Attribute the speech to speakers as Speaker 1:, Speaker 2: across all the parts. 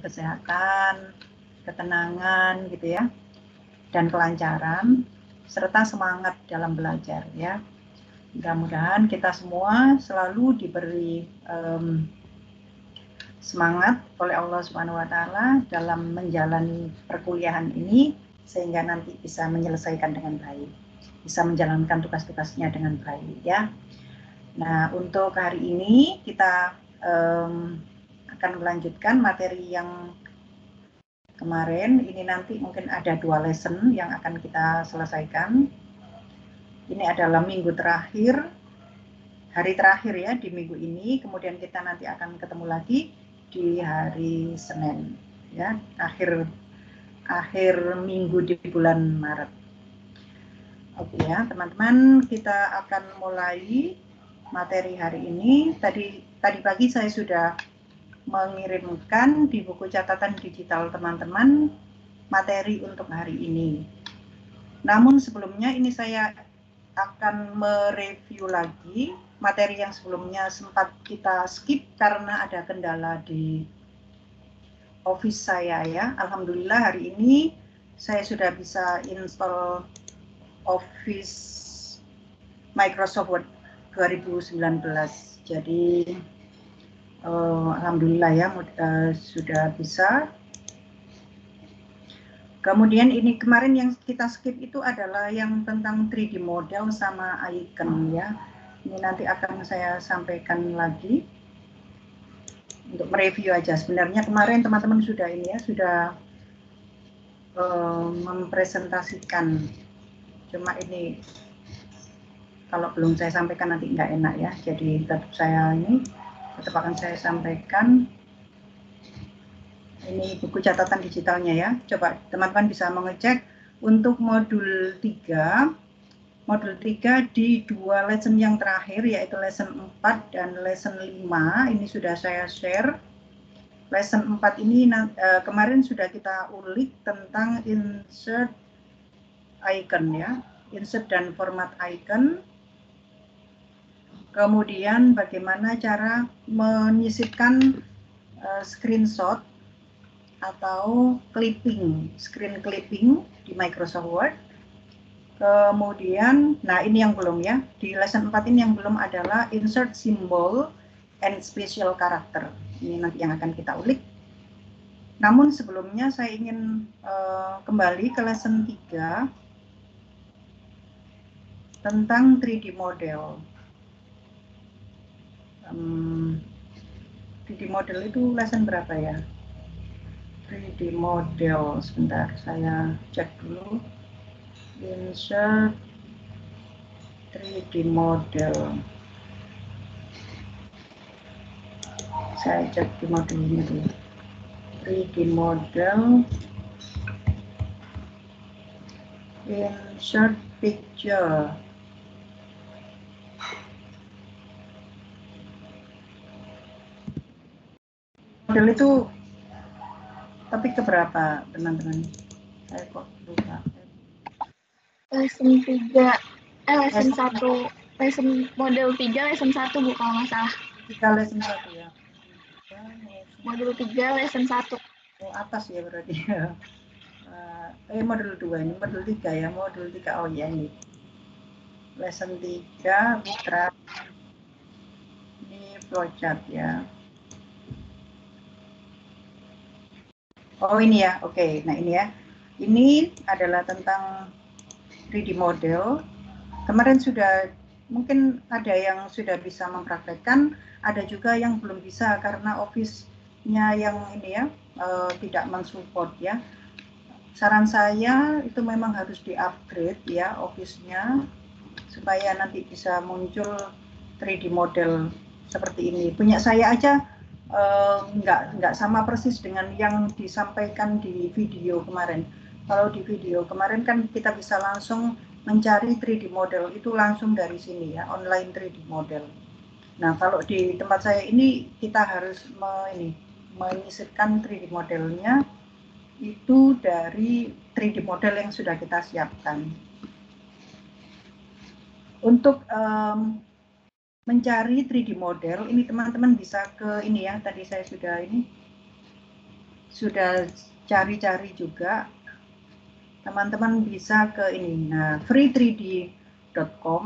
Speaker 1: kesehatan, ketenangan gitu ya, dan kelancaran serta semangat dalam belajar ya. Mudah-mudahan kita semua selalu diberi um, semangat oleh Allah Subhanahu wa taala dalam menjalani perkuliahan ini sehingga nanti bisa menyelesaikan dengan baik, bisa menjalankan tugas-tugasnya dengan baik ya. Nah, untuk hari ini kita um, akan melanjutkan materi yang kemarin. Ini nanti mungkin ada dua lesson yang akan kita selesaikan. Ini adalah minggu terakhir, hari terakhir ya di minggu ini. Kemudian kita nanti akan ketemu lagi di hari Senin, ya akhir akhir minggu di bulan Maret. Oke ya, teman-teman, kita akan mulai materi hari ini. Tadi tadi pagi saya sudah mengirimkan di buku catatan digital teman-teman materi untuk hari ini. Namun sebelumnya ini saya akan mereview lagi materi yang sebelumnya sempat kita skip karena ada kendala di office saya ya. Alhamdulillah hari ini saya sudah bisa install Office Microsoft Word 2019. Jadi uh, alhamdulillah ya uh, sudah bisa. Kemudian ini kemarin yang kita skip itu adalah yang tentang 3D model sama icon ya. Ini nanti akan saya sampaikan lagi untuk mereview aja. Sebenarnya kemarin teman-teman sudah ini ya, sudah uh, mempresentasikan. Cuma ini kalau belum saya sampaikan nanti nggak enak ya. Jadi tetap saya ini tetap akan saya sampaikan. Ini buku catatan digitalnya ya. Coba teman-teman bisa mengecek. Untuk modul 3 modul 3 di dua lesson yang terakhir yaitu lesson 4 dan lesson 5 ini sudah saya share. Lesson 4 ini uh, kemarin sudah kita ulik tentang insert icon ya. Insert dan format icon kemudian bagaimana cara menyisipkan uh, screenshot atau clipping screen clipping di Microsoft Word Kemudian, nah ini yang belum ya, di lesson 4 ini yang belum adalah insert symbol and special character. Ini nanti yang akan kita ulik. Namun sebelumnya saya ingin uh, kembali ke lesson 3 tentang 3D model. Um, 3D model itu lesson berapa ya? 3D model, sebentar saya cek dulu. Insert 3D model. Saya cek di modulnya dulu. 3D model. Insert picture model itu tapi keberapa teman-teman? Saya kok lupa.
Speaker 2: Lesson 3 eh lesson 1 lesson model 3 lesson 1 bu kalau nggak salah.
Speaker 1: 3 lesson 1 ya.
Speaker 2: Modul 3 lesson 1
Speaker 1: oh atas ya berarti. Ya uh, eh modul 2 ini modul 3 ya modul 3 oh ya ini. Lesson 3 putra ini flowchart ya oh ini ya oke okay. nah ini ya ini adalah tentang 3D model. Kemarin sudah mungkin ada yang sudah bisa mempraktekkan, ada juga yang belum bisa karena office-nya yang ini ya uh, tidak mensupport ya. Saran saya itu memang harus di-upgrade ya office-nya supaya nanti bisa muncul 3D model seperti ini. Punya saya aja uh, nggak nggak sama persis dengan yang disampaikan di video kemarin kalau di video kemarin kan kita bisa langsung mencari 3D model itu langsung dari sini ya, online 3D model. Nah, kalau di tempat saya ini kita harus me, ini menyisipkan 3D modelnya itu dari 3D model yang sudah kita siapkan. Untuk um, mencari 3D model, ini teman-teman bisa ke ini ya, tadi saya sudah ini sudah cari-cari juga, teman-teman bisa ke ini. Nah, free3d.com.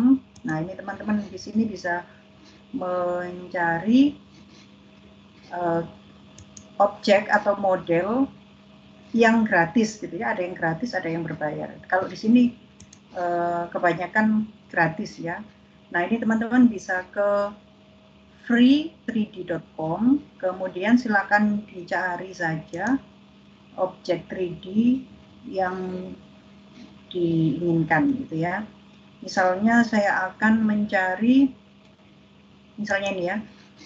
Speaker 1: Nah, ini teman-teman di sini bisa mencari uh, objek atau model yang gratis gitu ya. Ada yang gratis, ada yang berbayar. Kalau di sini uh, kebanyakan gratis ya. Nah, ini teman-teman bisa ke free3d.com, kemudian silakan dicari saja objek 3D yang diinginkan gitu ya. Misalnya saya akan mencari misalnya ini ya,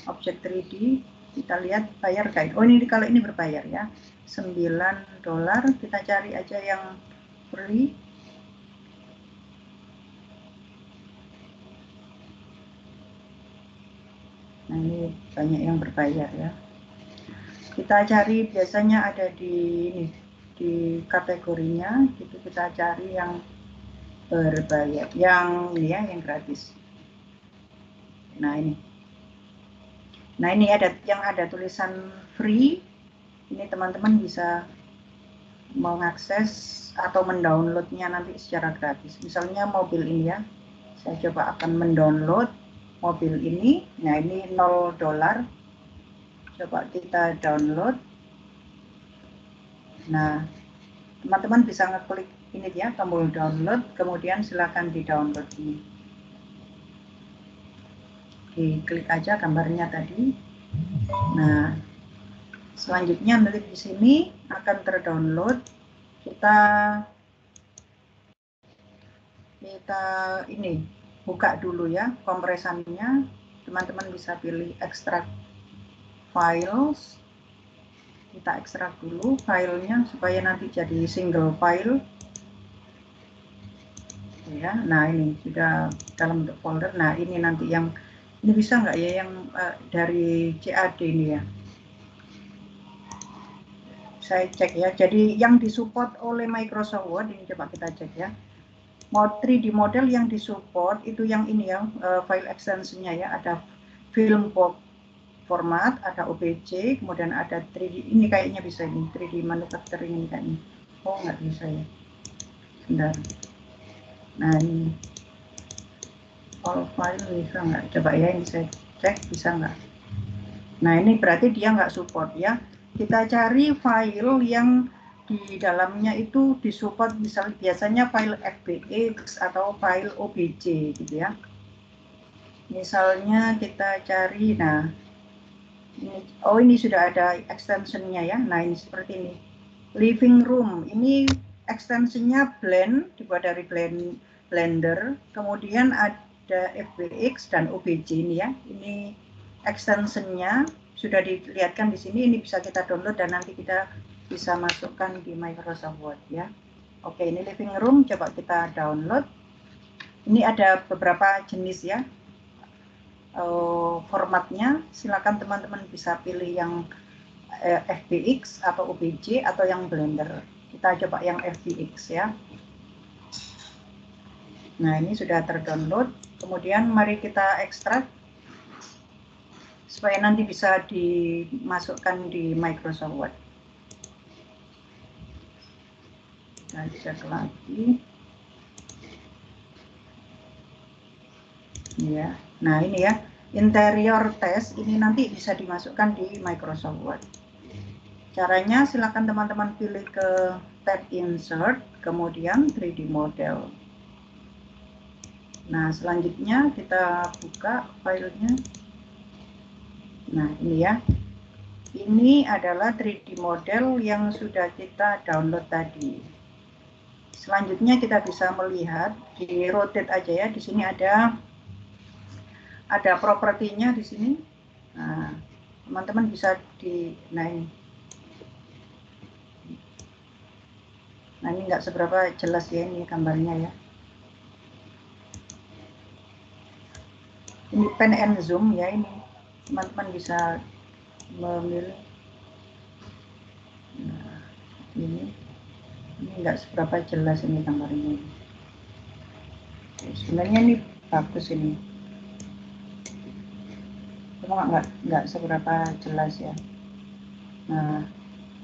Speaker 1: objek 3D kita lihat bayar guide. Oh ini kalau ini berbayar ya. 9 dolar kita cari aja yang free Nah ini banyak yang berbayar ya. Kita cari biasanya ada di ini di kategorinya gitu. Kita cari yang berbayar yang ya yang gratis. Nah ini. Nah ini ada yang ada tulisan free. Ini teman-teman bisa mengakses atau mendownloadnya nanti secara gratis. Misalnya mobil ini ya saya coba akan mendownload mobil ini nah ini 0 dolar coba kita download Nah, teman-teman bisa ngeklik ini ya, tombol download, kemudian silakan di-download ini. Diklik aja gambarnya tadi. Nah, selanjutnya nanti di sini akan terdownload. Kita kita ini buka dulu ya kompresannya. Teman-teman bisa pilih extract files. Kita ekstrak dulu filenya supaya nanti jadi single file. Ya nah ini sudah dalam bentuk folder. Nah ini nanti yang ini bisa nggak ya yang uh, dari CAD ini ya? Saya cek ya. Jadi yang disupport oleh Microsoft Word ini coba kita cek ya mau 3D model yang disupport itu yang ini ya uh, file extensionnya ya ada film format, ada OBJ, kemudian ada 3D. Ini kayaknya bisa ini, 3D manufacturing ini kayaknya. Oh, nggak bisa ya. Sebentar. Nah, ini. All file bisa nggak? Coba ya, ini saya cek bisa nggak. Nah, ini berarti dia nggak support ya. Kita cari file yang di dalamnya itu disupport misalnya biasanya file FBX atau file OBJ gitu ya. Misalnya kita cari, nah ini, oh ini sudah ada extensionnya ya. Nah ini seperti ini. Living room ini extensionnya blend dibuat dari blend blender. Kemudian ada FBX dan OBJ ini ya. Ini extensionnya sudah dilihatkan di sini. Ini bisa kita download dan nanti kita bisa masukkan di Microsoft Word ya. Oke ini living room coba kita download. Ini ada beberapa jenis ya uh, formatnya, silakan teman-teman bisa pilih yang eh, FBX atau OBJ atau yang Blender. Kita coba yang FBX ya. Nah, ini sudah terdownload. Kemudian mari kita ekstrak supaya nanti bisa dimasukkan di Microsoft Word. Kita cek lagi. Ya, nah ini ya interior test ini nanti bisa dimasukkan di Microsoft Word. Caranya silakan teman-teman pilih ke tab Insert, kemudian 3D Model. Nah selanjutnya kita buka filenya. Nah ini ya, ini adalah 3D model yang sudah kita download tadi. Selanjutnya kita bisa melihat di rotate aja ya. Di sini ada ada propertinya di sini. Nah, teman-teman bisa di nah ini. Nah, ini nggak seberapa jelas ya ini gambarnya ya. Ini pen and zoom ya ini. Teman-teman bisa memilih. Nah, ini ini nggak seberapa jelas ini gambarnya. Sebenarnya ini bagus ini cuma nggak nggak seberapa jelas ya nah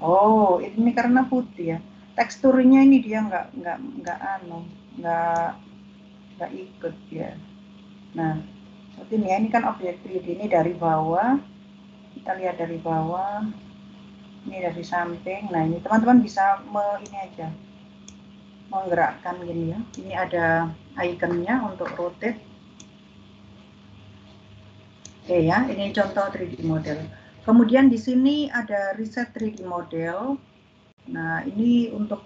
Speaker 1: Oh, ini karena putih ya. Teksturnya ini dia nggak nggak nggak anu, nggak nggak ikut ya. Nah, seperti ini ya. Ini kan objek 3D ini dari bawah. Kita lihat dari bawah. Ini dari samping. Nah, ini teman-teman bisa me, ini aja menggerakkan gini ya. Ini ada ikonnya untuk rotate. Oke ya, ini contoh 3D model. Kemudian di sini ada reset 3D model. Nah, ini untuk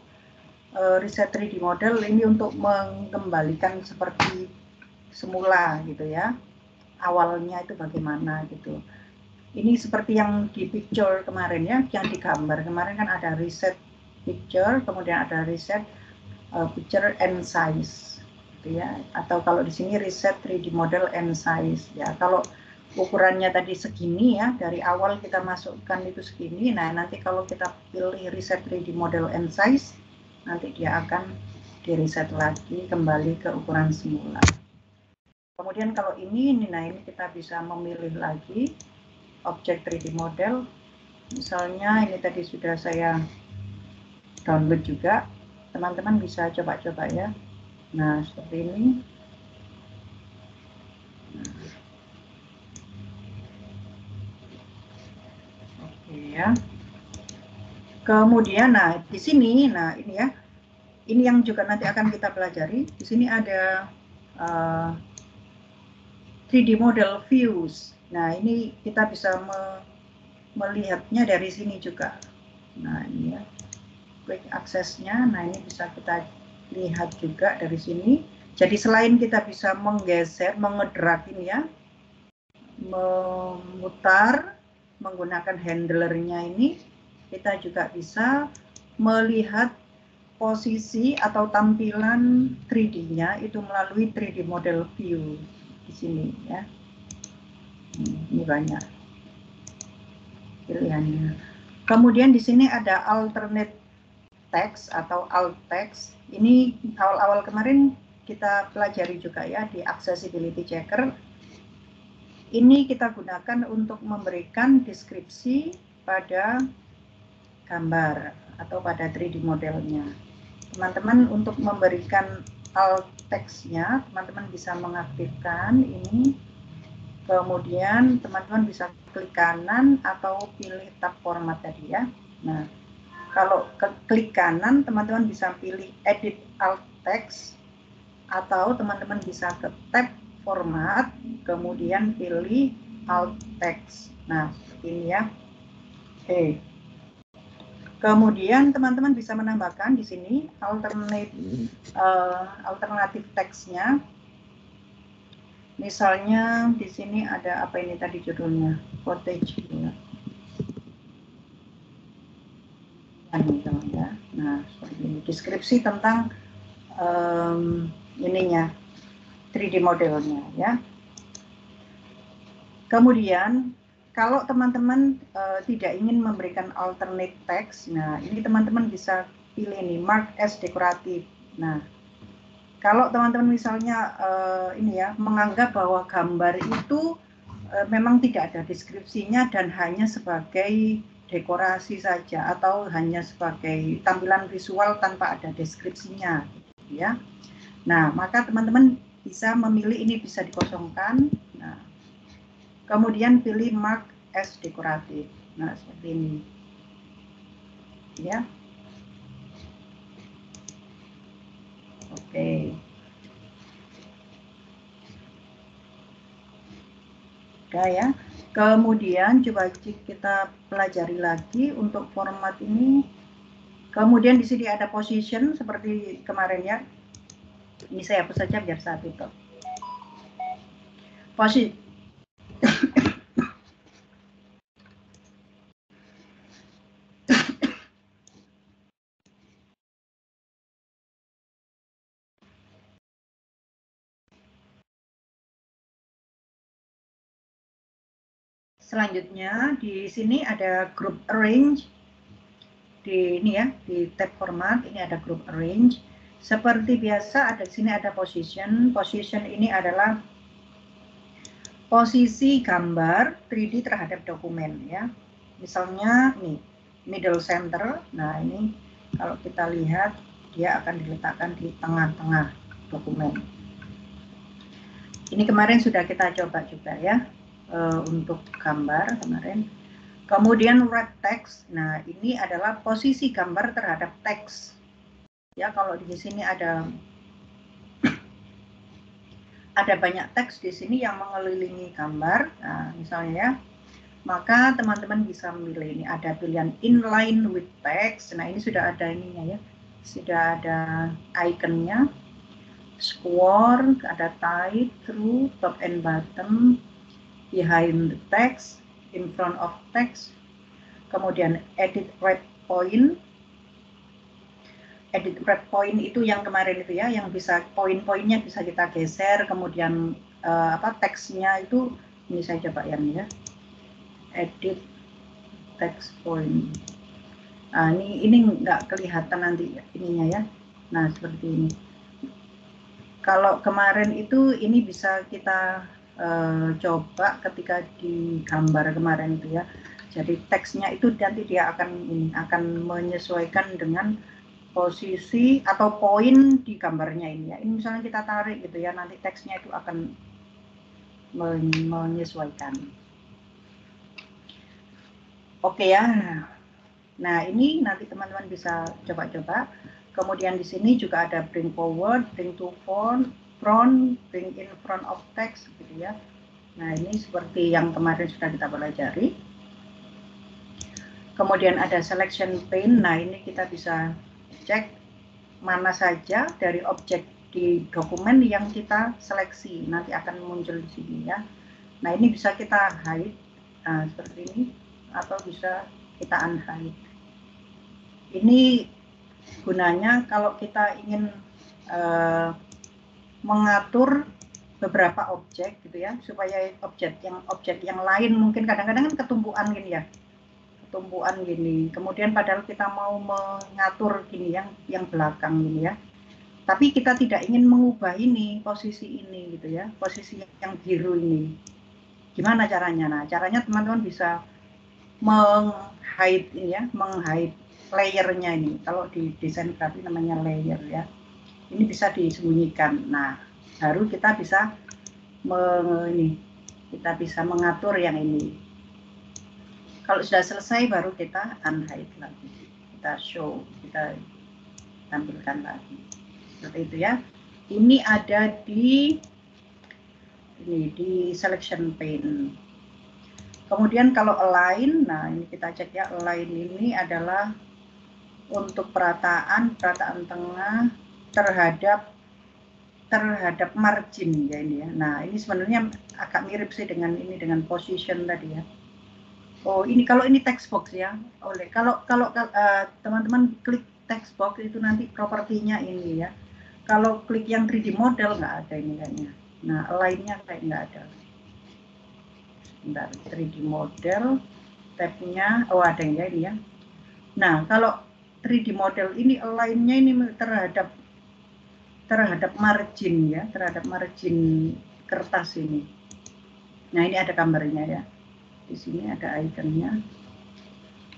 Speaker 1: uh, reset 3D model ini untuk mengembalikan seperti semula gitu ya. Awalnya itu bagaimana gitu. Ini seperti yang di picture kemarin ya, yang di gambar. Kemarin kan ada reset picture, kemudian ada reset uh, picture and size gitu ya. Atau kalau di sini reset 3D model and size ya. Kalau ukurannya tadi segini ya dari awal kita masukkan itu segini nah nanti kalau kita pilih reset 3D model and size nanti dia akan di reset lagi kembali ke ukuran semula kemudian kalau ini nah ini kita bisa memilih lagi objek 3D model misalnya ini tadi sudah saya download juga teman-teman bisa coba-coba ya nah seperti ini ya. Kemudian, nah di sini, nah ini ya, ini yang juga nanti akan kita pelajari. Di sini ada uh, eh, 3D model views. Nah ini kita bisa me melihatnya dari sini juga. Nah ini ya, quick aksesnya. Nah ini bisa kita lihat juga dari sini. Jadi selain kita bisa menggeser, mengedrak ini ya, memutar, menggunakan handlernya ini kita juga bisa melihat posisi atau tampilan 3D-nya itu melalui 3D model view di sini ya. Ini banyak pilihannya. Kemudian di sini ada alternate text atau alt text. Ini awal-awal kemarin kita pelajari juga ya di accessibility checker ini kita gunakan untuk memberikan deskripsi pada gambar atau pada 3D modelnya. Teman-teman untuk memberikan alt text-nya, teman-teman bisa mengaktifkan ini. Kemudian teman-teman bisa klik kanan atau pilih tab format tadi ya. Nah, kalau ke klik kanan, teman-teman bisa pilih edit alt text atau teman-teman bisa ke tab format, kemudian pilih alt text. Nah, ini ya. Oke. Kemudian teman-teman bisa menambahkan di sini alternate uh, alternatif teksnya. Misalnya di sini ada apa ini tadi judulnya? Footage ya. ya. Nah, ini deskripsi tentang um, ininya 3D modelnya ya. Kemudian kalau teman-teman uh, tidak ingin memberikan alternate text, nah ini teman-teman bisa pilih nih mark as dekoratif. Nah, kalau teman-teman misalnya uh, ini ya menganggap bahwa gambar itu uh, memang tidak ada deskripsinya dan hanya sebagai dekorasi saja atau hanya sebagai tampilan visual tanpa ada deskripsinya, ya. Nah, maka teman-teman bisa memilih ini bisa dikosongkan. Nah, kemudian pilih mark as dekoratif. Nah, seperti ini. Ya. Oke. Udah ya. Kemudian coba kita pelajari lagi untuk format ini. Kemudian di sini ada position seperti kemarin ya. Ini saya hapus saja biar saat itu. Posisi. Selanjutnya di sini ada group arrange di ini ya di tab format ini ada group arrange seperti biasa ada di sini ada position. Position ini adalah posisi gambar 3D terhadap dokumen ya. Misalnya nih, middle center. Nah, ini kalau kita lihat dia akan diletakkan di tengah-tengah dokumen. Ini kemarin sudah kita coba juga ya uh, untuk gambar kemarin. Kemudian wrap text. Nah, ini adalah posisi gambar terhadap teks. Ya, kalau di sini ada ada banyak teks di sini yang mengelilingi gambar. Nah, misalnya ya, maka teman-teman bisa memilih ini ada pilihan inline with text. Nah, ini sudah ada ininya ya. Sudah ada ikonnya. Square, ada tight, through, top and bottom, behind the text, in front of text, kemudian edit red point. Edit red point itu yang kemarin itu ya, yang bisa poin-poinnya bisa kita geser, kemudian uh, apa teksnya itu ini saya coba yang ya. Edit text point. Nah, ini ini nggak kelihatan nanti ininya ya. Nah, seperti ini. Kalau kemarin itu ini bisa kita uh, coba ketika di gambar kemarin itu ya. Jadi teksnya itu nanti dia akan ini akan menyesuaikan dengan posisi atau poin di gambarnya ini ya. Ini misalnya kita tarik gitu ya, nanti teksnya itu akan menyesuaikan. Oke ya. Nah, ini nanti teman-teman bisa coba-coba. Kemudian di sini juga ada bring forward, bring to front, front, bring in front of text gitu ya. Nah ini seperti yang kemarin sudah kita pelajari. Kemudian ada selection pane. Nah ini kita bisa cek mana saja dari objek di dokumen yang kita seleksi. Nanti akan muncul di sini ya. Nah ini bisa kita hide nah, seperti ini atau bisa kita unhide. Ini gunanya kalau kita ingin uh, mengatur beberapa objek gitu ya supaya objek yang objek yang lain mungkin kadang-kadang kan ketumpuan gini ya. Ketumpuan gini. Kemudian padahal kita mau mengatur gini yang yang belakang gini ya. Tapi kita tidak ingin mengubah ini posisi ini gitu ya posisi yang biru ini. Gimana caranya? Nah caranya teman-teman bisa menghide ini ya menghide layernya ini. Kalau di desain grafis namanya layer ya ini bisa disembunyikan. Nah, baru kita bisa ini kita bisa mengatur yang ini. Kalau sudah selesai baru kita unhide lagi. Kita show, kita tampilkan lagi. Seperti itu ya. Ini ada di ini di selection pane. Kemudian kalau align, nah ini kita cek ya, align ini adalah untuk perataan, perataan tengah, terhadap terhadap margin ya ini ya. Nah ini sebenarnya agak mirip sih dengan ini dengan position tadi ya. Oh ini kalau ini text box ya. Oleh kalau kalau uh, teman-teman klik text box itu nanti propertinya ini ya. Kalau klik yang 3D model nggak ada ini kayaknya. Nah lainnya kayak nggak ada. Bentar 3D model tabnya oh ada ya ini ya. Nah kalau 3D model ini lainnya ini terhadap terhadap margin ya, terhadap margin kertas ini. Nah, ini ada gambarnya ya. Di sini ada ikonnya.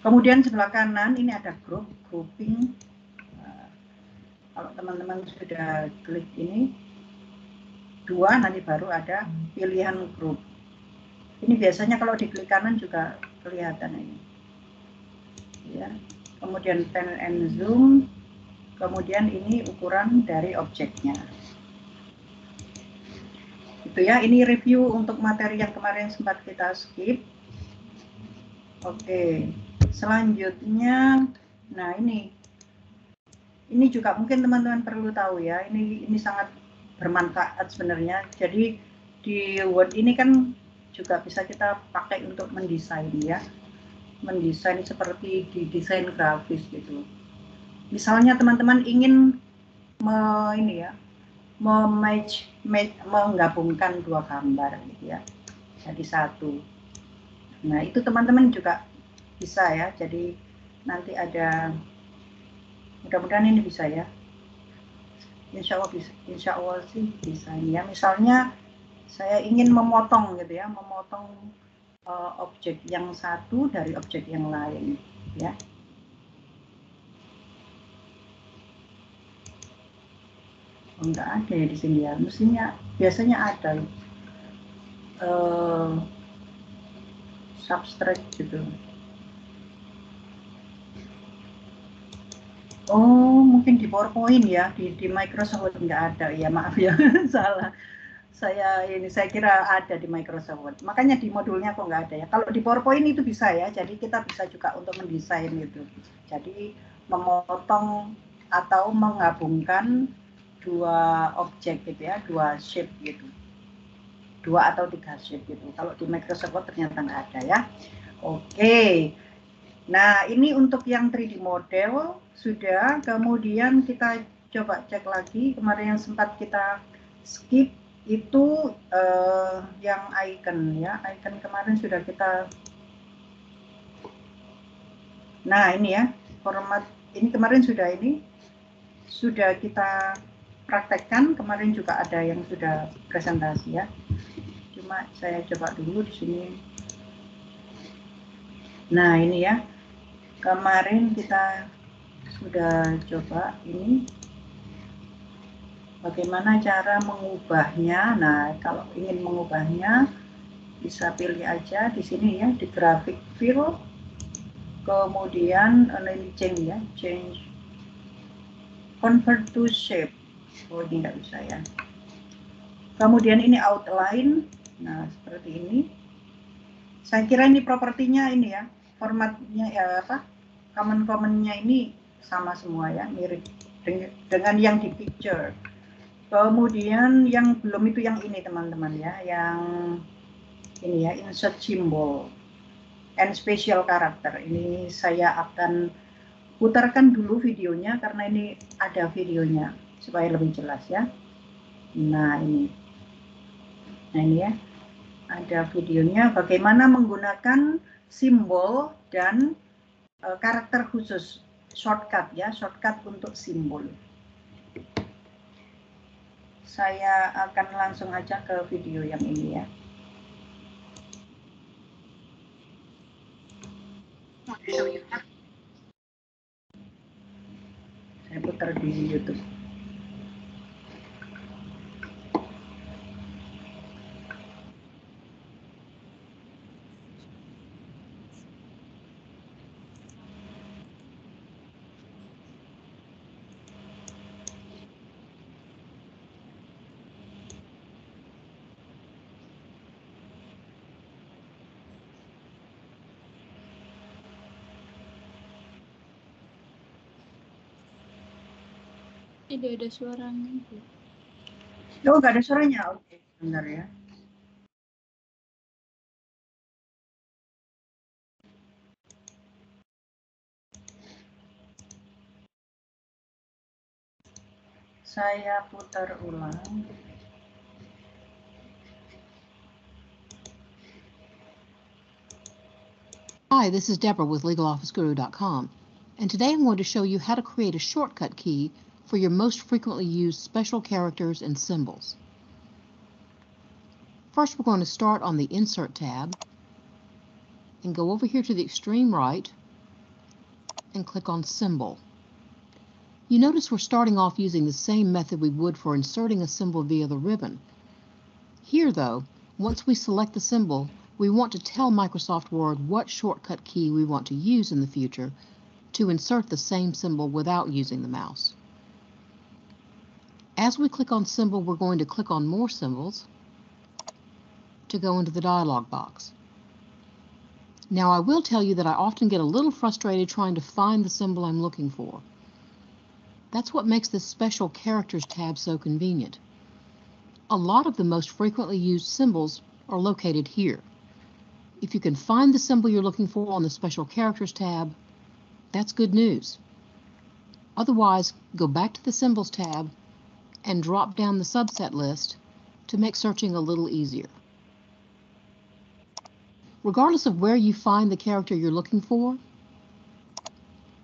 Speaker 1: Kemudian sebelah kanan ini ada group, grouping. Nah, kalau teman-teman sudah klik ini, dua nanti baru ada pilihan grup. Ini biasanya kalau di klik kanan juga kelihatan ini. Ya. Kemudian pen and zoom, kemudian ini ukuran dari objeknya. Itu ya, ini review untuk materi yang kemarin sempat kita skip. Oke, selanjutnya, nah ini, ini juga mungkin teman-teman perlu tahu ya, ini ini sangat bermanfaat sebenarnya. Jadi di Word ini kan juga bisa kita pakai untuk mendesain ya, mendesain seperti di desain grafis gitu misalnya teman-teman ingin me, ini ya match, menggabungkan dua gambar gitu ya jadi satu. Nah itu teman-teman juga bisa ya jadi nanti ada mudah-mudahan ini bisa ya. Insya Allah bisa insya Allah sih bisa ya. Misalnya saya ingin memotong gitu ya memotong uh, objek yang satu dari objek yang lain ya Enggak ada ya di sini ya. Mestinya biasanya ada. Uh, substrate gitu. Oh, mungkin di PowerPoint ya, di, di Microsoft nggak ada. Ya maaf ya, salah. Saya ini saya kira ada di Microsoft. Makanya di modulnya kok nggak ada ya. Kalau di PowerPoint itu bisa ya. Jadi kita bisa juga untuk mendesain gitu. Jadi memotong atau menggabungkan dua objek gitu ya, dua shape gitu. Dua atau tiga shape gitu. Kalau di Microsoft ternyata nggak ada ya. Oke. Nah, ini untuk yang 3D model sudah, kemudian kita coba cek lagi kemarin yang sempat kita skip itu uh, yang icon ya, icon kemarin sudah kita Nah, ini ya, format ini kemarin sudah ini sudah kita praktekkan, kemarin juga ada yang sudah presentasi ya. Cuma saya coba dulu di sini. Nah, ini ya. Kemarin kita sudah coba ini bagaimana cara mengubahnya. Nah, kalau ingin mengubahnya bisa pilih aja di sini ya di graphic fill. Kemudian ini change ya, change convert to shape. Oh, ini nggak bisa ya. Kemudian ini outline. Nah, seperti ini. Saya kira ini propertinya ini ya, formatnya ya apa? Common-commonnya ini sama semua ya, mirip dengan yang di picture. Kemudian yang belum itu yang ini teman-teman ya, yang ini ya insert symbol and special character. Ini saya akan putarkan dulu videonya karena ini ada videonya supaya lebih jelas ya. Nah ini, nah ini ya, ada videonya bagaimana menggunakan simbol dan uh, karakter khusus shortcut ya, shortcut untuk simbol. Saya akan langsung aja ke video yang ini ya. Saya putar di YouTube.
Speaker 2: Tidak ada suaranya.
Speaker 1: Oh, nggak ada suaranya. Oke, bentar ya. Saya putar ulang.
Speaker 3: Hi, this is Deborah with LegalOfficeGuru.com, and today I'm going to show you how to create a shortcut key for your most frequently used special characters and symbols. First, we're going to start on the Insert tab and go over here to the extreme right and click on Symbol. You notice we're starting off using the same method we would for inserting a symbol via the ribbon. Here, though, once we select the symbol, we want to tell Microsoft Word what shortcut key we want to use in the future to insert the same symbol without using the mouse. As we click on symbol, we're going to click on more symbols to go into the dialog box. Now I will tell you that I often get a little frustrated trying to find the symbol I'm looking for. That's what makes this special characters tab so convenient. A lot of the most frequently used symbols are located here. If you can find the symbol you're looking for on the special characters tab, that's good news. Otherwise, go back to the symbols tab and drop down the subset list to make searching a little easier. Regardless of where you find the character you're looking for,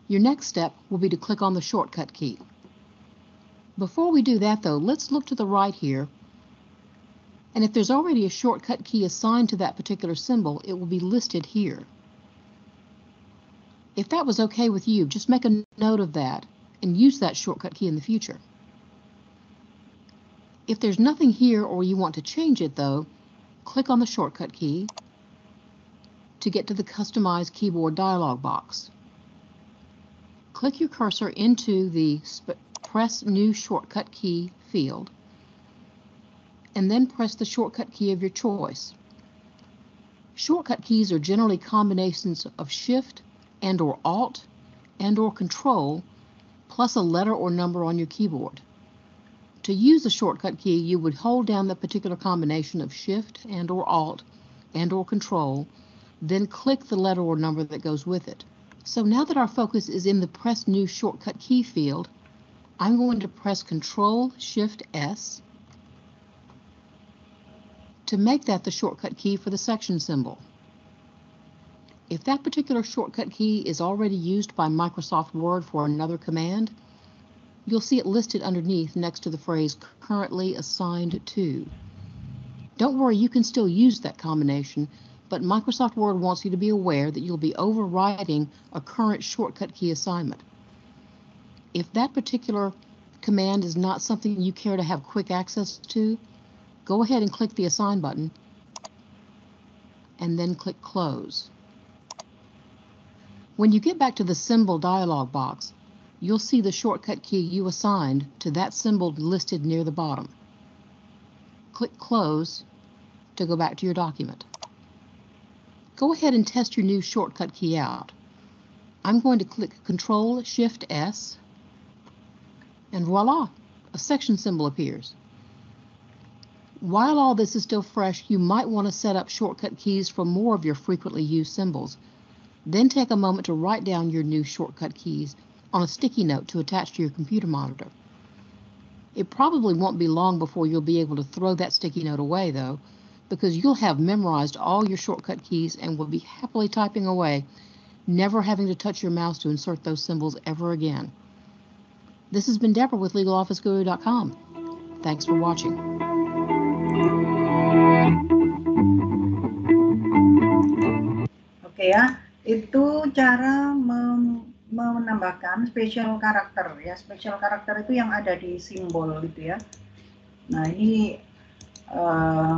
Speaker 3: your next step will be to click on the shortcut key. Before we do that though, let's look to the right here and if there's already a shortcut key assigned to that particular symbol, it will be listed here. If that was okay with you, just make a note of that and use that shortcut key in the future. If there's nothing here or you want to change it though, click on the shortcut key to get to the Customize Keyboard dialog box. Click your cursor into the Press New Shortcut Key field and then press the shortcut key of your choice. Shortcut keys are generally combinations of Shift and or Alt and or Control plus a letter or number on your keyboard. To use a shortcut key, you would hold down the particular combination of Shift and or Alt and or Control, then click the letter or number that goes with it. So now that our focus is in the Press New Shortcut Key field, I'm going to press Control Shift S to make that the shortcut key for the section symbol. If that particular shortcut key is already used by Microsoft Word for another command, you'll see it listed underneath next to the phrase currently assigned to. Don't worry, you can still use that combination, but Microsoft Word wants you to be aware that you'll be overriding a current shortcut key assignment. If that particular command is not something you care to have quick access to, go ahead and click the Assign button and then click Close. When you get back to the symbol dialog box, you'll see the shortcut key you assigned to that symbol listed near the bottom. Click Close to go back to your document. Go ahead and test your new shortcut key out. I'm going to click Control Shift S and voila, a section symbol appears. While all this is still fresh, you might want to set up shortcut keys for more of your frequently used symbols. Then take a moment to write down your new shortcut keys on a sticky note to attach to your computer monitor. It probably won't be long before you'll be able to throw that sticky note away, though, because you'll have memorized all your shortcut keys and will be happily typing away, never having to touch your mouse to insert those symbols ever again. This has been Deborah with LegalOfficeGuru.com. Thanks for watching.
Speaker 1: Oke ya, itu cara menambahkan special karakter ya. Special karakter itu yang ada di simbol gitu ya. Nah ini eh,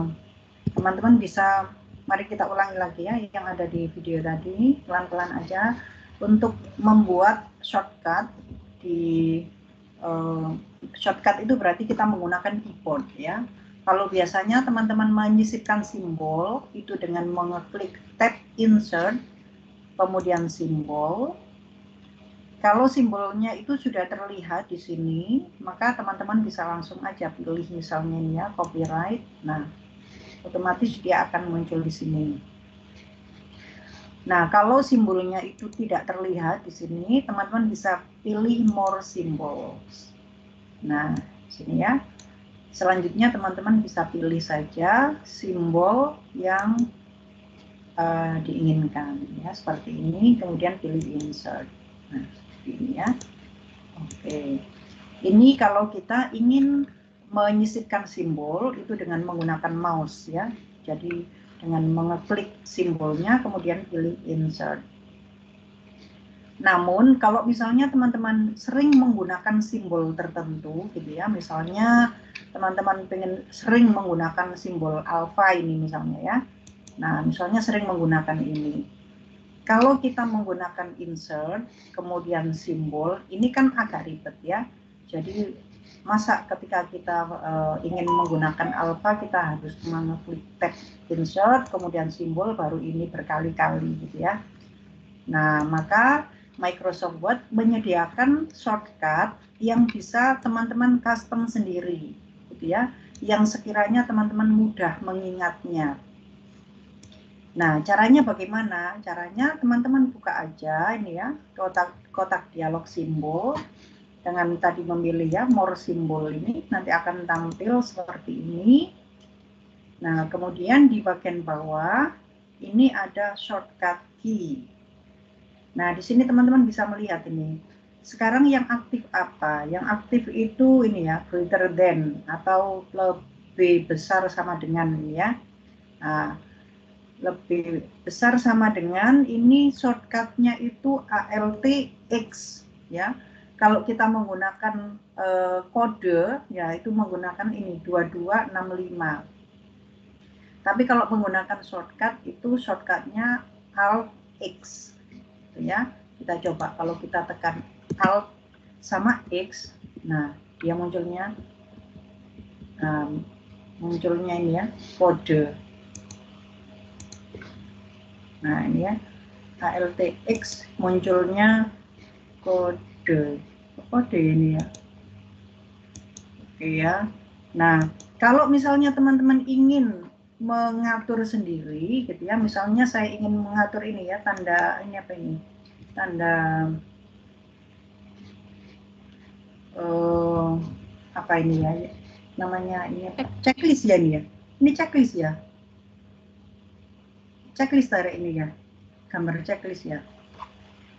Speaker 1: teman-teman uh, bisa, mari kita ulangi lagi ya yang ada di video tadi, pelan-pelan aja untuk membuat shortcut di uh, shortcut itu berarti kita menggunakan keyboard ya kalau biasanya teman-teman menyisipkan simbol itu dengan mengeklik tab insert, kemudian simbol. Kalau simbolnya itu sudah terlihat di sini, maka teman-teman bisa langsung aja pilih misalnya ya copyright. Nah, otomatis dia akan muncul di sini. Nah, kalau simbolnya itu tidak terlihat di sini, teman-teman bisa pilih more symbols. Nah, sini ya. Selanjutnya teman-teman bisa pilih saja simbol yang uh, diinginkan ya seperti ini kemudian pilih insert. Nah, ini ya. Oke. Ini kalau kita ingin menyisipkan simbol itu dengan menggunakan mouse ya. Jadi dengan mengeklik simbolnya kemudian pilih insert. Namun kalau misalnya teman-teman sering menggunakan simbol tertentu gitu ya, misalnya teman-teman pengen sering menggunakan simbol alfa ini misalnya ya. Nah, misalnya sering menggunakan ini. Kalau kita menggunakan insert, kemudian simbol, ini kan agak ribet ya. Jadi masa ketika kita uh, ingin menggunakan alfa kita harus mengeklik tab insert, kemudian simbol, baru ini berkali-kali gitu ya. Nah, maka Microsoft Word menyediakan shortcut yang bisa teman-teman custom sendiri, gitu ya, yang sekiranya teman-teman mudah mengingatnya. Nah, caranya bagaimana? Caranya teman-teman buka aja ini ya, kotak kotak dialog simbol dengan tadi memilih ya more simbol ini nanti akan tampil seperti ini. Nah, kemudian di bagian bawah ini ada shortcut key. Nah, di sini teman-teman bisa melihat ini. Sekarang yang aktif apa? Yang aktif itu ini ya, greater than atau lebih besar sama dengan ini ya. Nah, lebih besar sama dengan ini shortcutnya itu ALT X ya. kalau kita menggunakan uh, kode ya itu menggunakan ini 2265 tapi kalau menggunakan shortcut itu shortcutnya Alt X gitu ya. Kita coba kalau kita tekan Alt sama X nah dia munculnya um, munculnya ini ya kode nah ini ya. ALTX munculnya kode. Kode ini ya. Oke ya. Nah kalau misalnya teman-teman ingin mengatur sendiri gitu ya misalnya saya ingin mengatur ini ya tanda ini apa ini? Tanda uh, apa ini ya? Namanya ini checklist ya ini ya? Ini checklist ya checklist dari ini ya. Gambar checklist ya.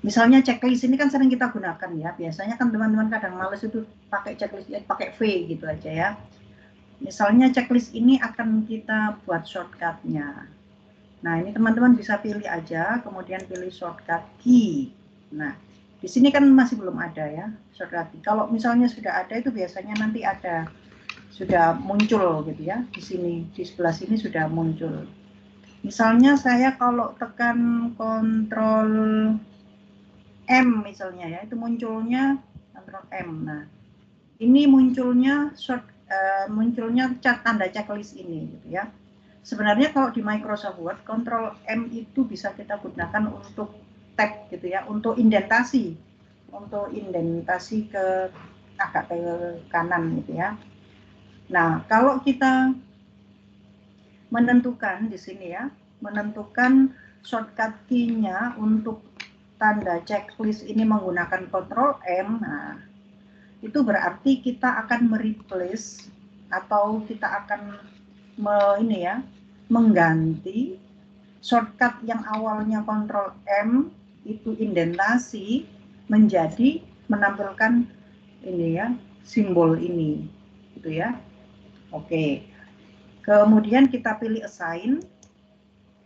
Speaker 1: Misalnya checklist ini kan sering kita gunakan ya. Biasanya kan teman-teman kadang males itu pakai checklist ya pakai V gitu aja ya. Misalnya checklist ini akan kita buat shortcutnya. Nah ini teman-teman bisa pilih aja kemudian pilih shortcut key. Nah di sini kan masih belum ada ya shortcut key. Kalau misalnya sudah ada itu biasanya nanti ada sudah muncul gitu ya. Di sini di sebelah sini sudah muncul misalnya saya kalau tekan kontrol M misalnya ya itu munculnya kontrol M. Nah ini munculnya short uh, munculnya cat tanda checklist ini gitu ya. Sebenarnya kalau di Microsoft Word kontrol M itu bisa kita gunakan untuk tab gitu ya untuk indentasi untuk indentasi ke agak ke kanan gitu ya. Nah, kalau kita menentukan di sini ya, menentukan shortcut key-nya untuk tanda checklist ini menggunakan Ctrl M, nah itu berarti kita akan mereplace atau kita akan me, ini ya, mengganti shortcut yang awalnya Ctrl M itu indentasi menjadi menampilkan ini ya, simbol ini gitu ya. Oke. Kemudian kita pilih assign.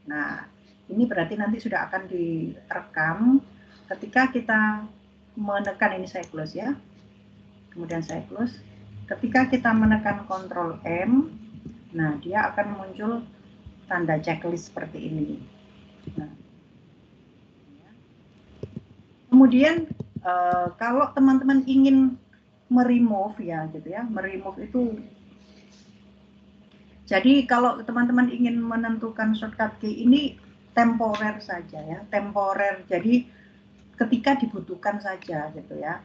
Speaker 1: Nah, ini berarti nanti sudah akan direkam ketika kita menekan ini saya close ya. Kemudian saya close. Ketika kita menekan Ctrl M, nah dia akan muncul tanda checklist seperti ini. Nah, kemudian uh, kalau teman-teman ingin meremove ya gitu ya, meremove itu jadi kalau teman-teman ingin menentukan shortcut key ini temporer saja ya, temporer. Jadi ketika dibutuhkan saja gitu ya.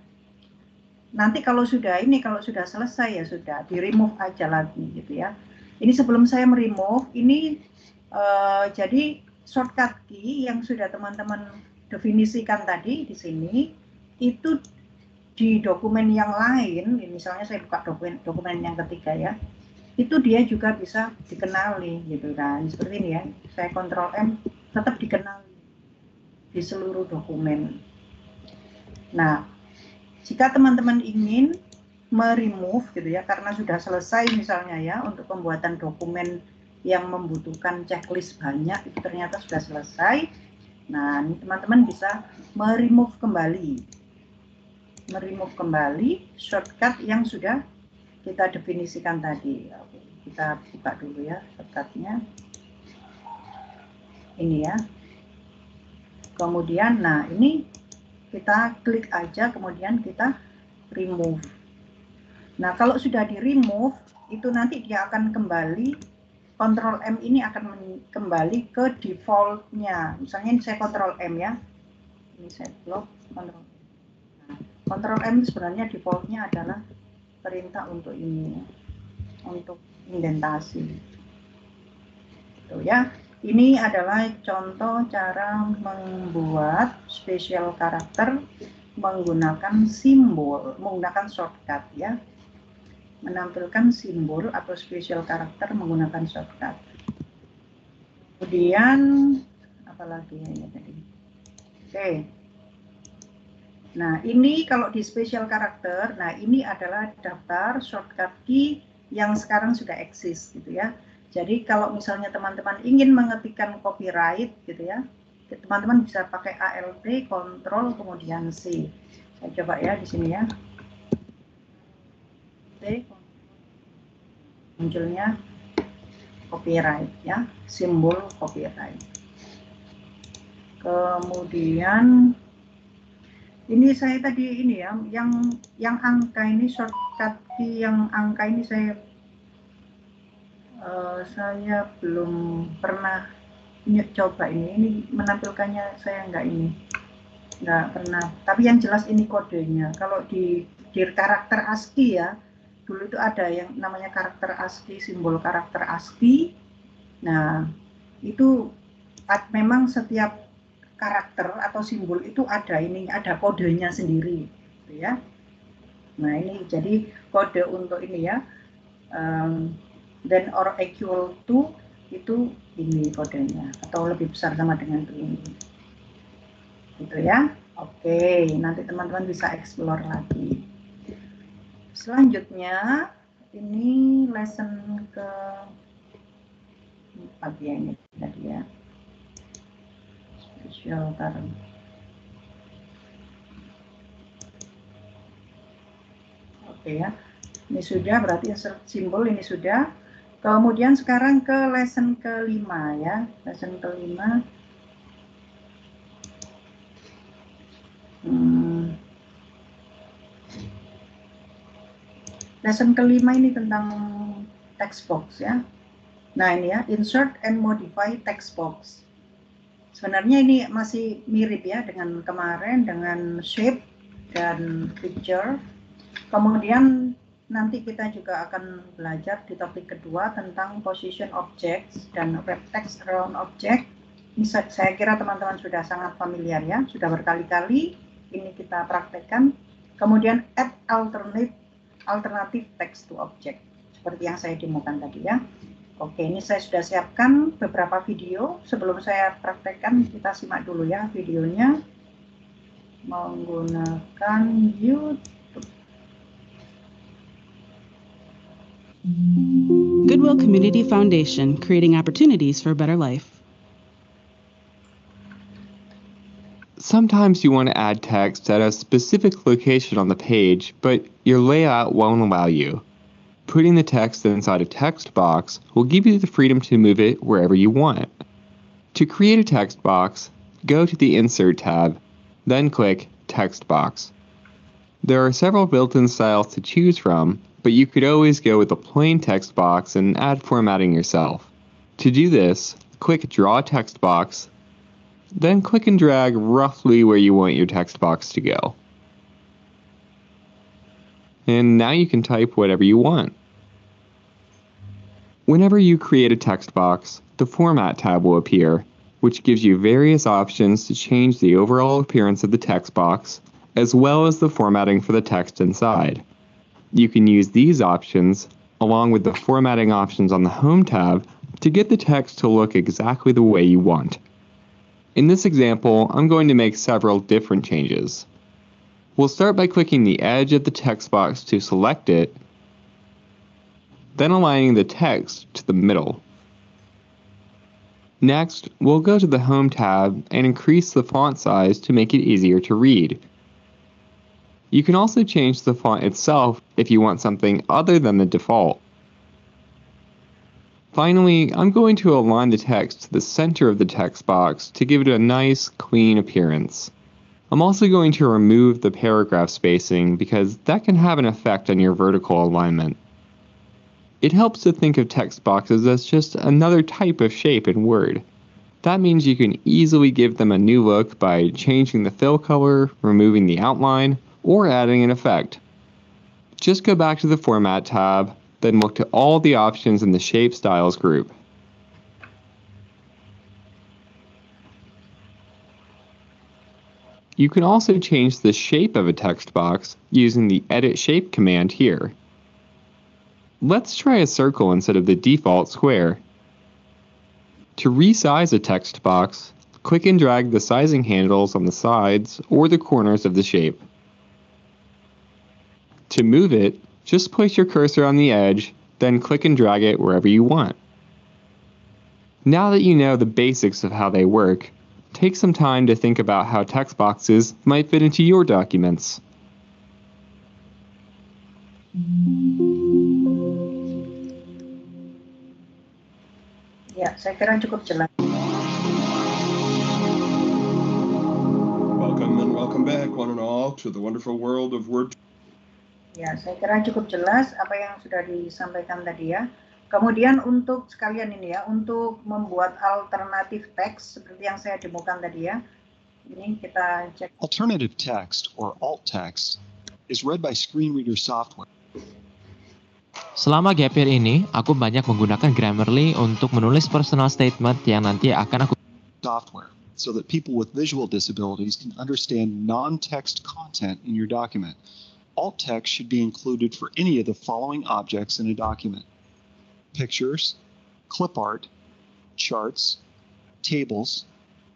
Speaker 1: Nanti kalau sudah ini kalau sudah selesai ya sudah di remove aja lagi gitu ya. Ini sebelum saya meremove ini uh, jadi shortcut key yang sudah teman-teman definisikan tadi di sini itu di dokumen yang lain, misalnya saya buka dokumen dokumen yang ketiga ya itu dia juga bisa dikenali gitu kan. Seperti ini ya saya kontrol M tetap dikenali di seluruh dokumen. Nah jika teman-teman ingin meremove gitu ya karena sudah selesai misalnya ya untuk pembuatan dokumen yang membutuhkan checklist banyak itu ternyata sudah selesai. Nah ini teman-teman bisa meremove kembali. Meremove kembali shortcut yang sudah kita definisikan tadi. Oke, kita buka dulu ya shortcutnya. Ini ya. Kemudian, nah ini kita klik aja, kemudian kita remove. Nah, kalau sudah di remove, itu nanti dia akan kembali, Ctrl M ini akan kembali ke defaultnya. Misalnya ini saya Ctrl M ya. Ini saya blok, Ctrl Nah, Ctrl M sebenarnya defaultnya adalah perintah untuk ini untuk indentasi itu ya. Ini adalah contoh cara membuat spesial karakter menggunakan simbol menggunakan shortcut ya. Menampilkan simbol atau spesial karakter menggunakan shortcut. Kemudian apalagi ya tadi? Oke Nah, ini kalau di special karakter, nah ini adalah daftar shortcut key yang sekarang sudah eksis gitu ya. Jadi kalau misalnya teman-teman ingin mengetikkan copyright gitu ya, teman-teman bisa pakai ALT, Control, kemudian C. Saya coba ya di sini ya. Oke. Munculnya copyright ya, simbol copyright. Kemudian ini saya tadi ini ya, yang yang angka ini shortcut key yang angka ini saya uh, saya belum pernah coba ini. Ini menampilkannya saya enggak ini, enggak pernah. Tapi yang jelas ini kodenya. Kalau di di karakter ASCII ya, dulu itu ada yang namanya karakter ASCII, simbol karakter ASCII. Nah, itu memang setiap karakter atau simbol itu ada ini ada kodenya sendiri gitu ya. Nah ini jadi kode untuk ini ya. Um, then or equal to itu ini kodenya atau lebih besar sama dengan ini. Gitu ya. Oke nanti teman-teman bisa explore lagi. Selanjutnya ini lesson ke empat ya ini tadi ya shelter. Oke ya, ini sudah berarti simbol ini sudah. Kemudian sekarang ke lesson kelima ya, lesson kelima. Hmm. Lesson kelima ini tentang text box ya. Nah ini ya, insert and modify text box. Sebenarnya ini masih mirip ya dengan kemarin dengan shape dan picture. Kemudian nanti kita juga akan belajar di topik kedua tentang position objects dan web text around object. Ini saya kira teman-teman sudah sangat familiar ya, sudah berkali-kali ini kita praktekkan. Kemudian add alternate alternative text to object seperti yang saya demokan tadi ya. Oke, ini saya sudah siapkan beberapa video. Sebelum saya praktekkan, kita simak dulu ya videonya. Menggunakan YouTube.
Speaker 4: Goodwill Community Foundation, creating opportunities for a better life.
Speaker 5: Sometimes you want to add text at a specific location on the page, but your layout won't allow you. Putting the text inside a text box will give you the freedom to move it wherever you want. To create a text box, go to the Insert tab, then click Text Box. There are several built-in styles to choose from, but you could always go with a plain text box and add formatting yourself. To do this, click Draw Text Box, then click and drag roughly where you want your text box to go and now you can type whatever you want. Whenever you create a text box, the Format tab will appear, which gives you various options to change the overall appearance of the text box, as well as the formatting for the text inside. You can use these options, along with the formatting options on the Home tab, to get the text to look exactly the way you want. In this example, I'm going to make several different changes. We'll start by clicking the edge of the text box to select it, then aligning the text to the middle. Next, we'll go to the Home tab and increase the font size to make it easier to read. You can also change the font itself if you want something other than the default. Finally, I'm going to align the text to the center of the text box to give it a nice, clean appearance. I'm also going to remove the paragraph spacing because that can have an effect on your vertical alignment. It helps to think of text boxes as just another type of shape in Word. That means you can easily give them a new look by changing the fill color, removing the outline, or adding an effect. Just go back to the Format tab, then look to all the options in the Shape Styles group. You can also change the shape of a text box using the Edit Shape command here. Let's try a circle instead of the default square. To resize a text box, click and drag the sizing handles on the sides or the corners of the shape. To move it, just place your cursor on the edge, then click and drag it wherever you want. Now that you know the basics of how they work, take some time to think about how text boxes might fit into your documents.
Speaker 1: Ya, saya kira cukup jelas.
Speaker 6: Welcome and welcome back, one and all, to the wonderful world of Word.
Speaker 1: Ya, saya kira cukup jelas apa yang sudah disampaikan tadi ya. Kemudian untuk sekalian ini ya, untuk membuat alternatif teks seperti yang saya demokan tadi ya. Ini kita cek.
Speaker 7: Alternative text, or alt text, is read by screen reader software.
Speaker 8: Selama gap year ini, aku banyak menggunakan Grammarly untuk menulis personal statement yang nanti akan aku
Speaker 7: software so that people with visual disabilities can understand non-text content in your document. Alt text should be included for any of the following objects in a document. Pictures, clip art, charts, tables,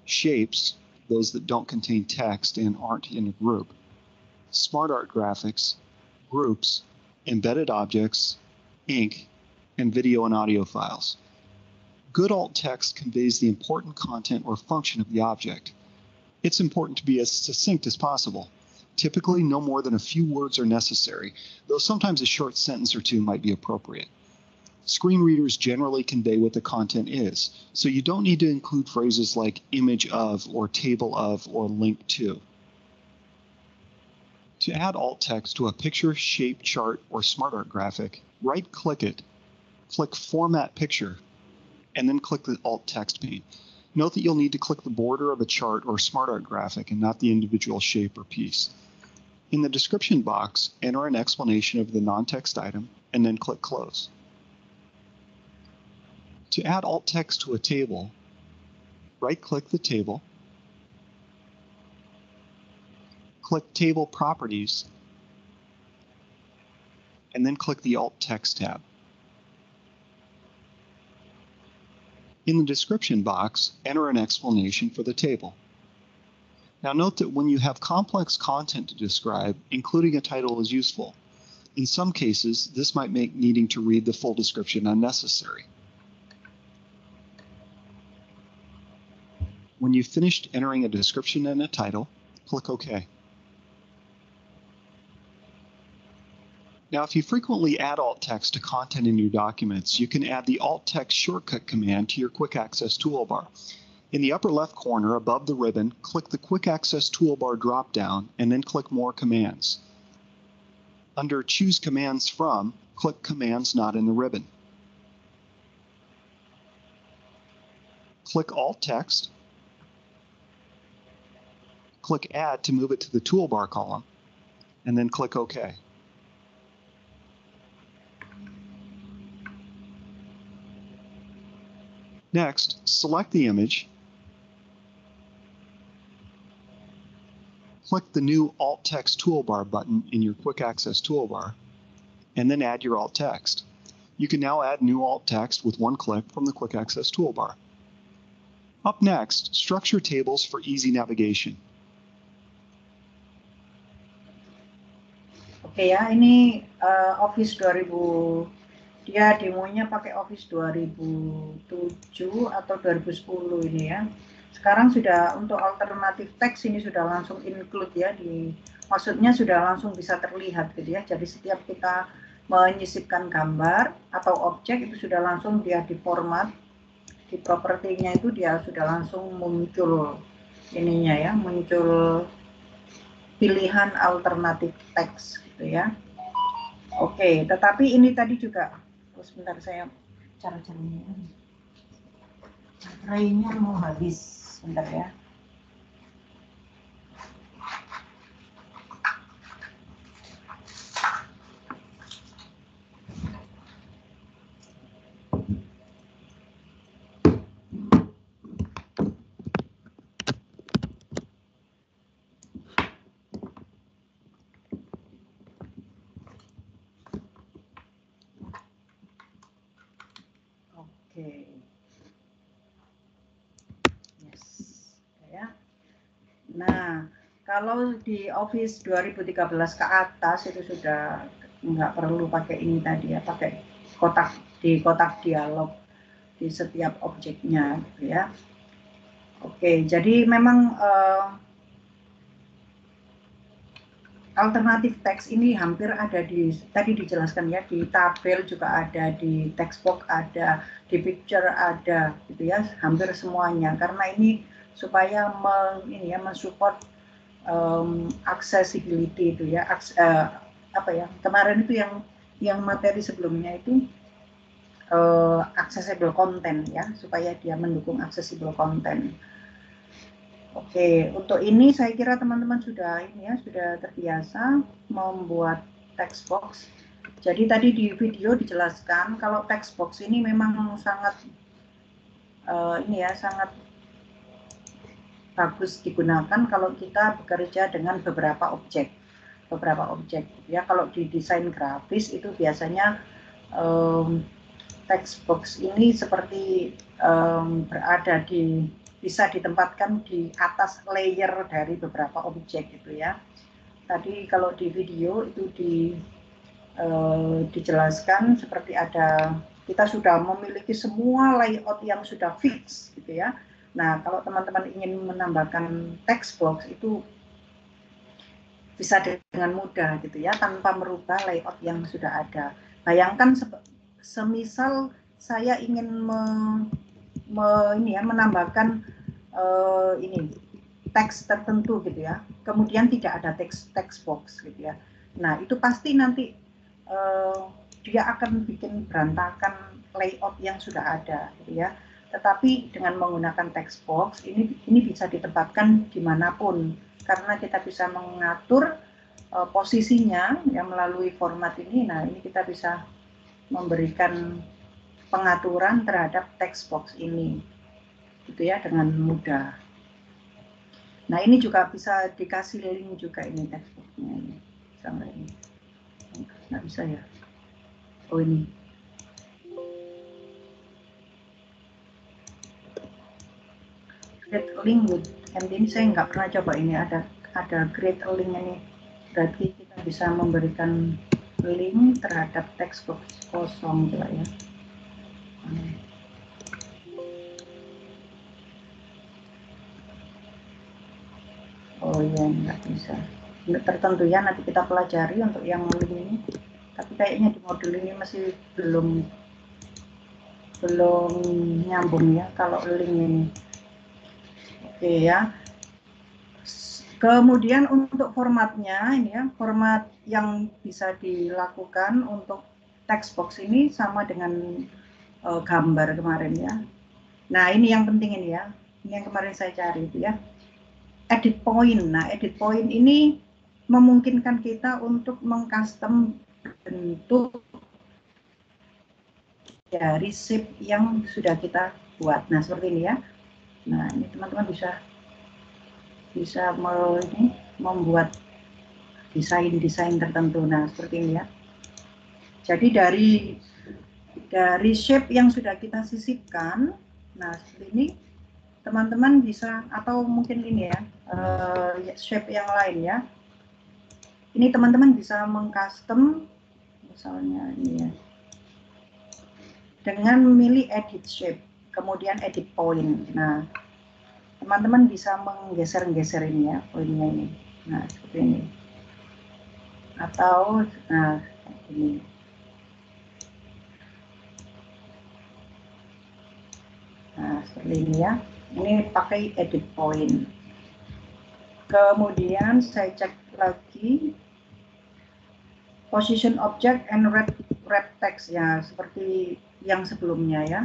Speaker 7: shapes, those that don't contain text and aren't in a group, smart art graphics, groups, embedded objects, ink, and video and audio files. Good alt text conveys the important content or function of the object. It's important to be as succinct as possible. Typically, no more than a few words are necessary, though sometimes a short sentence or two might be appropriate. Screen readers generally convey what the content is, so you don't need to include phrases like image of, or table of, or link to. To add alt text to a picture, shape, chart, or smart art graphic, right click it, click Format Picture, and then click the alt text pane. Note that you'll need to click the border of a chart or smart art graphic and not the individual shape or piece. In the description box, enter an explanation of the non-text item and then click Close. To add alt text to a table, right click the table, click Table Properties, and then click the Alt Text tab. In the description box, enter an explanation for the table. Now note that when you have complex content to describe, including a title is useful. In some cases, this might make needing to read the full description unnecessary. When you've finished entering a description and a title, click OK. Now, if you frequently add alt text to content in your documents, you can add the alt text shortcut command to your quick access toolbar. In the upper left corner above the ribbon, click the quick access toolbar dropdown and then click more commands. Under choose commands from, click commands not in the ribbon. Click alt text. Click add to move it to the toolbar column and then click OK. Next, select the image, click the new Alt Text Toolbar button in your Quick Access toolbar, and then add your alt text. You can now add new alt text with one click from the Quick Access toolbar. Up next, structure tables for easy navigation.
Speaker 1: Oke ya, ini uh, Office 2000 dia demonya pakai Office 2007 atau 2010 ini ya. Sekarang sudah untuk alternatif teks ini sudah langsung include ya di maksudnya sudah langsung bisa terlihat gitu ya. Jadi setiap kita menyisipkan gambar atau objek itu sudah langsung dia di format di propertinya itu dia sudah langsung muncul ininya ya, muncul pilihan alternatif teks gitu ya. Oke, tetapi ini tadi juga oh, sebentar saya cara-caranya. Baterainya mau habis, sebentar ya. Oke. Yes. Ya. Nah, kalau di Office 2013 ke atas itu sudah nggak perlu pakai ini tadi ya, pakai kotak di kotak dialog di setiap objeknya gitu ya. Oke, jadi memang uh, alternatif teks ini hampir ada di tadi dijelaskan ya di tabel juga ada di textbook ada di picture ada gitu ya hampir semuanya karena ini supaya men, ini ya mensupport um, accessibility itu ya uh, apa ya kemarin itu yang yang materi sebelumnya itu uh, accessible content ya supaya dia mendukung accessible content Oke, untuk ini saya kira teman-teman sudah ini ya sudah terbiasa membuat text box. Jadi tadi di video dijelaskan kalau text box ini memang sangat uh, ini ya sangat bagus digunakan kalau kita bekerja dengan beberapa objek, beberapa objek. Ya kalau di desain grafis itu biasanya um, text box ini seperti um, berada di bisa ditempatkan di atas layer dari beberapa objek gitu ya. Tadi kalau di video itu di uh, dijelaskan seperti ada kita sudah memiliki semua layout yang sudah fix gitu ya. Nah, kalau teman-teman ingin menambahkan text box itu bisa dengan mudah gitu ya tanpa merubah layout yang sudah ada. Bayangkan semisal saya ingin me me, ini ya menambahkan uh, ini teks tertentu gitu ya. Kemudian tidak ada teks teks box gitu ya. Nah itu pasti nanti uh, dia akan bikin berantakan layout yang sudah ada gitu ya. Tetapi dengan menggunakan text box ini ini bisa ditempatkan di mana pun karena kita bisa mengatur uh, posisinya ya melalui format ini. Nah ini kita bisa memberikan pengaturan terhadap text box ini gitu ya dengan mudah. Nah ini juga bisa dikasih link juga ini textbooknya ini sama ini. Nggak bisa ya? Oh ini. Create link with and ini saya nggak pernah coba ini ada ada create link ini berarti kita bisa memberikan link terhadap textbook kosong juga ya. Oh iya nggak bisa. Tertentu ya nanti kita pelajari untuk yang ini. Tapi kayaknya di modul ini masih belum belum nyambung ya kalau link ini. Oke ya. Kemudian untuk formatnya ini ya, format yang bisa dilakukan untuk text box ini sama dengan uh, gambar kemarin ya. Nah, ini yang penting ini ya. Ini yang kemarin saya cari itu ya. Edit point. Nah, edit point ini memungkinkan kita untuk mengcustom bentuk dari shape yang sudah kita buat. Nah, seperti ini ya. Nah, ini teman-teman bisa bisa ini, membuat desain-desain tertentu. Nah, seperti ini ya. Jadi dari dari shape yang sudah kita sisipkan, nah seperti ini teman-teman bisa atau mungkin ini ya uh, shape yang lain ya. Ini teman-teman bisa mengcustom misalnya ini ya dengan memilih edit shape, kemudian edit point. Nah, teman-teman bisa menggeser-geser ini ya poinnya ini. Nah, seperti ini. Atau nah ini. Nah, seperti ini ya. Ini pakai edit point. Kemudian saya cek lagi position object and red red text ya seperti yang sebelumnya ya.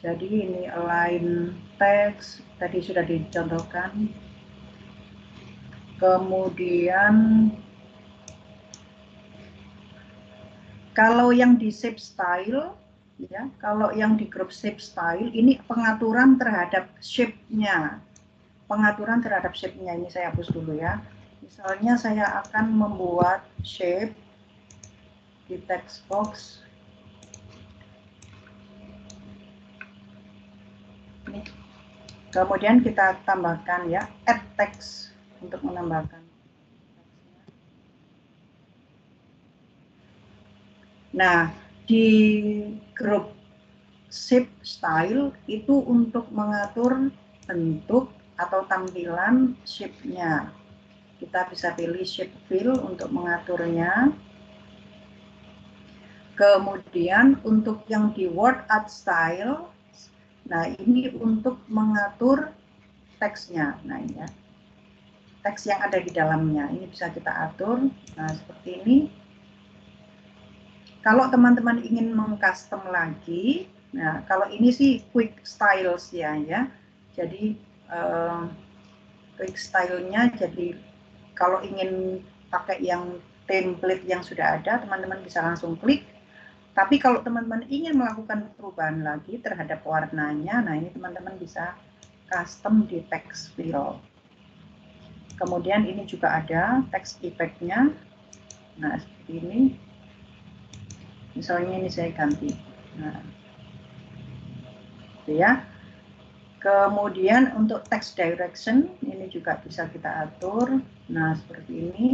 Speaker 1: Jadi ini align text tadi sudah dicontohkan. Kemudian kalau yang di shape style ya kalau yang di group shape style ini pengaturan terhadap shape-nya. Pengaturan terhadap shape-nya ini saya hapus dulu ya. Misalnya saya akan membuat shape di text box ini kemudian kita tambahkan ya add text untuk menambahkan nah di grup shape style itu untuk mengatur bentuk atau tampilan shape-nya. Kita bisa pilih shape fill untuk mengaturnya. Kemudian untuk yang di word art style, nah ini untuk mengatur teksnya. Nah ini ya, teks yang ada di dalamnya. Ini bisa kita atur. Nah seperti ini. Kalau teman-teman ingin mengcustom lagi, nah kalau ini sih quick styles ya ya. Jadi uh, quick style-nya jadi kalau ingin pakai yang template yang sudah ada, teman-teman bisa langsung klik. Tapi kalau teman-teman ingin melakukan perubahan lagi terhadap warnanya, nah ini teman-teman bisa custom di text fill. Kemudian ini juga ada text effect-nya. Nah, seperti ini. Misalnya ini saya ganti. Nah, itu ya. Kemudian untuk text direction ini juga bisa kita atur. Nah, seperti ini.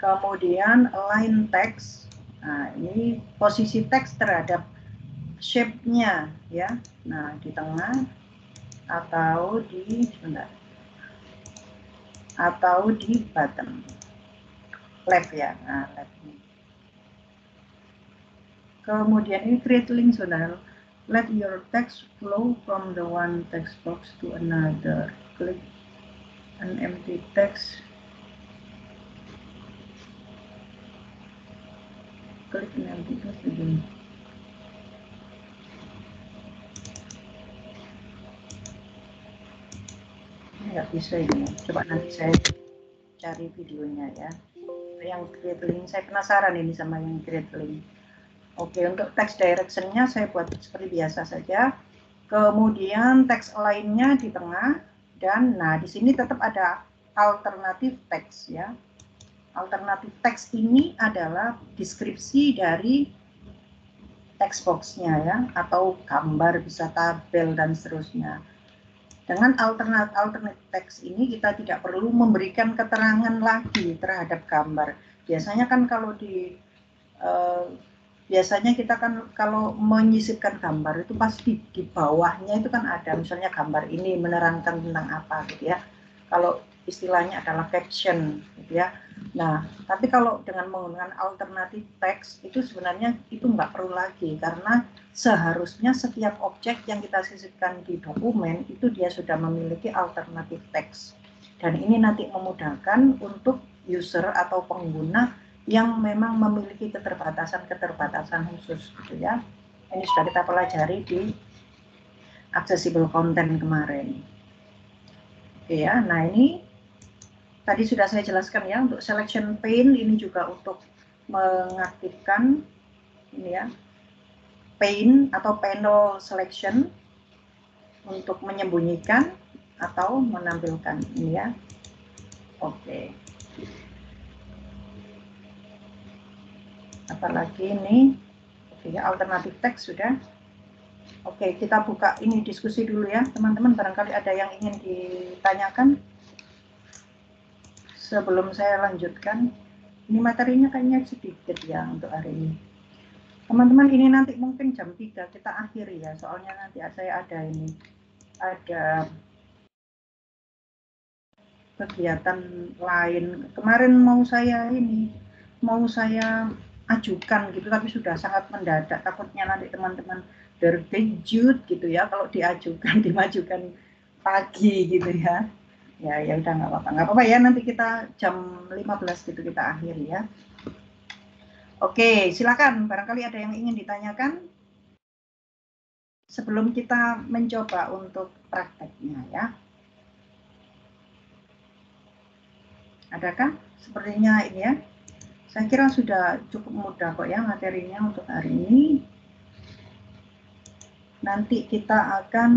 Speaker 1: Kemudian align text. Nah, ini posisi teks terhadap shape-nya ya. Nah, di tengah atau di sebentar. Atau di bottom. Left ya. Nah, left ini. Kemudian ini create link saudara let your text flow from the one text box to another. Click an empty text. Click an empty text again. Ini nggak bisa ini. Coba nanti saya cari videonya ya. Yang create link, saya penasaran ini sama yang create link. Oke, untuk text direction-nya saya buat seperti biasa saja. Kemudian teks lainnya di tengah dan nah di sini tetap ada alternatif teks ya. Alternatif teks ini adalah deskripsi dari text box-nya ya atau gambar bisa tabel dan seterusnya. Dengan alternatif alternatif teks ini kita tidak perlu memberikan keterangan lagi terhadap gambar. Biasanya kan kalau di uh, biasanya kita kan kalau menyisipkan gambar itu pasti di bawahnya itu kan ada misalnya gambar ini menerangkan tentang apa gitu ya. Kalau istilahnya adalah caption gitu ya. Nah, tapi kalau dengan menggunakan alternatif teks itu sebenarnya itu nggak perlu lagi karena seharusnya setiap objek yang kita sisipkan di dokumen itu dia sudah memiliki alternatif teks. Dan ini nanti memudahkan untuk user atau pengguna yang memang memiliki keterbatasan-keterbatasan khusus gitu ya. Ini sudah kita pelajari di accessible content kemarin. Oke ya, nah ini tadi sudah saya jelaskan ya untuk selection pane ini juga untuk mengaktifkan ini ya pane atau panel selection untuk menyembunyikan atau menampilkan ini ya. Oke. apalagi ini oke ya alternatif teks sudah oke kita buka ini diskusi dulu ya teman-teman barangkali ada yang ingin ditanyakan sebelum saya lanjutkan ini materinya kayaknya sedikit ya untuk hari ini. Teman-teman ini nanti mungkin jam 3 kita akhiri ya soalnya nanti saya ada ini ada kegiatan lain. Kemarin mau saya ini mau saya ajukan gitu tapi sudah sangat mendadak. Takutnya nanti teman-teman terkejut gitu ya kalau diajukan dimajukan pagi gitu ya ya ya udah nggak apa-apa. Nggak apa-apa ya nanti kita jam 15 gitu kita akhiri ya. Oke silakan. Barangkali ada yang ingin ditanyakan sebelum kita mencoba untuk prakteknya ya. Adakah sepertinya ini ya? Saya kira sudah cukup mudah kok ya materinya untuk hari ini. Nanti kita akan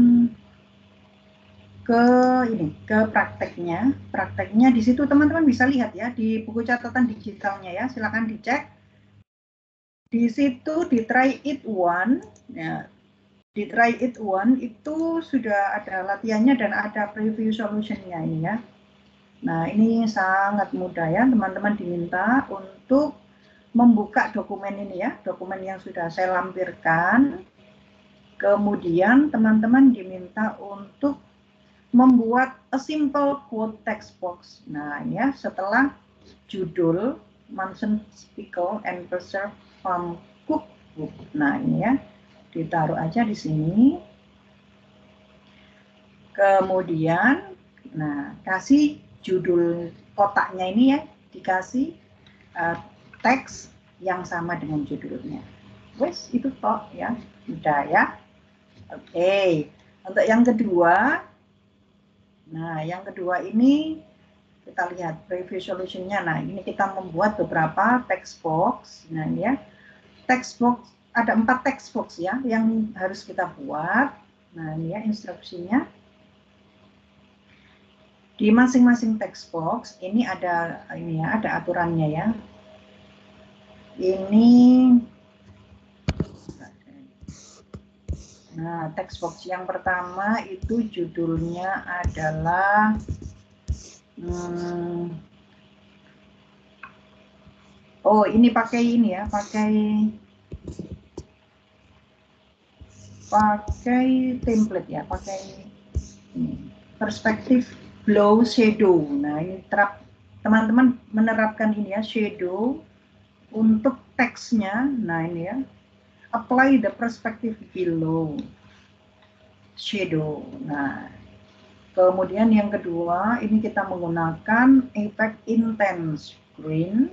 Speaker 1: ke ini ke prakteknya. Prakteknya di situ teman-teman bisa lihat ya di buku catatan digitalnya ya. Silakan dicek. Di situ di try it one ya. Di try it one itu sudah ada latihannya dan ada preview solutionnya ini ya. Nah, ini sangat mudah ya, teman-teman diminta untuk membuka dokumen ini ya, dokumen yang sudah saya lampirkan. Kemudian teman-teman diminta untuk membuat a simple quote text box. Nah, ya setelah judul Manson Pickle and Preserve Farm Cookbook. Nah, ini ya ditaruh aja di sini. Kemudian, nah kasih judul kotaknya ini ya dikasih uh, teks yang sama dengan judulnya. Wes itu toh ya, udah ya. Oke, okay. untuk yang kedua, nah yang kedua ini kita lihat preview solutionnya. Nah ini kita membuat beberapa text box. Nah ya, text box ada empat text box ya yang harus kita buat. Nah ini ya instruksinya. Di masing-masing text box ini ada ini ya ada aturannya ya. Ini Nah, text box yang pertama itu judulnya adalah hmm, Oh, ini pakai ini ya, pakai pakai template ya, pakai perspektif blow shadow. Nah, ini terap teman-teman menerapkan ini ya shadow untuk teksnya. Nah, ini ya. Apply the perspective below shadow. Nah, kemudian yang kedua ini kita menggunakan effect intense green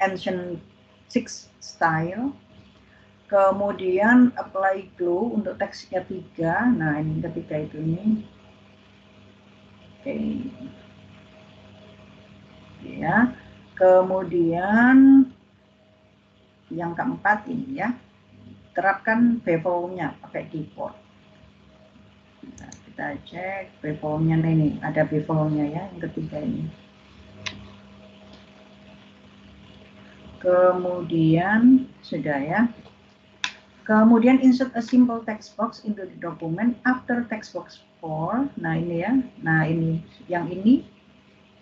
Speaker 1: ancient six style Kemudian apply glow untuk teksnya tiga. Nah ini ketiga itu ini. Oke. Ya. Kemudian yang keempat ini ya. Terapkan bevelnya pakai keyboard. Nah, kita cek bevelnya ini. Ada bevelnya ya yang ketiga ini. Kemudian sudah ya. Kemudian insert a simple text box into the document after text box 4. Nah ini ya, nah ini, yang ini,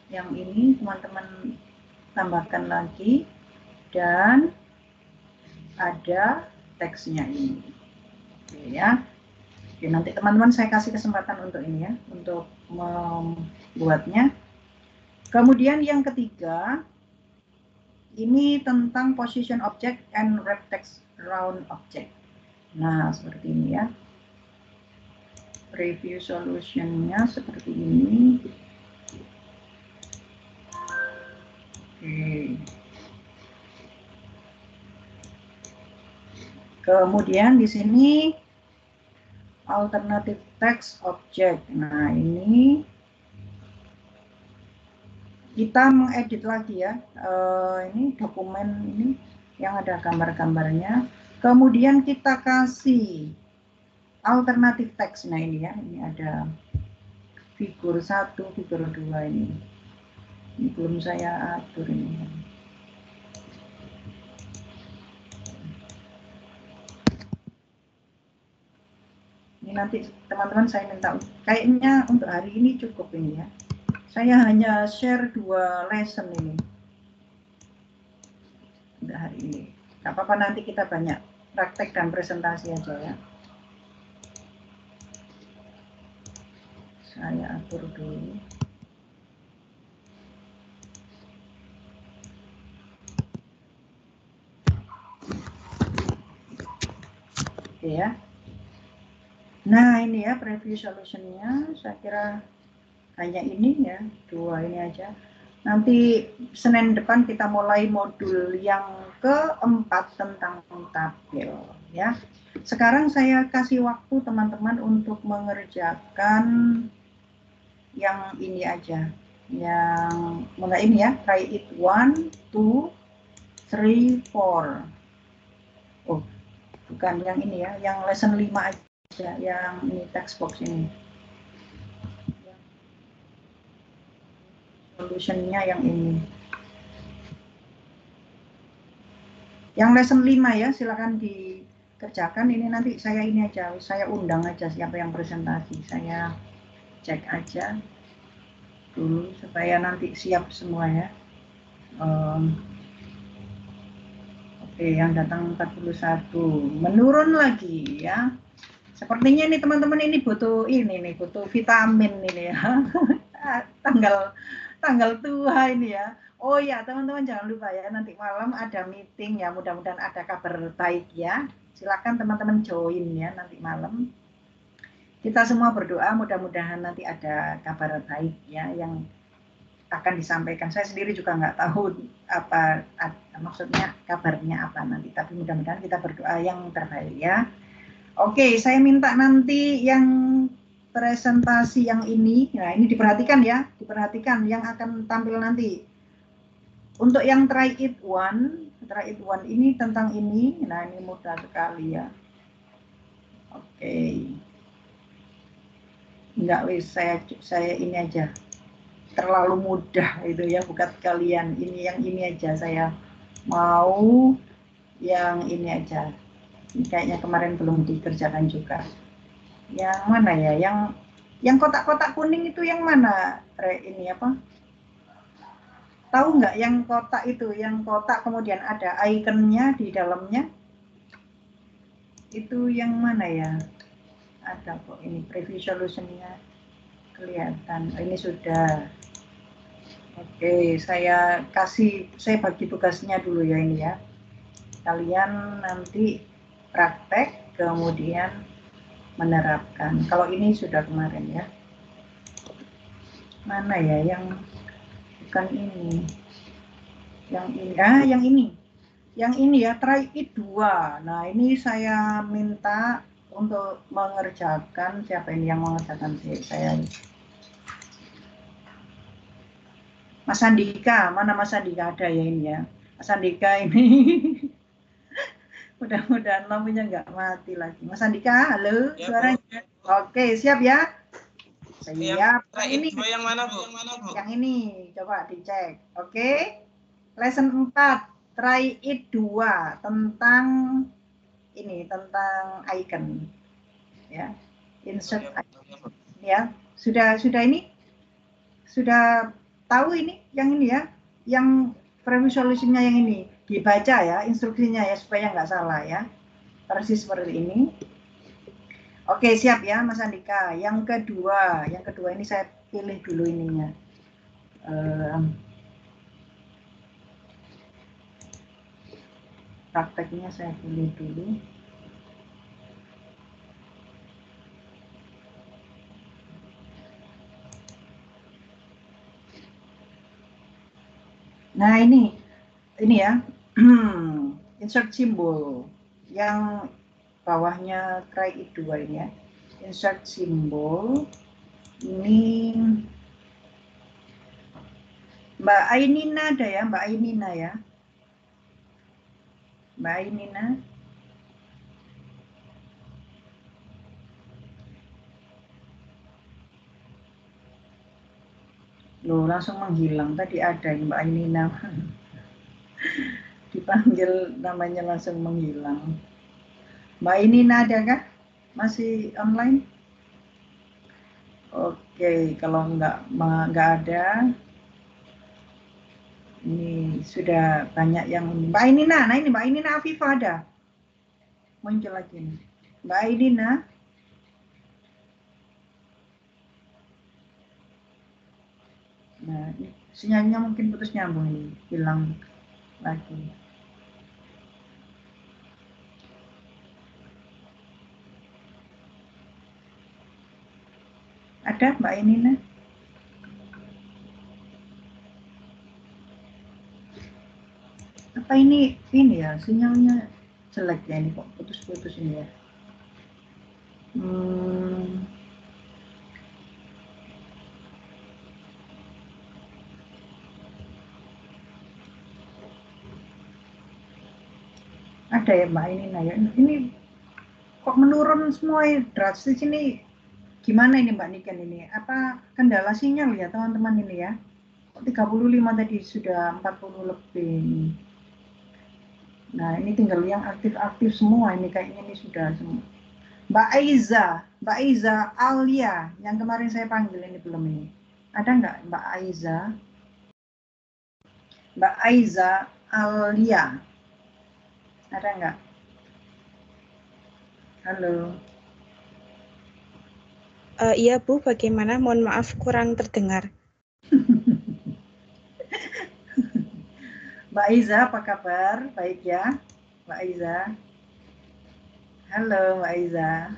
Speaker 1: yang ini teman-teman tambahkan lagi dan ada teksnya ini. Oke ya. Oke, nanti teman-teman saya kasih kesempatan untuk ini ya, untuk membuatnya. Kemudian yang ketiga, ini tentang position object and wrap text round object. Nah, seperti ini ya. Preview solutionnya seperti ini. Oke. Kemudian di sini alternative text object. Nah, ini kita mengedit lagi ya. Uh, ini dokumen ini yang ada gambar-gambarnya. Kemudian kita kasih alternatif teks. Nah ini ya, ini ada figur satu, figur dua ini. Ini belum saya atur ini. Ini nanti teman-teman saya minta, kayaknya untuk hari ini cukup ini ya. Saya hanya share dua lesson ini untuk hari ini. Gak apa-apa nanti kita banyak praktek dan presentasi aja ya. Saya atur dulu. Oke ya. Nah ini ya preview solutionnya. Saya kira hanya ini ya, dua ini aja. Nanti Senin depan kita mulai modul yang keempat tentang tabel ya. Sekarang saya kasih waktu teman-teman untuk mengerjakan yang ini aja. Yang mulai ini ya, try it one, two, three, four. Oh, bukan yang ini ya, yang lesson 5 aja, yang ini text box ini. solutionnya yang ini. Yang lesson 5 ya, silakan dikerjakan. Ini nanti saya ini aja, saya undang aja siapa yang presentasi. Saya cek aja dulu supaya nanti siap semua ya. Um, Oke, yang datang 41. Menurun lagi ya. Sepertinya nih teman-teman ini butuh ini nih, butuh vitamin ini ya. tanggal tanggal tua ini ya. Oh ya, teman-teman jangan lupa ya, nanti malam ada meeting ya, mudah-mudahan ada kabar baik ya. Silakan teman-teman join ya nanti malam. Kita semua berdoa mudah-mudahan nanti ada kabar baik ya yang akan disampaikan. Saya sendiri juga nggak tahu apa maksudnya kabarnya apa nanti, tapi mudah-mudahan kita berdoa yang terbaik ya. Oke, saya minta nanti yang presentasi yang ini, nah ini diperhatikan ya, diperhatikan yang akan tampil nanti. Untuk yang try it one, try it one ini tentang ini, nah ini mudah sekali ya. Oke. Enggak wis saya saya ini aja. Terlalu mudah itu ya bukan kalian. Ini yang ini aja saya mau yang ini aja ini kayaknya kemarin belum dikerjakan juga. Yang mana ya? Yang yang kotak-kotak kuning itu yang mana? Re, ini apa? Tahu nggak yang kotak itu? Yang kotak kemudian ada ikonnya di dalamnya? Itu yang mana ya? Ada kok ini preview solutionnya kelihatan. Ini sudah. Oke, saya kasih, saya bagi tugasnya dulu ya ini ya. Kalian nanti praktek, kemudian menerapkan. Kalau ini sudah kemarin ya. Mana ya yang bukan ini? Yang ini, ah yang ini. Yang ini ya, try it dua. Nah ini saya minta untuk mengerjakan, siapa ini yang mengerjakan saya? Mas Andika, mana Mas Andika ada ya ini ya? Mas Andika ini Mudah-mudahan lampunya nggak mati lagi. Mas Andika, halo, ya, suaranya. Bu. Oke, siap ya? Siap. Yang,
Speaker 9: ini yang mana, Bu? Yang mana, Bu?
Speaker 1: Yang ini, coba dicek. Oke. Lesson 4, try it 2 tentang ini, tentang icon. Ya. Insert ya, icon. Ya, sudah sudah ini? Sudah tahu ini yang ini ya? Yang preview solutionnya yang ini dibaca ya instruksinya ya supaya nggak salah ya. Persis seperti ini. Oke siap ya Mas Andika. Yang kedua yang kedua ini saya pilih dulu ininya. Um, prakteknya saya pilih dulu. Nah ini, ini ya, insert simbol yang bawahnya try it dua ini ya insert simbol ini Mbak Ainina ada ya Mbak Ainina ya Mbak Ainina Loh, langsung menghilang. Tadi ada Mbak Ainina. dipanggil namanya langsung menghilang. Mbak ini ada kah? Masih online? Oke, kalau nggak nggak ada, ini sudah banyak yang Mbak Inina, nah ini Mbak Inina Afifah ada. Muncul lagi nih. Mbak Inina. Nah, sinyalnya mungkin putus nyambung ini, hilang lagi. Ada Mbak Inina? Apa ini ini ya sinyalnya jelek ya ini kok putus-putus ini ya. Hmm. Ada ya Mbak Inina ya. Ini kok menurun semua ya, drastis ini Gimana ini Mbak Niken ini? Apa kendala sinyal ya teman-teman ini ya? 35 tadi sudah 40 lebih. Nah ini tinggal yang aktif-aktif semua ini kayaknya ini sudah semua. Mbak Aiza, Mbak Aiza Alia yang kemarin saya panggil ini belum ini. Ada nggak Mbak Aiza? Mbak Aiza Alia. Ada nggak? Halo.
Speaker 10: Eh, iya Bu, bagaimana? Mohon maaf kurang terdengar.
Speaker 1: Mbak Aiza, apa kabar? Baik ya, Mbak Aiza. Halo, Mbak Aiza.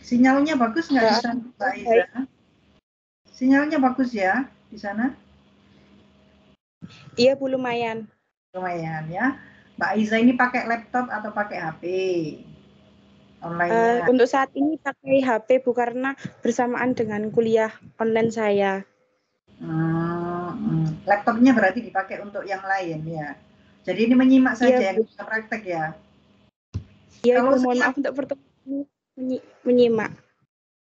Speaker 1: Sinyalnya bagus nggak di sana, Mbak Aiza? Sinyalnya bagus ya di sana?
Speaker 10: Iya Bu, lumayan.
Speaker 1: Lumayan ya. Mbak Aiza ini pakai laptop atau pakai HP? Online
Speaker 10: Eh, untuk saat ini pakai HP Bu karena bersamaan dengan kuliah online saya.
Speaker 1: Hmm, laptopnya berarti dipakai untuk yang lain ya. Jadi ini menyimak saja
Speaker 10: Iya,
Speaker 1: yang bisa praktek ya.
Speaker 10: Iya
Speaker 1: Kalau
Speaker 10: mohon
Speaker 1: saya-
Speaker 10: maaf untuk pertemuan menyi- menyimak.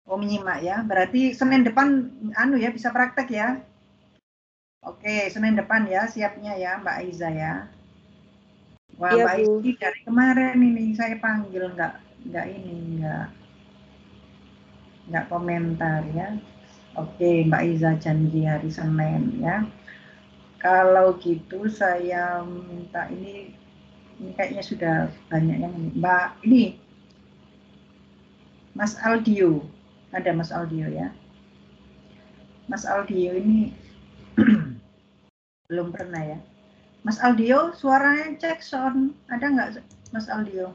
Speaker 1: Oh menyimak ya. Berarti Senin depan anu ya bisa praktek ya. Oke, Senin depan ya siapnya ya Mbak Aiza ya. Wah
Speaker 10: Iya,
Speaker 1: Mbak ini dari kemarin ini saya panggil nggak nggak ini nggak nggak komentar ya. Oke Mbak Aiza janji hari Senin ya. Kalau gitu saya minta ini ini kayaknya sudah banyak yang Mbak ini Mas Aldio ada Mas Aldio ya. Mas Aldio ini belum pernah ya. Mas Aldio suaranya cek sound ada nggak Mas Aldio?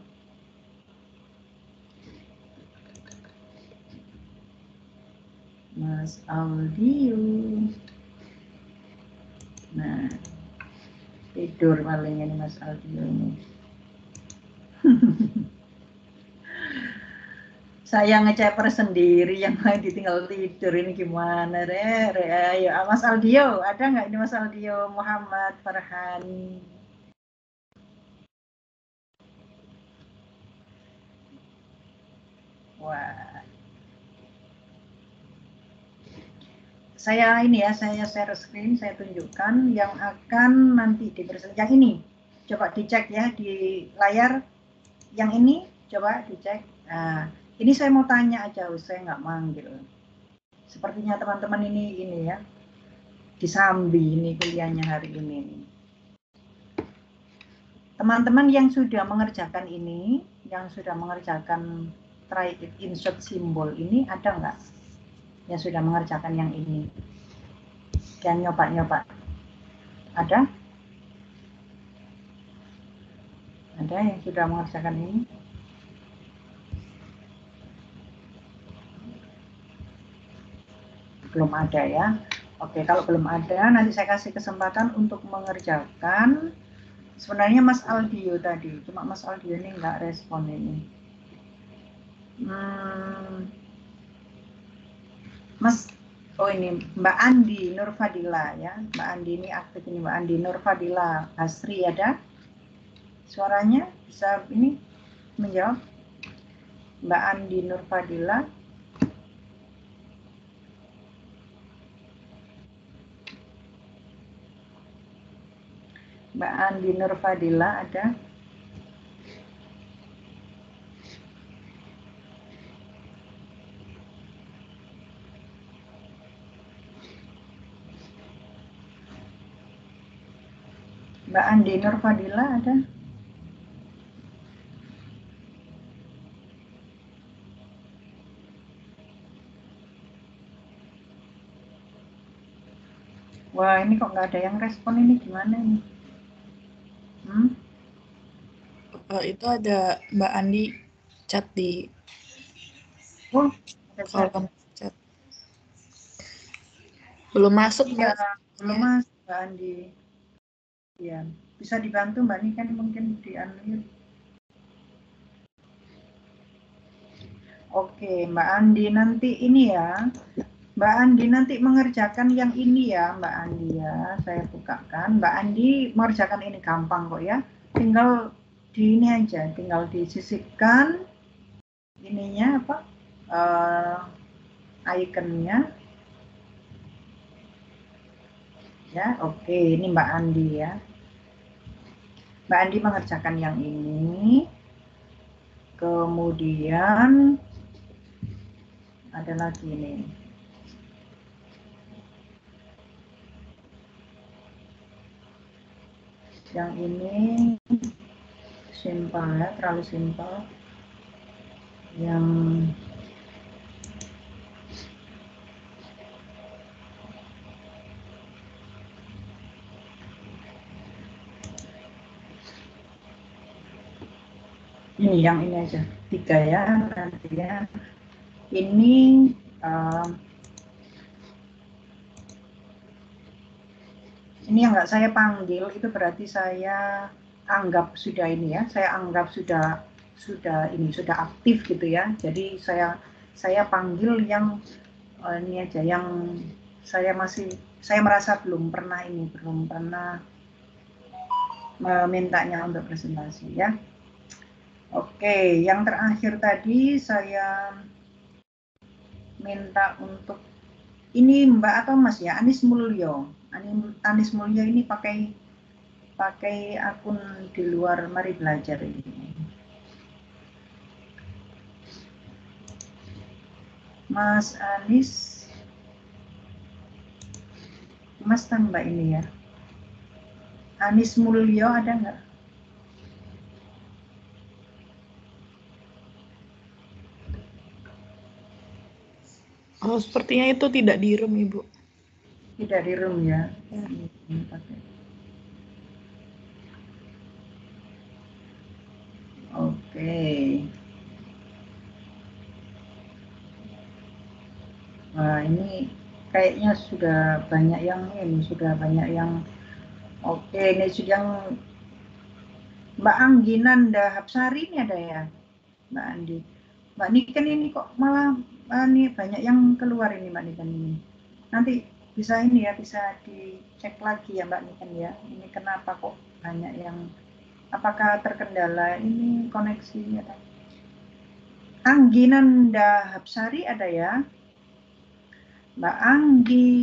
Speaker 1: Mas Aldio. Nah, tidur paling ini Mas Aldio ini. Saya ngeceper sendiri yang lain ditinggal tidur. Ini gimana re, re ayo. Ah, Mas Aldio ada nggak ini Mas Aldio? Muhammad Farhan Wah. Saya ini ya saya share screen saya tunjukkan yang akan nanti dipresentasikan yang ini coba dicek ya di layar. Yang ini coba dicek. Nah ini saya mau tanya aja, saya nggak manggil. Sepertinya teman-teman ini ini ya, disambi ini kuliahnya hari ini. Teman-teman yang sudah mengerjakan ini, yang sudah mengerjakan try it insert simbol ini ada nggak? Yang sudah mengerjakan yang ini? Yang nyoba-nyoba? Ada? Ada yang sudah mengerjakan ini? Belum ada ya. Oke, kalau belum ada, nanti saya kasih kesempatan untuk mengerjakan. Sebenarnya Mas Aldio tadi, cuma Mas Aldio ini nggak respon ini. Hmm, Mas, oh ini Mbak Andi Nurfadila ya, Mbak Andi ini aktif ini Mbak Andi Nurfadila Hasri ada? Suaranya bisa ini menjawab? Mbak Andi Nurfadila Mbak Andi Nurfadila ada? Mbak Andi Nurfadila ada? Wah, ini kok nggak ada yang respon ini gimana ini? Hmm?
Speaker 11: Eh, itu ada Mbak Andi chat di
Speaker 1: Oh, ada chat.
Speaker 11: kolom chat. Belum masuk
Speaker 1: Iya,
Speaker 11: Mbak.
Speaker 1: belum masuk Mbak Andi. Iya, bisa dibantu Mbak ini kan mungkin di unmute. Oke, Mbak Andi nanti ini ya. Mbak Andi nanti mengerjakan yang ini ya, Mbak Andi ya. Saya bukakan. Mbak Andi mengerjakan ini gampang kok ya. Tinggal di ini aja, tinggal disisipkan ininya apa? eh ikonnya. Ya, oke, ini Mbak Andi ya. Mbak Andi mengerjakan yang ini. Kemudian ada lagi nih. yang ini. Simpel ya terlalu simpel yang ini yang ini aja. Tiga ya nantinya ini uh, ini yang nggak saya panggil itu berarti saya anggap sudah ini ya saya anggap sudah sudah ini sudah aktif gitu ya. Jadi saya saya panggil yang uh, ini aja yang saya masih saya merasa belum pernah ini belum pernah memintanya untuk presentasi ya. Oke, yang terakhir tadi saya minta untuk ini Mbak atau Mas ya, Anis Mulyo. Anis Mulyo ini pakai pakai akun di luar Mari Belajar ini. Mas Anis, Mas tambah ini ya. Anis Mulyo ada nggak?
Speaker 11: Oh, sepertinya itu tidak di room, Ibu.
Speaker 1: Tidak di room ya.
Speaker 11: ya.
Speaker 1: Oke. Nah, ini kayaknya sudah banyak yang ini, sudah banyak yang oke, ini sudah yang Mbak Angginan Hapsari ini ada ya, Mbak Andi. Mbak Niken ini kok malah ah, ini banyak yang keluar ini Mbak Niken ini. Nanti bisa ini ya, bisa dicek lagi ya Mbak Niken ya. Ini kenapa kok banyak yang, apakah terkendala ini koneksinya? Angginanda Hapsari ada ya. Mbak Anggi.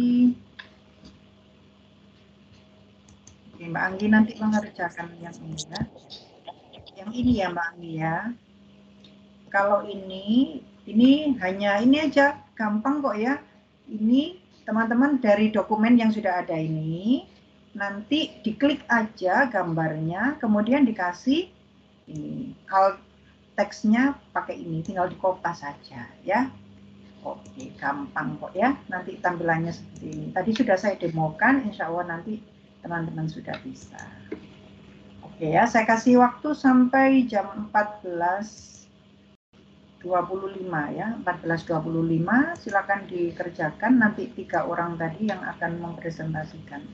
Speaker 1: Oke, Mbak Anggi nanti mengerjakan yang ini ya. Yang ini ya Mbak Anggi ya kalau ini ini hanya ini aja gampang kok ya ini teman-teman dari dokumen yang sudah ada ini nanti diklik aja gambarnya kemudian dikasih ini alt teksnya pakai ini tinggal dikopas saja ya. Oke gampang kok ya. Nanti tampilannya seperti ini. Tadi sudah saya demokan insya Allah nanti teman-teman sudah bisa. Oke ya saya kasih waktu sampai jam 14 25 ya 14.25 silakan dikerjakan nanti tiga orang tadi yang akan mempresentasikan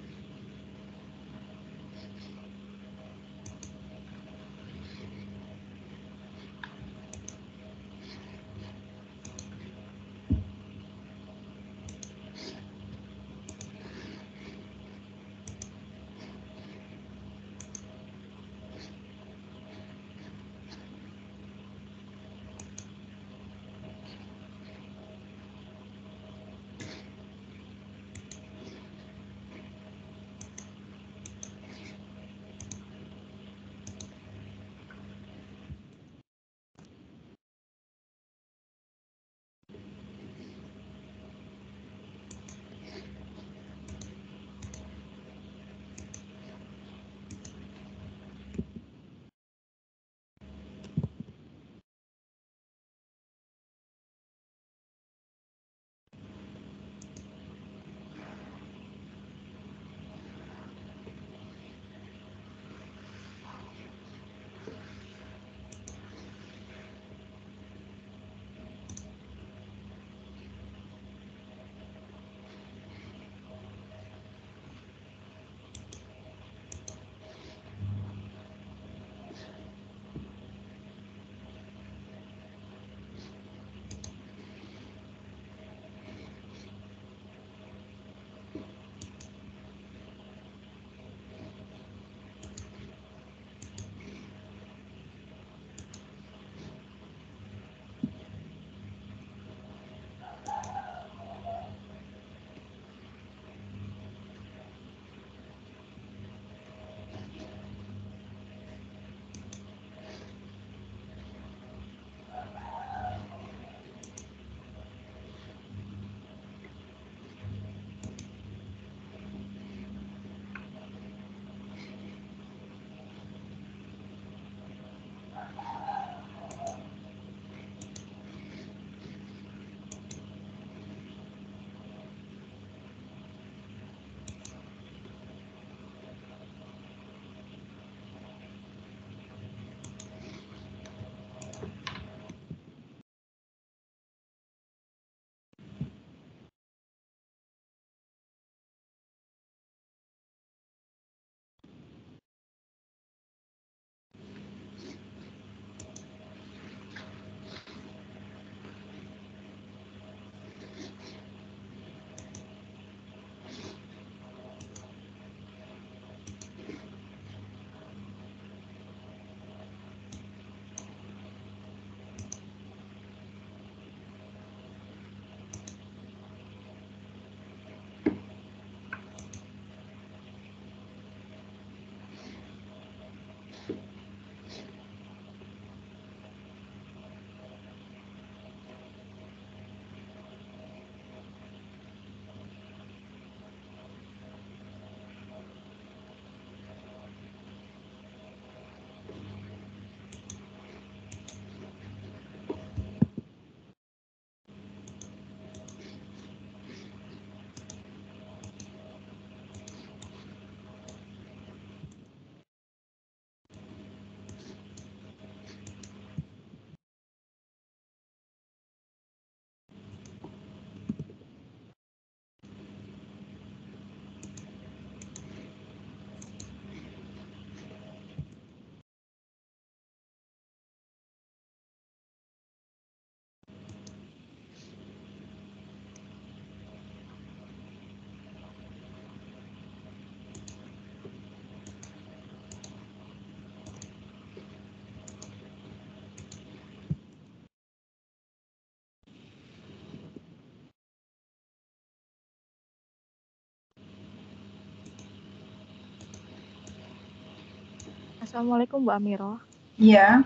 Speaker 12: Assalamualaikum Bu Amiro.
Speaker 1: Iya,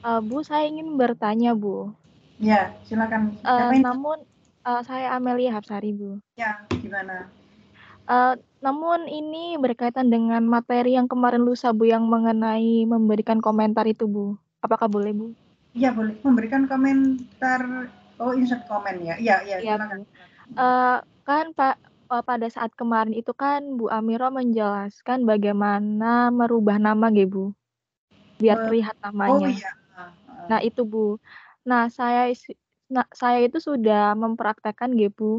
Speaker 12: Eh, Bu, saya ingin bertanya Bu.
Speaker 1: ya silakan. Siapa yang
Speaker 12: namun eh, saya Amelia Hapsari Bu.
Speaker 1: ya gimana?
Speaker 12: Eh, namun ini berkaitan dengan materi yang kemarin lusa Bu yang mengenai memberikan komentar itu Bu. Apakah boleh Bu?
Speaker 1: Iya boleh memberikan komentar. Oh insert komen ya. Iya iya silakan.
Speaker 12: Bu. Eh, kan Pak eh, pada saat kemarin itu kan Bu Amiro menjelaskan bagaimana merubah nama gitu Bu. Biar
Speaker 1: Eh,
Speaker 12: terlihat
Speaker 1: Oh
Speaker 12: namanya.
Speaker 1: iya. Ah.
Speaker 12: Nah, itu Bu. Nah, saya isi- nah, saya itu sudah mempraktekkan gitu Bu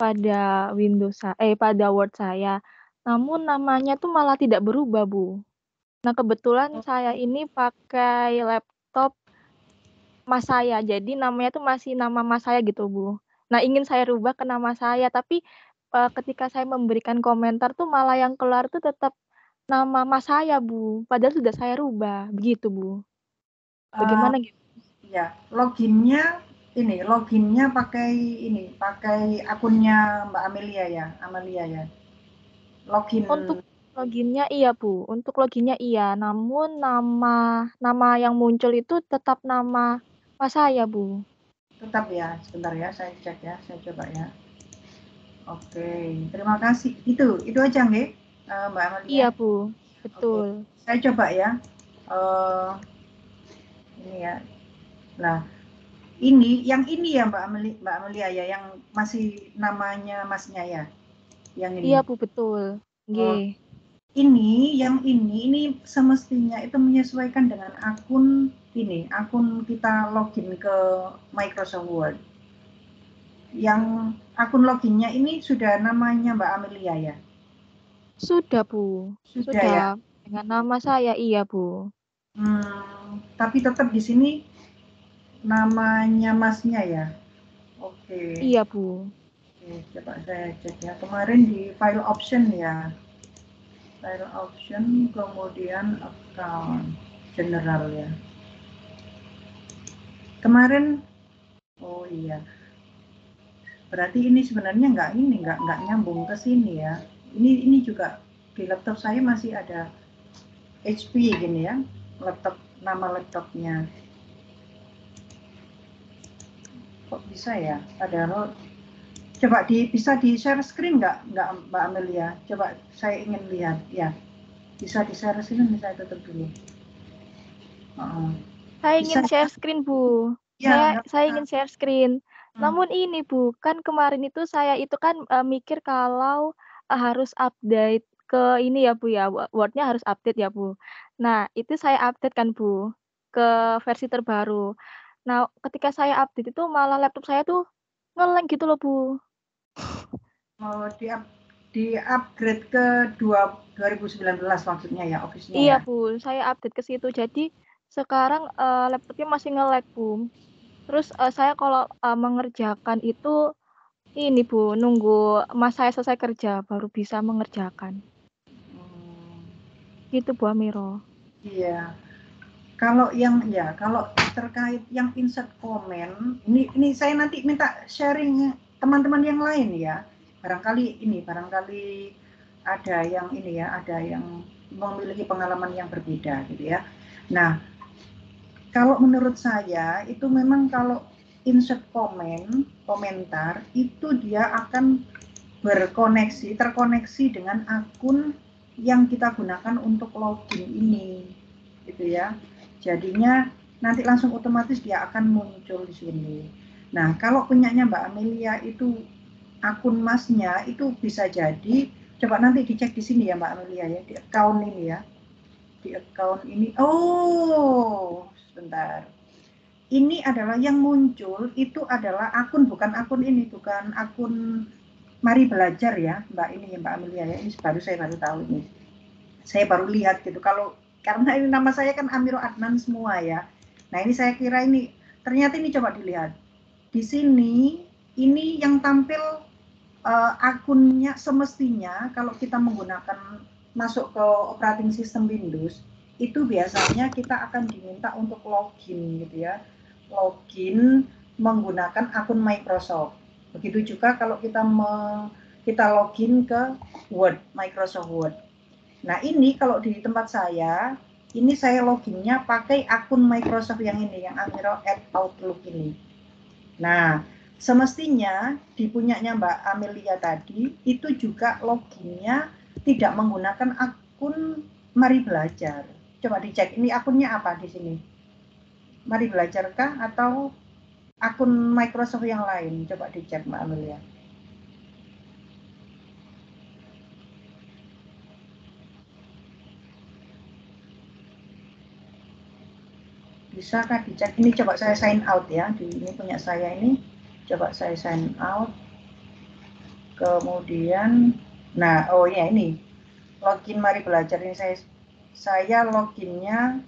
Speaker 12: pada Windows sa- eh pada Word saya. Namun namanya tuh malah tidak berubah, Bu. Nah, kebetulan saya ini pakai laptop mas saya. Jadi namanya tuh masih nama mas saya gitu, Bu. Nah, ingin saya rubah ke nama saya, tapi eh, ketika saya memberikan komentar tuh malah yang keluar tuh tetap nama mas saya, Bu. Padahal sudah saya rubah. Begitu, Bu.
Speaker 1: Ah,
Speaker 12: Bagaimana gitu?
Speaker 1: ya loginnya ini loginnya pakai ini pakai akunnya Mbak Amelia ya Amelia ya login
Speaker 12: Untuk loginnya iya, Bu. Untuk loginnya iya, namun nama nama yang muncul itu tetap nama mas saya, Bu.
Speaker 1: tetap ya sebentar ya saya cek ya saya coba ya oke terima kasih. Itu itu aja nggih eh, Mbak Amelia
Speaker 12: Iya, Bu. Betul.
Speaker 1: saya coba ya. Eh ini ya. Nah ini yang ini ya Mbak Amelia, Mbak Amelia ya yang masih namanya masnya ya? Yang ini.
Speaker 12: Iya, Bu, betul. Nggih.
Speaker 1: ini yang ini ini semestinya itu menyesuaikan dengan akun ini akun kita login ke Microsoft Word. Yang akun loginnya ini sudah namanya Mbak Amelia ya
Speaker 12: Sudah, Bu.
Speaker 1: Sudah
Speaker 12: Sudah.
Speaker 1: ya?
Speaker 12: Dengan nama saya, iya, Bu.
Speaker 1: Hmm, tapi tetap di sini namanya masnya ya oke
Speaker 12: Iya, Bu.
Speaker 1: Oke, coba saya cek ya kemarin di file option ya file option kemudian account general ya kemarin oh iya berarti ini sebenarnya nggak ini nggak nggak nyambung ke sini ya. Ini ini juga di laptop saya masih ada HP gini ya laptop nama laptopnya. Kok bisa ya? Padahal coba di bisa di share screen nggak nggak Mbak Amelia? Coba saya ingin lihat ya. Bisa di share screen saya tutup dulu. Heeh.
Speaker 12: Saya
Speaker 1: Bisa
Speaker 12: ingin share screen, Bu.
Speaker 1: Ya,
Speaker 12: Saya saya ingin share screen. Namun ini, Bu, kan kemarin itu saya itu kan eh, mikir kalau eh, harus update ke ini ya, Bu ya. Wo- Word-nya harus update ya, Bu. Nah, itu saya update kan, Bu, ke versi terbaru. Nah, ketika saya update itu malah laptop saya tuh ngeleng gitu loh, Bu.
Speaker 1: mau di up, di upgrade ke dua 2019 maksudnya ya office-nya
Speaker 12: Iya,
Speaker 1: ya
Speaker 12: Bu. Saya update ke situ. Jadi sekarang eh, laptopnya masih nge-lag, Bu. Terus eh, saya kalau eh, mengerjakan itu ini, Bu, nunggu mas saya selesai kerja baru bisa mengerjakan.
Speaker 1: Hmm,
Speaker 12: Gitu, Bu Amiro.
Speaker 1: iya kalau yang ya kalau terkait yang insert komen ini ini saya nanti minta sharing teman-teman yang lain ya barangkali ini barangkali ada yang ini ya ada yang memiliki pengalaman yang berbeda gitu ya nah kalau menurut saya itu memang kalau insert komen komentar itu dia akan berkoneksi terkoneksi dengan akun yang kita gunakan untuk login ini gitu ya. Jadinya nanti langsung otomatis dia akan muncul di sini. Nah kalau punyanya Mbak Amelia itu akun masnya itu bisa jadi coba nanti dicek di sini ya Mbak Amelia ya di account ini ya. Di account ini. Oh sebentar. Ini adalah yang muncul itu adalah akun bukan akun ini bukan akun mari belajar ya Mbak ini Mbak Amelia ya. Ini baru saya baru tahu ini. Saya baru lihat gitu. Kalau karena ini nama saya kan Amiro Adnan semua ya. Nah ini saya kira ini ternyata ini coba dilihat. Di sini ini yang tampil eh, akunnya semestinya kalau kita menggunakan masuk ke operating system Windows itu biasanya kita akan diminta untuk login gitu ya login menggunakan akun Microsoft begitu juga kalau kita me- kita login ke Word Microsoft Word Nah, ini kalau di tempat saya, ini saya loginnya pakai akun Microsoft yang ini, yang Amiro at Outlook ini. Nah, semestinya di punyanya Mbak Amelia tadi, itu juga loginnya tidak menggunakan akun Mari Belajar. Coba dicek, ini akunnya apa di sini? Mari Belajarkah atau akun Microsoft yang lain? Coba dicek Mbak Amelia. Bisakah dicek? Ini coba saya sign out ya. Di ini punya saya ini. Coba saya sign out. Kemudian, nah, oh ya ini login mari belajar ini saya saya loginnya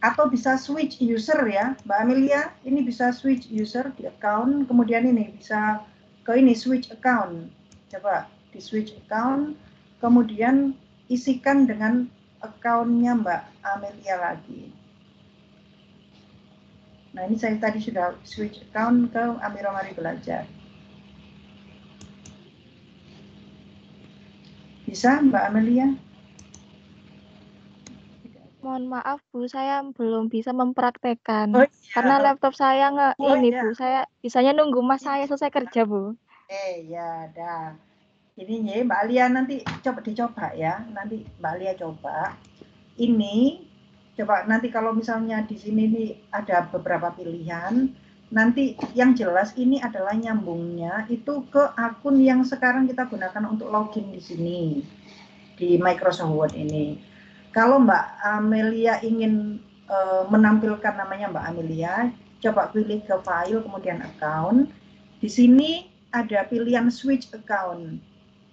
Speaker 1: atau bisa switch user ya. Mbak Amelia ini bisa switch user di account. Kemudian ini bisa ke ini switch account. Coba di switch account. Kemudian isikan dengan accountnya Mbak Amelia lagi. Nah, ini saya tadi sudah switch account ke Amiro Mari Belajar. Bisa, Mbak Amelia?
Speaker 2: Mohon maaf Bu, saya belum bisa mempraktekkan.
Speaker 1: Oh, iya.
Speaker 2: Karena laptop saya nge
Speaker 1: Oh,
Speaker 2: ini
Speaker 1: iya.
Speaker 2: Bu, saya bisanya nunggu Mas saya selesai kerja Bu.
Speaker 1: Eh, ya, dah. Ini ya, Mbak Alia nanti coba dicoba ya. Nanti Mbak Alia coba. Ini coba nanti kalau misalnya di sini nih ada beberapa pilihan, nanti yang jelas ini adalah nyambungnya itu ke akun yang sekarang kita gunakan untuk login di sini di Microsoft Word ini. Kalau Mbak Amelia ingin eh, menampilkan namanya Mbak Amelia, coba pilih ke file kemudian account. Di sini ada pilihan switch account.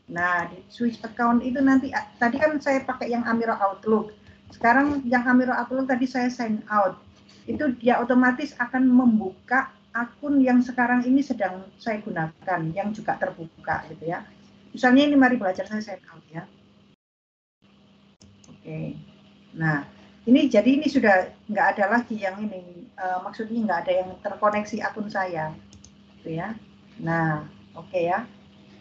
Speaker 1: Nah, di switch account itu nanti tadi kan saya pakai yang Amiro Outlook. Sekarang yang Amiro Outlook tadi saya sign out. Itu dia otomatis akan membuka akun yang sekarang ini sedang saya gunakan, yang juga terbuka gitu ya. Misalnya ini mari belajar saya sign out ya. Oke. Nah, ini jadi ini sudah nggak ada lagi yang ini, eh, maksudnya nggak ada yang terkoneksi akun saya, gitu ya. Nah, oke ya.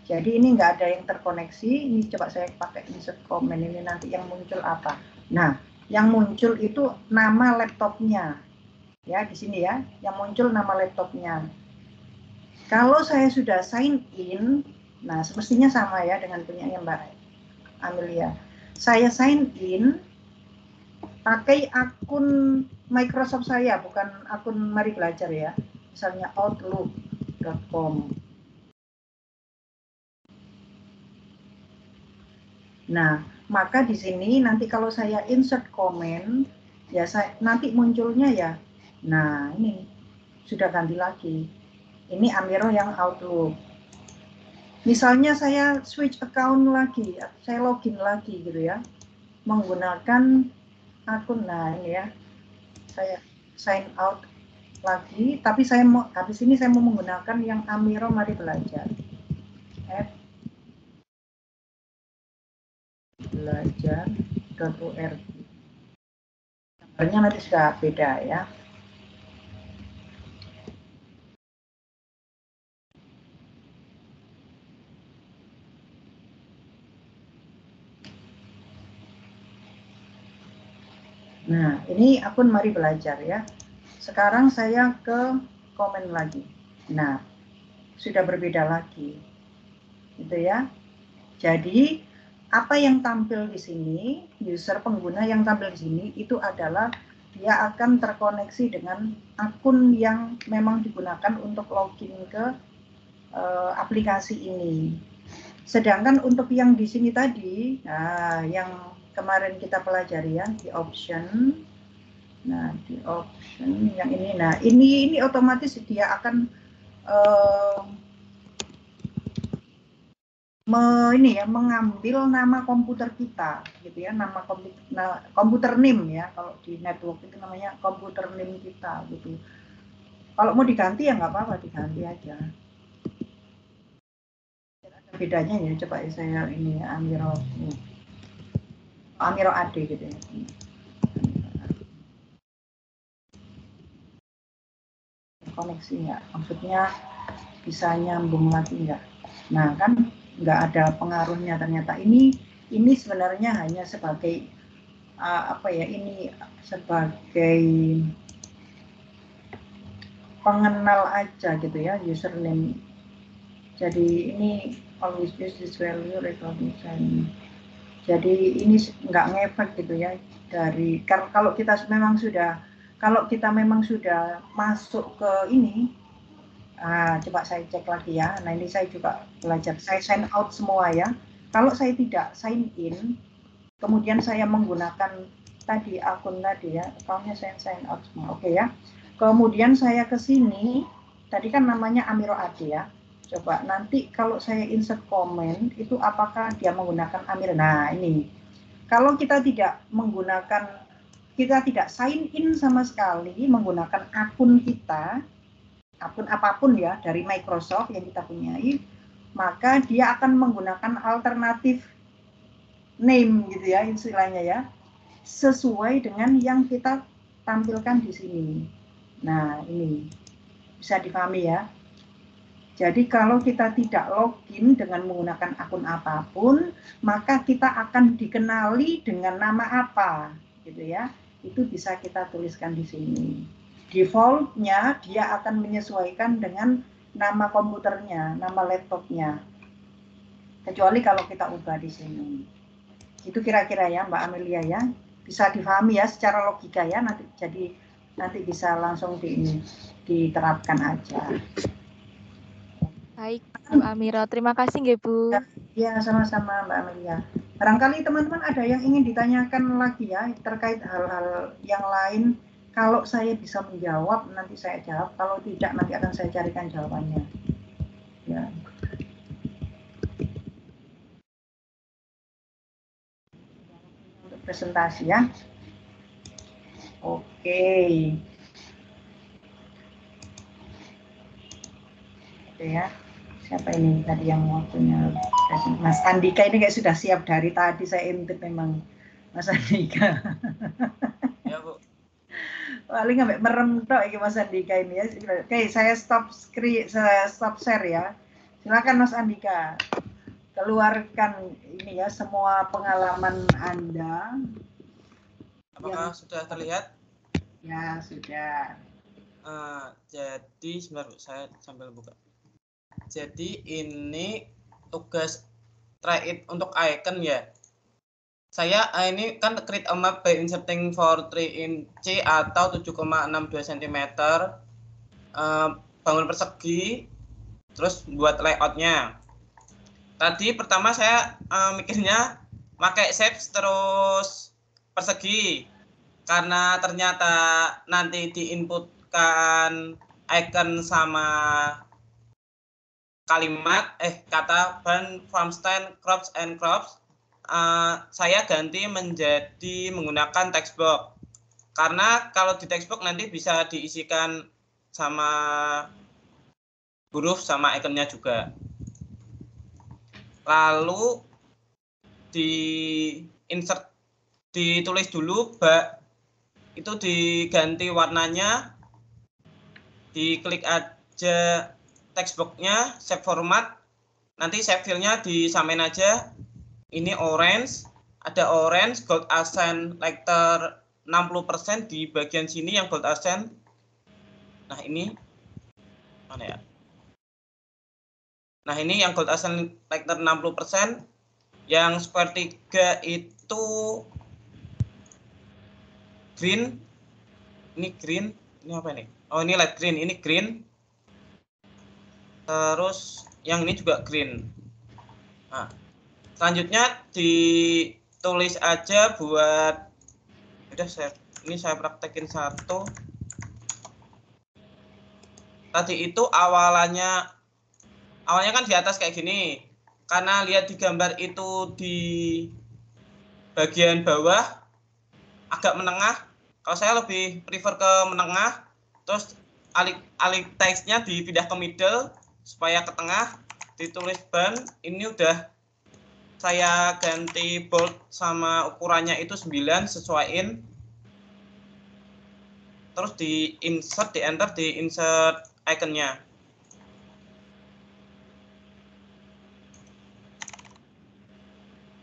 Speaker 1: Jadi ini nggak ada yang terkoneksi. Ini coba saya pakai insert comment ini nanti yang muncul apa. Nah, yang muncul itu nama laptopnya. Ya, di sini ya. Yang muncul nama laptopnya. Kalau saya sudah sign in, nah semestinya sama ya dengan punyanya Mbak Amelia. Saya sign in pakai akun Microsoft saya, bukan akun Mari Belajar ya. Misalnya outlook.com. Nah, maka di sini nanti kalau saya insert comment, ya saya nanti munculnya ya. Nah, ini sudah ganti lagi. Ini Amiro yang Outlook. Misalnya saya switch account lagi, saya login lagi gitu ya. Menggunakan akun ini ya. Saya sign out lagi, tapi saya mau habis ini saya mau menggunakan yang Amiro Mari Belajar. Add belajar.org. Gambarnya nanti sudah beda ya. Nah, ini akun Mari Belajar ya. Sekarang saya ke komen lagi. Nah, sudah berbeda lagi. Gitu ya. Jadi, apa yang tampil di sini, user pengguna yang tampil di sini itu adalah dia akan terkoneksi dengan akun yang memang digunakan untuk login ke uh, aplikasi ini. Sedangkan untuk yang di sini tadi, nah yang kemarin kita pelajari ya di option, nah di option yang ini, nah ini ini otomatis dia akan uh, me, ini ya mengambil nama komputer kita gitu ya nama komputer nah, komputer name ya kalau di network itu namanya komputer name kita gitu. Kalau mau diganti ya nggak apa-apa diganti aja. Bedanya ya coba ya saya ini ya, Amiro ini. Amiro AD gitu ya. Koneksi nggak? Maksudnya bisa nyambung lagi nggak? Nah kan nggak ada pengaruhnya. Ternyata ini ini sebenarnya hanya sebagai uh, apa ya ini sebagai pengenal aja gitu ya username. Jadi ini always use this value recognition jadi ini nggak ngefek gitu ya dari kalau kita memang sudah kalau kita memang sudah masuk ke ini ah, coba saya cek lagi ya. Nah ini saya juga belajar saya sign out semua ya. Kalau saya tidak sign in kemudian saya menggunakan tadi akun tadi ya akunnya saya sign out semua. Oke okay ya. Kemudian saya ke sini, tadi kan namanya Amiro Ade ya. Coba nanti kalau saya insert komen, itu apakah dia menggunakan Amir? Nah ini, kalau kita tidak menggunakan, kita tidak sign in sama sekali menggunakan akun kita, akun apa pun ya dari Microsoft yang kita punyai, maka dia akan menggunakan alternatif name gitu ya istilahnya ya, sesuai dengan yang kita tampilkan di sini. Nah, ini bisa dipahami ya. Jadi kalau kita tidak login dengan menggunakan akun apa pun, maka kita akan dikenali dengan nama apa, gitu ya. Itu bisa kita tuliskan di sini. Defaultnya dia akan menyesuaikan dengan nama komputernya, nama laptopnya. Kecuali kalau kita ubah di sini. Itu kira-kira ya Mbak Amelia ya. Bisa difahami ya secara logika ya nanti jadi nanti bisa langsung di, diterapkan aja.
Speaker 2: Baik, Bu Amiro. Terima kasih nggih, Bu.
Speaker 1: Ya, sama-sama Mbak Amelia. Barangkali teman-teman ada yang ingin ditanyakan lagi ya terkait hal-hal yang lain. Kalau saya bisa menjawab, nanti saya jawab. Kalau tidak, nanti akan saya carikan jawabannya. Ya. Untuk presentasi ya. Oke. Oke ya. Siapa ini tadi yang mau punya Mas Andika ini kayak sudah siap dari tadi saya intip memang Mas Andika. Ya, Bu. Paling sampai merem tok ini Mas Andika ini ya. Oke, saya stop screen, saya stop share ya. Silakan Mas Andika. Keluarkan ini ya semua pengalaman Anda
Speaker 9: Apakah ya. sudah terlihat?
Speaker 1: Ya, sudah.
Speaker 9: Uh, jadi sebentar saya sambil buka. Jadi ini tugas try it untuk icon ya. Saya uh, ini kan create a map by inserting for 3 inch atau 7,62 cm. Uh, bangun persegi, terus buat layoutnya. Tadi pertama saya uh, mikirnya pakai shapes terus persegi karena ternyata nanti diinputkan icon sama kalimat eh kata ban stand crops and crops uh, saya ganti menjadi menggunakan text box karena kalau di text box nanti bisa diisikan sama huruf sama ikonnya juga. Lalu di insert ditulis dulu bak itu diganti warnanya diklik aja text boxnya save format. Nanti save filenya disamain aja. Ini orange ada orange gold accent lighter 60% di bagian sini yang gold accent nah ini. Mana ya? Nah ini yang gold accent lighter 60% yang square 3 itu green. Ini green. Ini apa ini? Oh ini light green. Ini green terus yang ini juga green nah selanjutnya ditulis aja buat udah saya ini saya praktekin satu tadi itu awalannya awalnya kan di atas kayak gini karena lihat di gambar itu di bagian bawah agak menengah. Kalau saya lebih prefer ke menengah. Terus alik alik teksnya dipindah ke middle supaya ke tengah ditulis ban. Ini udah saya ganti bold sama ukurannya itu 9 sesuaiin. Terus di insert, di enter, di insert iconnya.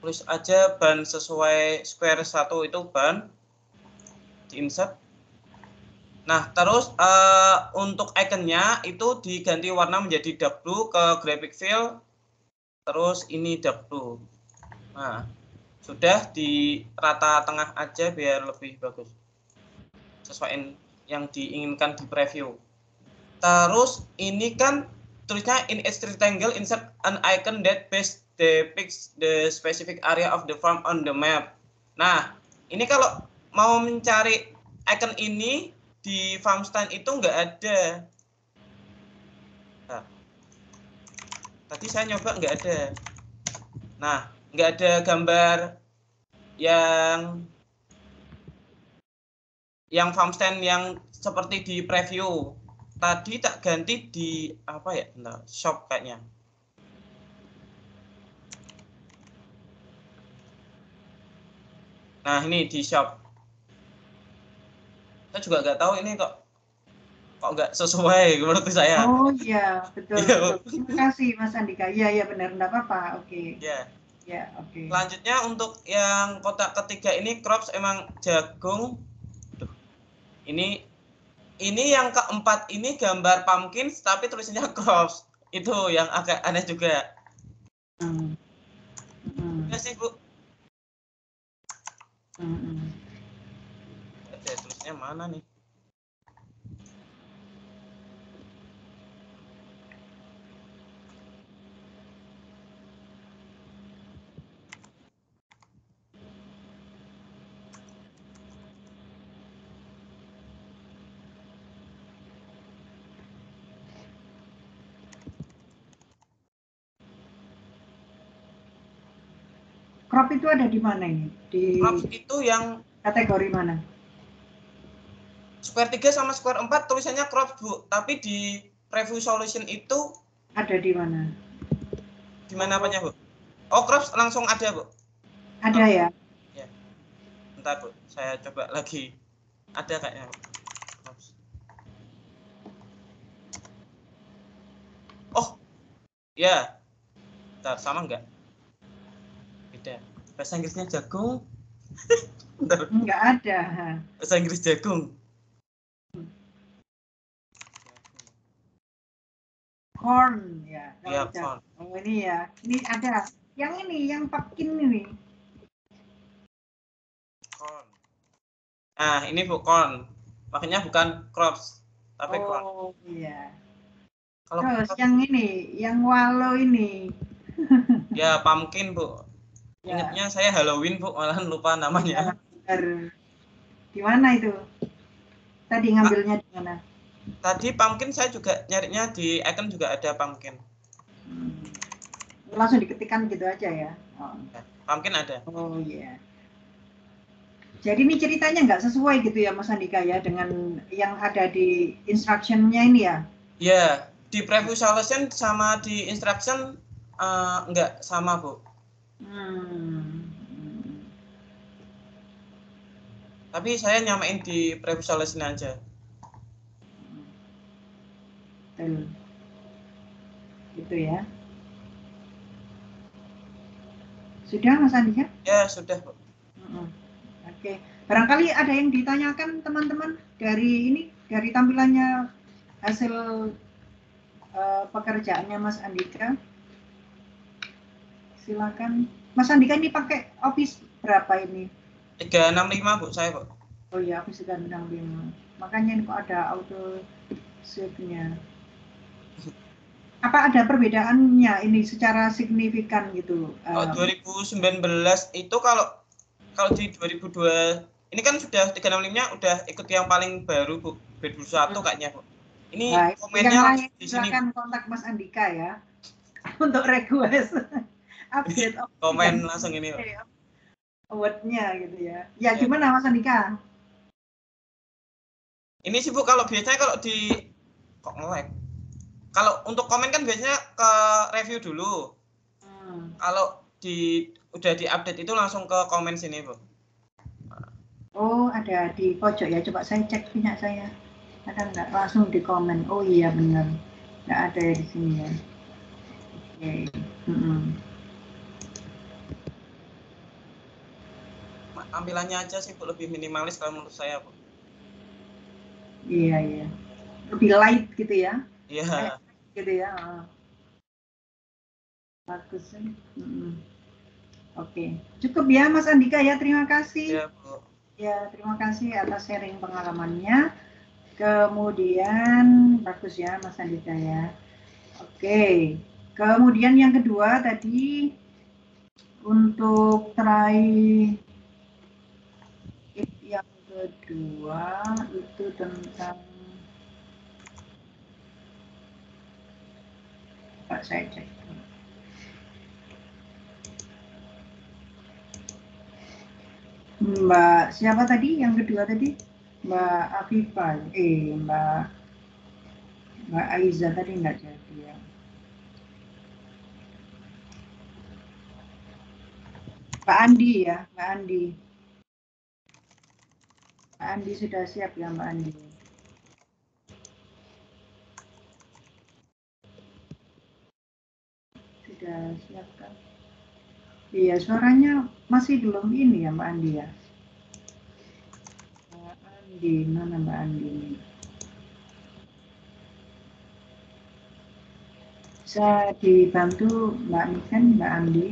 Speaker 9: tulis aja ban sesuai square satu itu ban di insert nah terus uh, untuk iconnya itu diganti warna menjadi dark blue ke graphic fill terus ini dark blue. Nah sudah di rata tengah aja biar lebih bagus. Sesuai yang diinginkan di preview. Terus ini kan tulisnya in a rectangle insert an icon that best depicts the specific area of the farm on the map. Nah, ini kalau mau mencari icon ini di farm stand itu nggak ada. Nah, tadi saya nyoba nggak ada. Nah, nggak ada gambar yang yang farm stand yang seperti di preview. Tadi tak ganti di apa ya? Bentar, shop kayaknya. Nah ini di shop. Saya juga nggak tahu ini kok kok nggak sesuai menurut saya.
Speaker 1: Oh iya betul.
Speaker 9: Iya.
Speaker 1: betul. Terima kasih Mas Andika. Iya iya benar nggak apa-apa. Oke.
Speaker 9: Ya.
Speaker 1: Ya oke.
Speaker 9: Selanjutnya untuk yang kotak ketiga ini crops emang jagung. Duh. Ini ini yang keempat ini gambar pumpkin tapi tulisannya crops. Itu yang agak aneh juga.
Speaker 1: Hmm. Hmm.
Speaker 9: Ya sih Bu.
Speaker 1: Hmm.
Speaker 9: Tulisnya mana nih?
Speaker 1: Crop itu ada di mana ini? Di
Speaker 9: Crops itu yang
Speaker 1: kategori mana?
Speaker 9: Square 3 sama square 4 tulisannya crops Bu, tapi di preview solution itu
Speaker 1: Ada di mana?
Speaker 9: di mana apanya Bu? Oh, crops langsung ada Bu.
Speaker 1: Ada ya?
Speaker 9: Ya. Bentar Bu, saya coba lagi. Ada kayaknya. Bu. Oh. Ya. Bentar, sama enggak? Beda. Bahasa Inggrisnya jagung. Bentar.
Speaker 1: Enggak ada.
Speaker 9: Bahasa Inggris jagung.
Speaker 1: Corn ya.
Speaker 9: Iya, corn.
Speaker 1: Oh ini ya. Ini ada. Yang ini, yang pumpkin ini.
Speaker 9: Corn. Nah, ini Bu corn. Makanya bukan crops, tapi corn.
Speaker 1: Oh iya.
Speaker 9: Kalau
Speaker 1: Terus
Speaker 9: crops,
Speaker 1: yang ini, yang walo ini.
Speaker 9: ya pumpkin Bu.
Speaker 1: Ya.
Speaker 9: Ingatnya saya Halloween Bu, malahan lupa namanya.
Speaker 1: Benar. Di mana itu? Tadi ngambilnya di mana?
Speaker 9: Tadi pumpkin saya juga nyarinya di icon juga ada pumpkin.
Speaker 1: Hmm. Langsung diketikkan gitu aja ya. Oh,
Speaker 9: Pumpkin ada.
Speaker 1: oh iya. Jadi ini ceritanya nggak sesuai gitu ya Mas Andika ya dengan yang ada di instruction-nya ini ya?
Speaker 9: Ya, di preview solution sama di instruction eh, enggak sama Bu.
Speaker 1: Hmm.
Speaker 9: Tapi saya nyamain di preview solution aja.
Speaker 1: Betul. Gitu ya. Sudah Mas Andika?
Speaker 9: Ya, sudah Bu.
Speaker 1: Oke, barangkali ada yang ditanyakan teman-teman dari ini dari tampilannya hasil eh, pekerjaannya Mas Andika. Silakan, Mas Andika ini pakai Office berapa ini?
Speaker 9: 365 Bu saya Bu.
Speaker 1: Oh iya, Office 365. Makanya ini kok ada auto save-nya. Apa ada perbedaannya ini secara signifikan gitu?
Speaker 9: Kalau
Speaker 1: eh,
Speaker 9: 2019 itu kalau kalau di 2002 ini kan sudah 365-nya udah ikut yang paling baru Bu, B21 kayaknya Bu. Ini
Speaker 1: Nah, yang
Speaker 9: komennya
Speaker 1: lain
Speaker 9: langsung di sini.
Speaker 1: silakan kontak Mas Andika ya untuk request update of
Speaker 9: Komen langsung ini. Bu.
Speaker 1: awardnya gitu ya. Ya
Speaker 9: Ya.
Speaker 1: gimana Mas Andika?
Speaker 9: Ini sih Bu kalau biasanya kalau di kok nge-lag. Kalau untuk komen kan biasanya ke review dulu.
Speaker 1: Hmm.
Speaker 9: Kalau di udah di-update itu langsung ke komen sini, Bu.
Speaker 1: Oh ada di pojok ya. Coba saya cek punya saya. Ada nggak langsung di komen? Oh iya benar. Nggak ada ya di sini ya. Oke. Mm-mm.
Speaker 9: tampilannya aja sih Bu lebih minimalis kalau menurut saya Bu.
Speaker 1: Iya, iya. Lebih light gitu ya.
Speaker 9: Iya.
Speaker 1: Gitu ya. Bagus sih. Oke, cukup ya Mas Andika ya. Terima kasih.
Speaker 9: Iya Bu.
Speaker 1: Ya, terima kasih atas sharing pengalamannya. Kemudian bagus ya Mas Andika ya. Oke. Kemudian yang kedua tadi untuk try yang kedua itu tentang Pak saya cek. Mbak siapa tadi yang kedua tadi? Mbak Afifah, eh Mbak Mbak Aiza tadi nggak jadi ya. Mbak Andi ya, Mbak Andi. Mbak Andi sudah siap ya Mbak Andi. Sudah siap kan? Iya, suaranya masih belum ini ya Mbak Andi ya. Mbak Andi, mana Mbak Andi? Bisa dibantu Mbak Niken, Mbak Andi?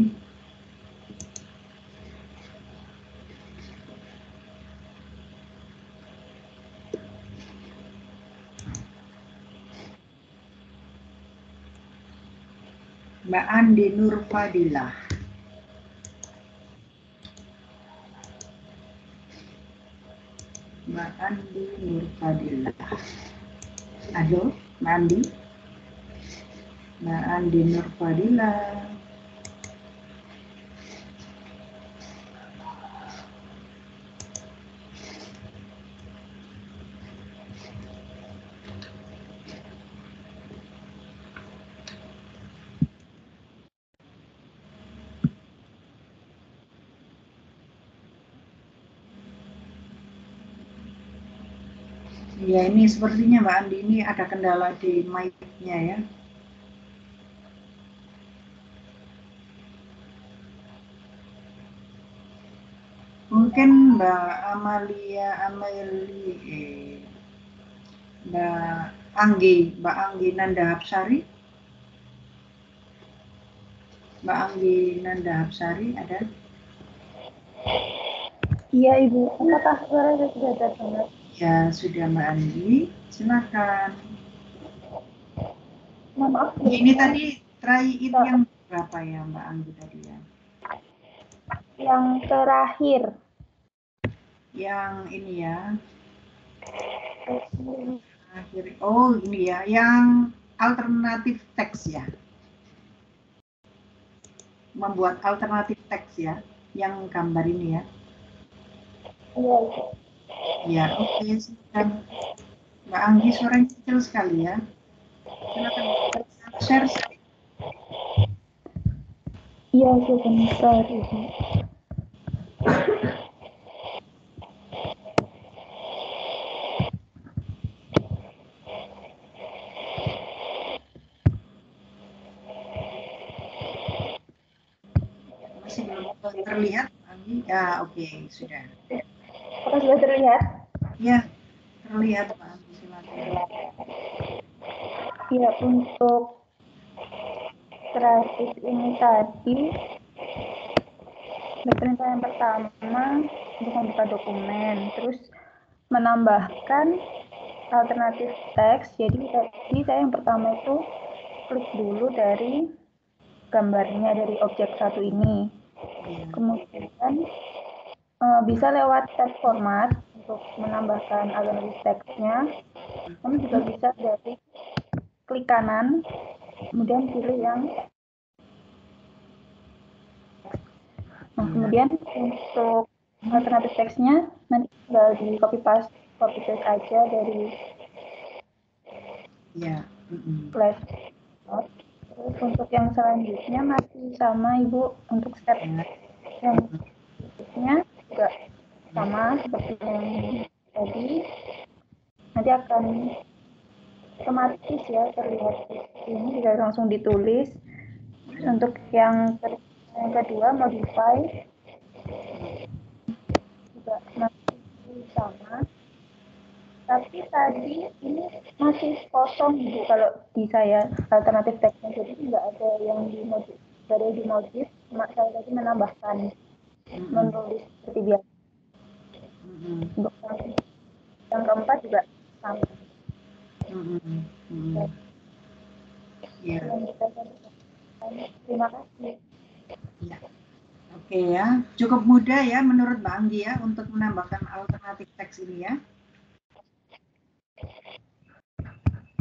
Speaker 1: Mbak Andi Nurfadilah. Mbak Andi Nurfadilah. Halo, Mbak Andi? Mbak Andi Nurfadilah. Ya ini sepertinya Mbak Andi ini ada kendala di mic-nya ya. Mungkin Mbak Amalia Ameli, Mbak Anggi, Mbak Anggi Nanda Hapsari. Mbak Anggi Nanda Hapsari ada?
Speaker 13: Iya Ibu, apakah suara saya sudah terdengar?
Speaker 1: Ya sudah Mbak Anggi, silakan.
Speaker 13: Maaf.
Speaker 1: Ini tadi try it yang berapa ya Mbak Anggi tadi ya?
Speaker 13: Yang terakhir.
Speaker 1: Yang ini ya. Akhir, oh ini ya, yang alternatif teks ya. Membuat alternatif teks ya, yang gambar ini ya.
Speaker 13: Iya.
Speaker 1: Ya, oke, silakan. Mbak Anggi suaranya kecil sekali ya. Silakan share.
Speaker 13: Iya, sebentar.
Speaker 1: Masih belum terlihat, Anggi? Ya, oke, sudah.
Speaker 13: Apakah sudah terlihat?
Speaker 1: Ya, terlihat silakan.
Speaker 13: Ya, untuk terakhir ini tadi, perintah yang pertama untuk membuka dokumen, terus menambahkan alternatif teks. Jadi tadi saya yang pertama itu klik dulu dari gambarnya dari objek satu ini. Kemudian eh, bisa lewat tab format untuk menambahkan alternatif teksnya. Kami juga bisa dari klik kanan, kemudian pilih yang Nah, kemudian untuk alternatif teksnya nanti tinggal di copy paste copy paste aja dari
Speaker 1: Ya,
Speaker 13: note. Terus untuk yang selanjutnya masih sama Ibu untuk step yang selanjutnya juga sama seperti yang tadi. Nanti akan otomatis ya terlihat di sini tidak langsung ditulis. Untuk yang, ter- kedua modify juga masih sama. Tapi tadi ini masih kosong Bu kalau di saya alternatif teksnya jadi nggak ada yang dimodif, nggak dimodif, cuma saya tadi menambahkan menulis seperti biasa. Untuk yang, keempat juga sama.
Speaker 1: Mm-mm. Mm. Ya.
Speaker 13: Terima kasih.
Speaker 1: Ya. Oke ya, cukup mudah ya menurut Mbak Anggi ya untuk menambahkan alternatif teks ini ya.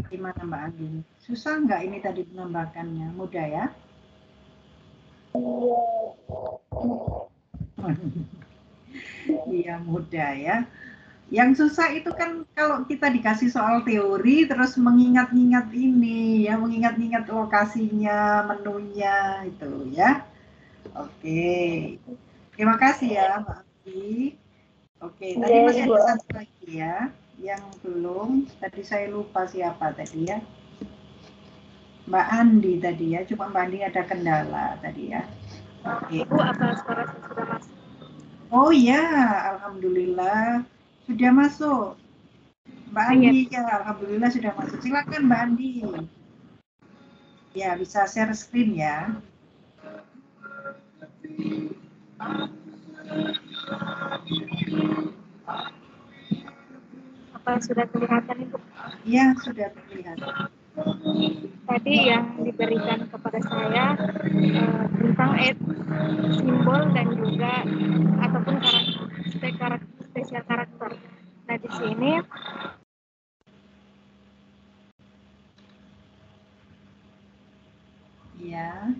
Speaker 1: Gimana Mbak Anggi? Susah nggak ini tadi menambahkannya? Mudah ya? Iya mudah ya. Yang susah itu kan kalau kita dikasih soal teori terus mengingat-ingat ini ya, mengingat-ingat lokasinya, menunya itu ya. Oke. Terima kasih ya Mbak Anggi. Oke, tadi
Speaker 13: Iya,
Speaker 1: masih
Speaker 13: Ibu.
Speaker 1: ada satu lagi ya yang belum. Tadi saya lupa siapa tadi ya. Mbak Andi tadi ya, cuma Mbak Andi ada kendala tadi ya.
Speaker 2: Ibu apa suara saya sudah masuk?
Speaker 1: Oh iya, alhamdulillah sudah masuk. Mbak
Speaker 2: Oh, iya.
Speaker 1: Andi ya, alhamdulillah sudah masuk. Silakan Mbak Andi. Ya, bisa share screen ya.
Speaker 2: Apa sudah kelihatan Ibu?
Speaker 1: Ya, sudah terlihat.
Speaker 2: Tadi yang diberikan kepada saya eh, tentang add simbol dan juga ataupun karakter, karakter spesial karakter. Nah di sini
Speaker 1: Ya.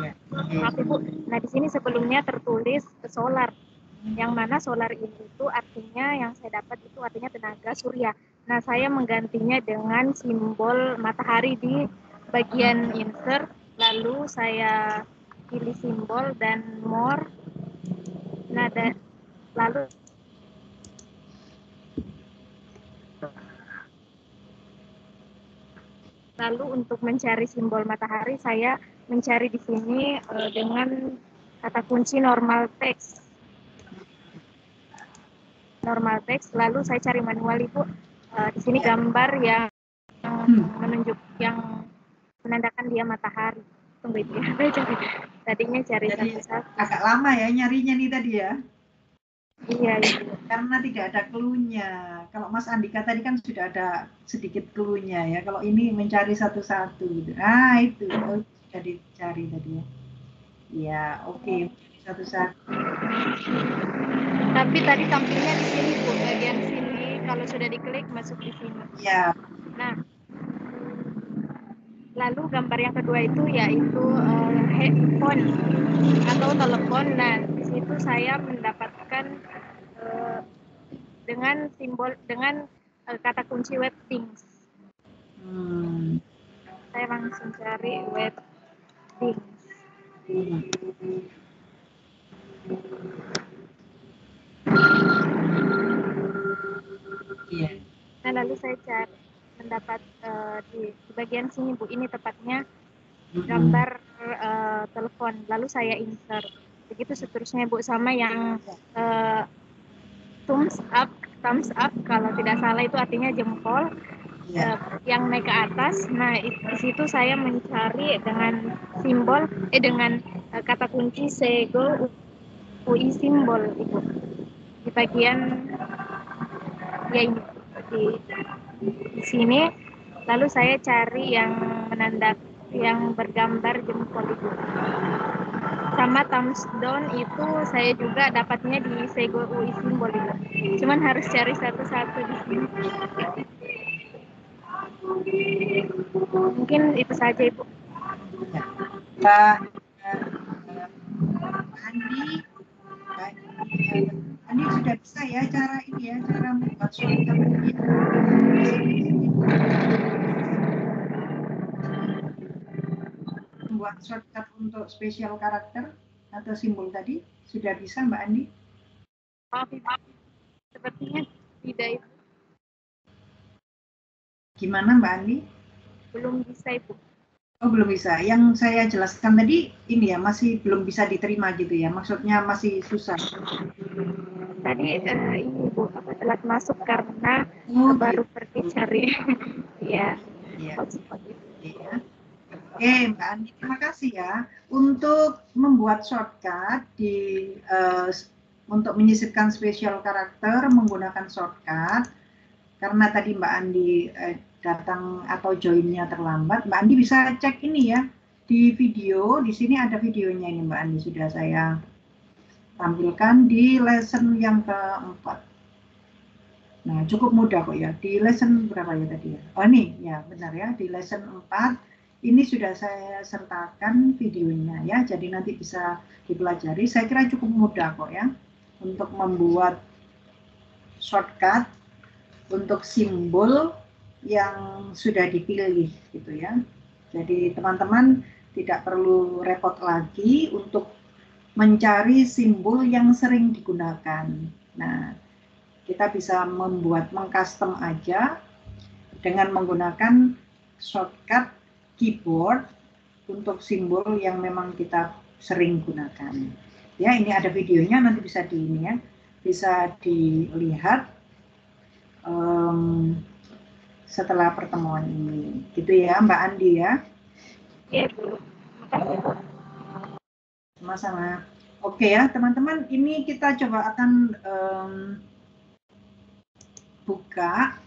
Speaker 1: Ya. oke.
Speaker 2: maaf Ibu, nah di sini sebelumnya tertulis solar. Yang mana solar itu artinya yang saya dapat itu artinya tenaga surya. Nah, saya menggantinya dengan simbol matahari di bagian insert, lalu saya pilih simbol dan more. Nah, dan lalu Lalu untuk mencari simbol matahari, saya mencari di sini eh, dengan kata kunci normal text. Normal text, lalu saya cari manual Ibu. Eh, di sini gambar yang, yang menunjuk yang menandakan dia matahari. Tunggu itu ya. Tadinya cari satu-satu.
Speaker 1: agak lama ya nyarinya nih tadi ya.
Speaker 2: Iya, Ibu.
Speaker 1: Karena tidak ada clue-nya. Kalau Mas Andika tadi kan sudah ada sedikit clue-nya ya. Kalau ini mencari satu-satu gitu. Ah, itu oh, sudah dicari tadi ya. Ya, oke. Satu-satu.
Speaker 2: Tapi tadi tampilnya di sini Bu, bagian sini kalau sudah diklik masuk di sini.
Speaker 1: Ya,
Speaker 2: Nah, lalu gambar yang kedua itu yaitu eh, headphone atau telepon. Nah, di situ saya mendapatkan eh, dengan simbol dengan eh, kata kunci web things.
Speaker 1: hmm.
Speaker 2: Saya langsung cari web
Speaker 1: Iya.
Speaker 2: Nah, lalu saya cari mendapat eh, di, di bagian sini Bu, ini tepatnya gambar eh, telepon. Lalu saya insert. Begitu seterusnya Bu sama yang eh, thumbs up, thumbs up kalau tidak salah itu artinya jempol.
Speaker 1: Iya.
Speaker 2: Eh, yang naik ke atas. Nah, di situ saya mencari dengan simbol eh dengan eh, kata kunci sego UI simbol Ibu. Di bagian ya ini di, di sini lalu saya cari yang menandak yang bergambar jempol itu sama thumbs down itu saya juga dapatnya di Sego UI simbol itu cuman harus cari satu-satu di sini mungkin itu saja ibu
Speaker 1: Mbak eh, Mbak Andi, Andi, Andi sudah bisa ya cara ini ya, cara membuat shortcut ini. Membuat shortcut untuk spesial karakter atau simbol tadi sudah bisa Mbak Andi?
Speaker 2: maaf ibu sepertinya tidak ibu
Speaker 1: Gimana Mbak Andi?
Speaker 2: belum bisa ibu
Speaker 1: Oh, belum bisa. Yang saya jelaskan tadi ini ya masih belum bisa diterima gitu ya. Maksudnya masih susah.
Speaker 2: tadi eh, ini bu apa telat masuk karena
Speaker 1: Oh,
Speaker 2: baru
Speaker 1: gitu.
Speaker 2: pergi cari ya
Speaker 1: Iya.
Speaker 2: hotspot itu.
Speaker 1: Iya. Oke, Mbak Andi, terima kasih ya. Untuk membuat shortcut di s- untuk menyisipkan spesial karakter menggunakan shortcut karena tadi Mbak Andi eh, datang atau joinnya terlambat, Mbak Andi bisa cek ini ya di video. Di sini ada videonya ini Mbak Andi sudah saya tampilkan di lesson yang keempat. Nah, cukup mudah kok ya. Di lesson berapa ya tadi ya? Oh, ini ya, benar ya. Di lesson 4 ini sudah saya sertakan videonya ya. Jadi nanti bisa dipelajari. Saya kira cukup mudah kok ya untuk membuat shortcut untuk simbol yang sudah dipilih gitu ya. Jadi teman-teman tidak perlu repot lagi untuk mencari simbol yang sering digunakan. Nah, kita bisa membuat mengcustom aja dengan menggunakan shortcut keyboard untuk simbol yang memang kita sering gunakan. Ya, ini ada videonya nanti bisa di ini ya, bisa dilihat em, setelah pertemuan ini. Gitu ya, Mbak Andi ya.
Speaker 2: Iya bu.
Speaker 1: Sama-sama. Oke ya, teman-teman, ini kita coba akan em, buka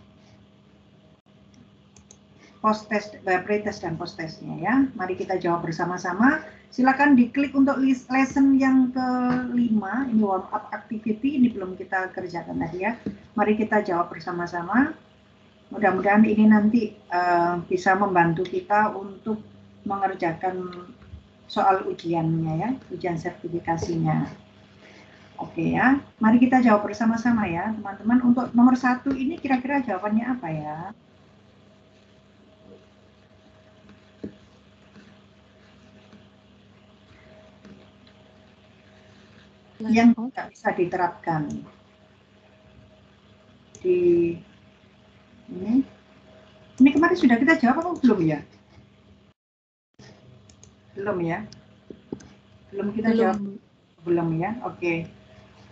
Speaker 1: post test, eh, pre-test dan post testnya ya. Mari kita jawab bersama-sama. Silakan diklik untuk list lesson yang kelima, ini warm up activity, ini belum kita kerjakan tadi ya. Mari kita jawab bersama-sama. Mudah-mudahan ini nanti eh, bisa membantu kita untuk mengerjakan soal ujiannya ya, ujian sertifikasinya. Oke ya, mari kita jawab bersama-sama ya, teman-teman. Untuk nomor satu ini kira-kira jawabannya apa ya? Yang tidak bisa diterapkan di ini. Ini kemarin sudah kita jawab apa belum ya? Belum ya? Belum kita
Speaker 11: Belum,
Speaker 1: jawab? Belum ya? Oke.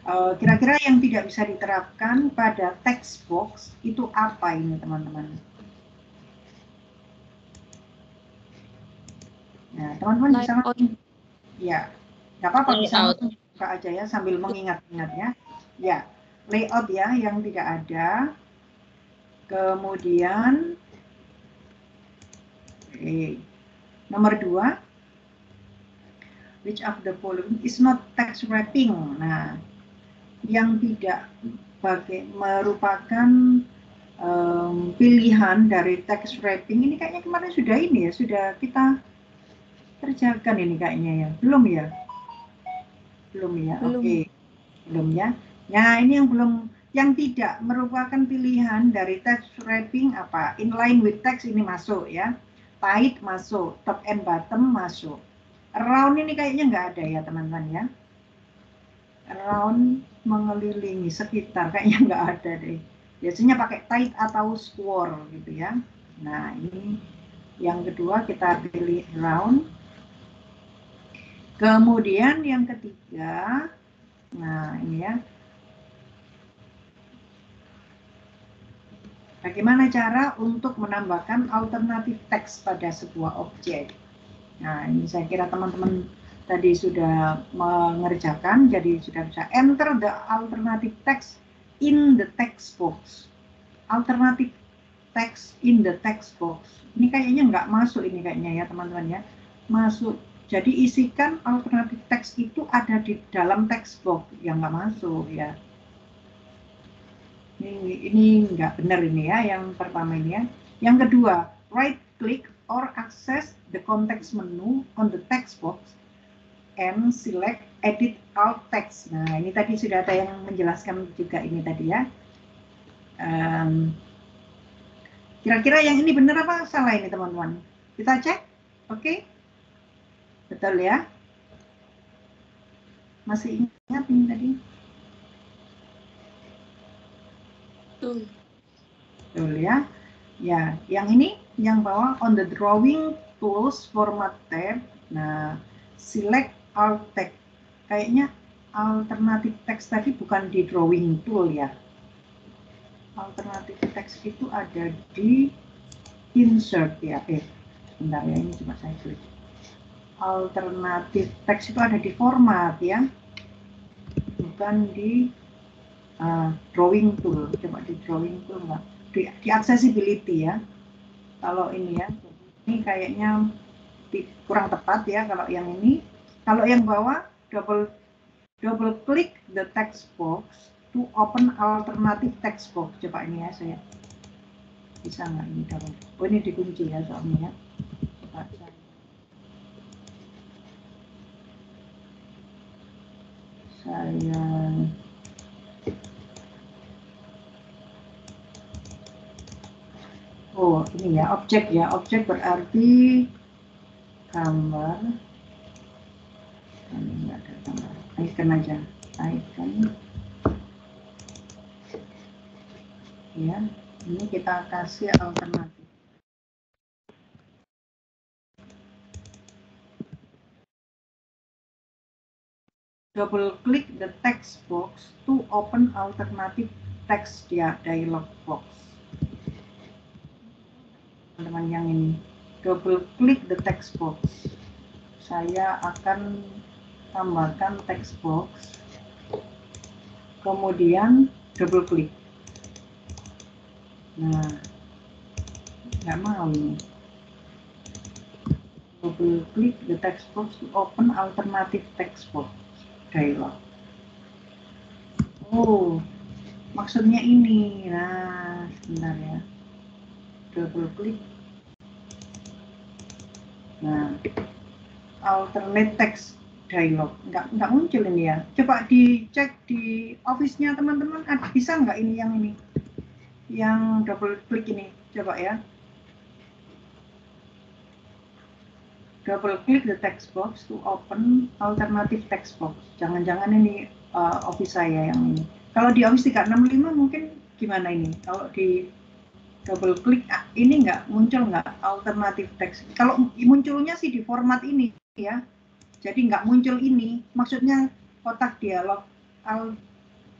Speaker 1: Eh, kira-kira yang tidak bisa diterapkan pada text box itu apa ini teman-teman? Nah teman-teman bisa ya nggak apa-apa bisa buka aja ya sambil mengingat-ingat ya. Ya layout ya yang tidak ada kemudian oke. nomor dua which of the following is not text wrapping. Nah, yang tidak bagai merupakan em, pilihan dari text wrapping ini kayaknya kemarin sudah ini ya, sudah kita kerjakan ini kayaknya ya. Belum ya? Belum ya. Oke. Belum ya. Nah, ini yang belum yang tidak merupakan pilihan dari text wrapping apa? Inline with text ini masuk ya. Tight masuk, top and bottom masuk. Around ini kayaknya nggak ada ya teman-teman ya. Around mengelilingi sekitar kayaknya nggak ada deh. Biasanya pakai tight atau square gitu ya. Nah ini yang kedua kita pilih round. Kemudian yang ketiga, nah ini ya. Bagaimana cara untuk menambahkan alternatif teks pada sebuah objek? Nah, ini saya kira teman-teman tadi sudah mengerjakan, jadi sudah bisa enter the alternative text in the text box. Alternative text in the text box. Ini kayaknya nggak masuk ini kayaknya ya teman-teman ya. Masuk. Jadi isikan alternatif teks itu ada di dalam text box yang nggak masuk ya. Ini, ini nggak benar ini ya yang pertama ini ya. Yang kedua, right click or access the context menu on the text box and select edit alt text. Nah, ini tadi sudah ada yang menjelaskan juga ini tadi ya. Em, Kira-kira yang ini benar apa salah ini teman-teman? Kita cek, oke? Betul ya? Masih ingat ini tadi?
Speaker 11: Betul.
Speaker 1: Ya? Ya, yang ini yang bawah on the drawing tools format tab. Nah, select alt text. Kayaknya alternatif teks tadi bukan di drawing tool ya. Alternatif teks itu ada di insert ya. Eh, sebentar ya, ini cuma saya klik. Alternatif teks itu ada di format ya. Bukan di uh, drawing tool. Coba di drawing tool enggak. Di, di accessibility ya. Kalau ini ya, ini kayaknya kurang tepat ya kalau yang ini. Kalau yang bawah double double click the text box to open alternative text box. Coba ini ya saya bisa nggak ini double? Oh ini dikunci ya soalnya ya. Saya Oh, ini ya, objek ya. Objek berarti gambar. Ini enggak ada gambar. Icon aja. Icon. Ya, ini kita kasih alternatif. Double click the text box to open alternative text dialog box teman-teman yang ini. Double klik the text box. Saya akan tambahkan text box. Kemudian double klik nah nggak mau ini. Double klik the text box to open alternative text box. Dialog. Oh maksudnya ini. Nah sebentar ya. Double klik nah alternate text dialog. Nggak nggak muncul ini ya. Coba dicek di office-nya teman-teman. Bisa nggak ini yang ini? Yang double klik ini. Coba ya. Double klik the text box to open alternative text box. Jangan-jangan ini uh, office saya yang ini. Kalau di office 365 mungkin gimana ini? Kalau di double klik ah, ini nggak muncul nggak alternatif teks? Kalau munculnya sih di format ini ya jadi nggak muncul ini. Maksudnya kotak dialog al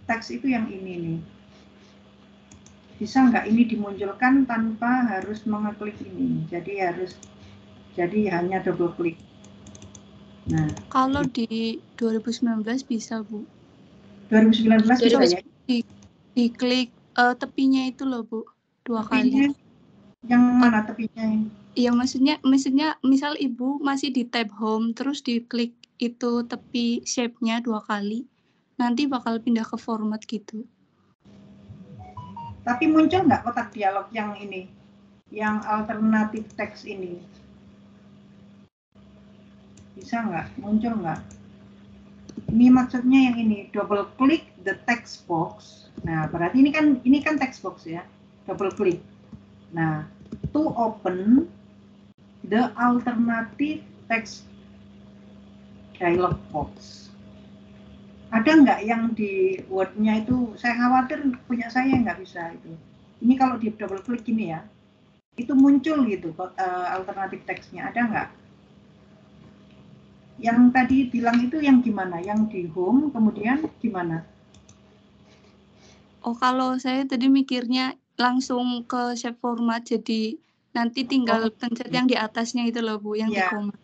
Speaker 1: teks itu yang ini nih. Bisa nggak ini dimunculkan tanpa harus mengeklik ini? Jadi harus jadi hanya double klik
Speaker 11: nah kalau di 2019 bisa bu.
Speaker 1: 2019 bisa ya?
Speaker 11: di, di klik uh, tepinya itu loh bu dua
Speaker 1: kali. Yang mana tepinya?
Speaker 11: Iya maksudnya maksudnya misal ibu masih di tab home terus diklik itu tepi shape-nya dua kali, nanti bakal pindah ke format gitu.
Speaker 1: Tapi muncul nggak kotak dialog yang ini, yang alternatif teks ini? Bisa nggak? Muncul nggak? Ini maksudnya yang ini, double click the text box. Nah, berarti ini kan ini kan text box ya double klik. Nah, to open the alternative text dialog box. Ada nggak yang di Word-nya itu, saya khawatir punya saya nggak bisa itu. Ini kalau di double klik ini ya, itu muncul gitu uh, alternatif teksnya, ada nggak? Yang tadi bilang itu yang gimana? Yang di home, kemudian gimana?
Speaker 11: Oh, kalau saya tadi mikirnya langsung ke shape format jadi nanti tinggal oh. pencet yang di atasnya itu loh Bu yang ya. di koma.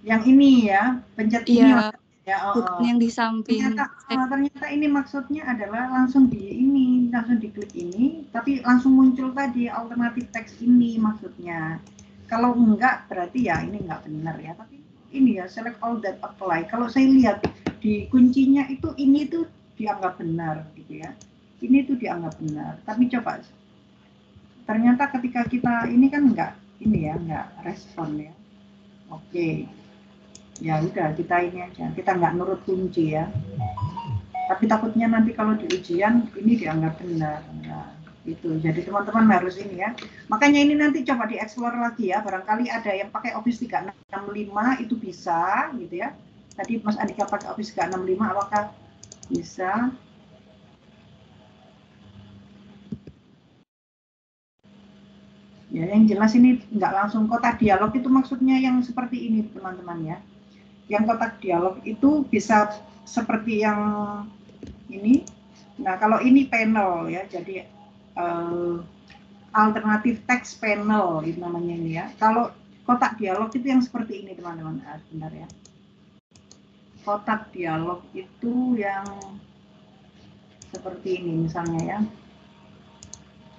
Speaker 1: Yang ini ya, pencet
Speaker 11: ya,
Speaker 1: ini
Speaker 11: ya oh, oh. yang di samping.
Speaker 1: Ternyata, oh, ternyata ini maksudnya adalah langsung di ini, langsung diklik ini, tapi langsung muncul tadi alternatif teks ini maksudnya. Kalau enggak berarti ya ini enggak benar ya, tapi ini ya select all that apply. Kalau saya lihat di kuncinya itu ini tuh dianggap benar gitu ya. Ini tuh dianggap benar. Tapi coba ternyata ketika kita ini kan enggak ini ya enggak respon ya. Oke. Ya udah kita ini aja. Kita nggak nurut kunci ya. Tapi takutnya nanti kalau di ujian ini dianggap benar. Nah, itu. Jadi teman-teman harus ini ya. Makanya ini nanti coba dieksplor lagi ya. Barangkali ada yang pakai Office 365 itu bisa gitu ya. Tadi Mas Andika pakai Office 365 apakah bisa Ya, yang jelas ini nggak langsung kotak dialog itu maksudnya yang seperti ini teman-teman ya. Yang kotak dialog itu bisa seperti yang ini. Nah kalau ini panel ya, jadi uh, alternatif text panel itu namanya ini ya. Kalau kotak dialog itu yang seperti ini teman-teman, ah, benar ya. Kotak dialog itu yang seperti ini misalnya ya.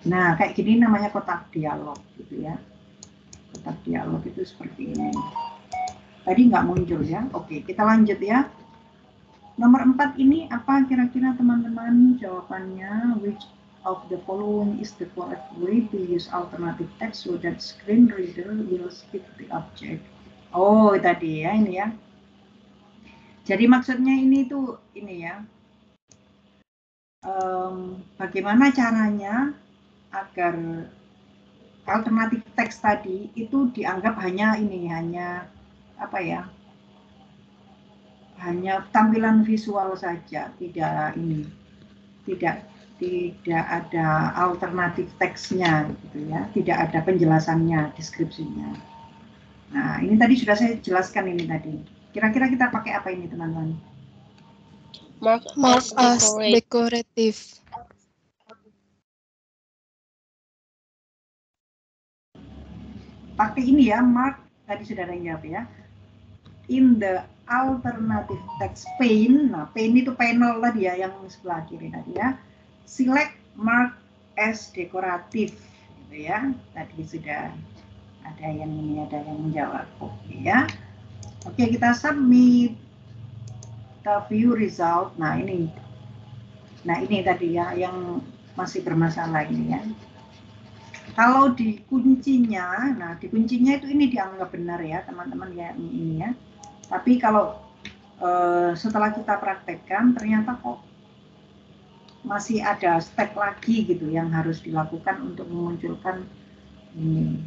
Speaker 1: Nah, kayak gini namanya kotak dialog gitu ya. Kotak dialog itu seperti ini. Tadi nggak muncul ya. Oke, kita lanjut ya. Nomor empat ini apa kira-kira teman-teman jawabannya? Which of the following is the correct way to use alternative text so that screen reader will speak the object? Oh, tadi ya ini ya. Jadi maksudnya ini tuh ini ya. Um, bagaimana caranya agar alternatif teks tadi itu dianggap hanya ini hanya apa ya hanya tampilan visual saja tidak ini tidak tidak ada alternatif teksnya gitu ya tidak ada penjelasannya deskripsinya. Nah ini tadi sudah saya jelaskan ini tadi. Kira-kira kita pakai apa ini teman-teman?
Speaker 14: Mark as decorative
Speaker 1: pakai ini ya mark tadi sudah ada yang jawab ya. In the alternative text pane nah pane itu panel tadi ya yang sebelah kiri tadi ya. Select mark as dekoratif gitu ya. Tadi sudah ada yang ini ada yang menjawab. Oke ya. Oke kita submit the view result. Nah ini. Nah ini tadi ya yang masih bermasalah ini ya kalau di kuncinya, nah di kuncinya itu ini dianggap benar ya teman-teman ya ini ya. Tapi kalau eh, setelah kita praktekkan ternyata kok masih ada step lagi gitu yang harus dilakukan untuk memunculkan ini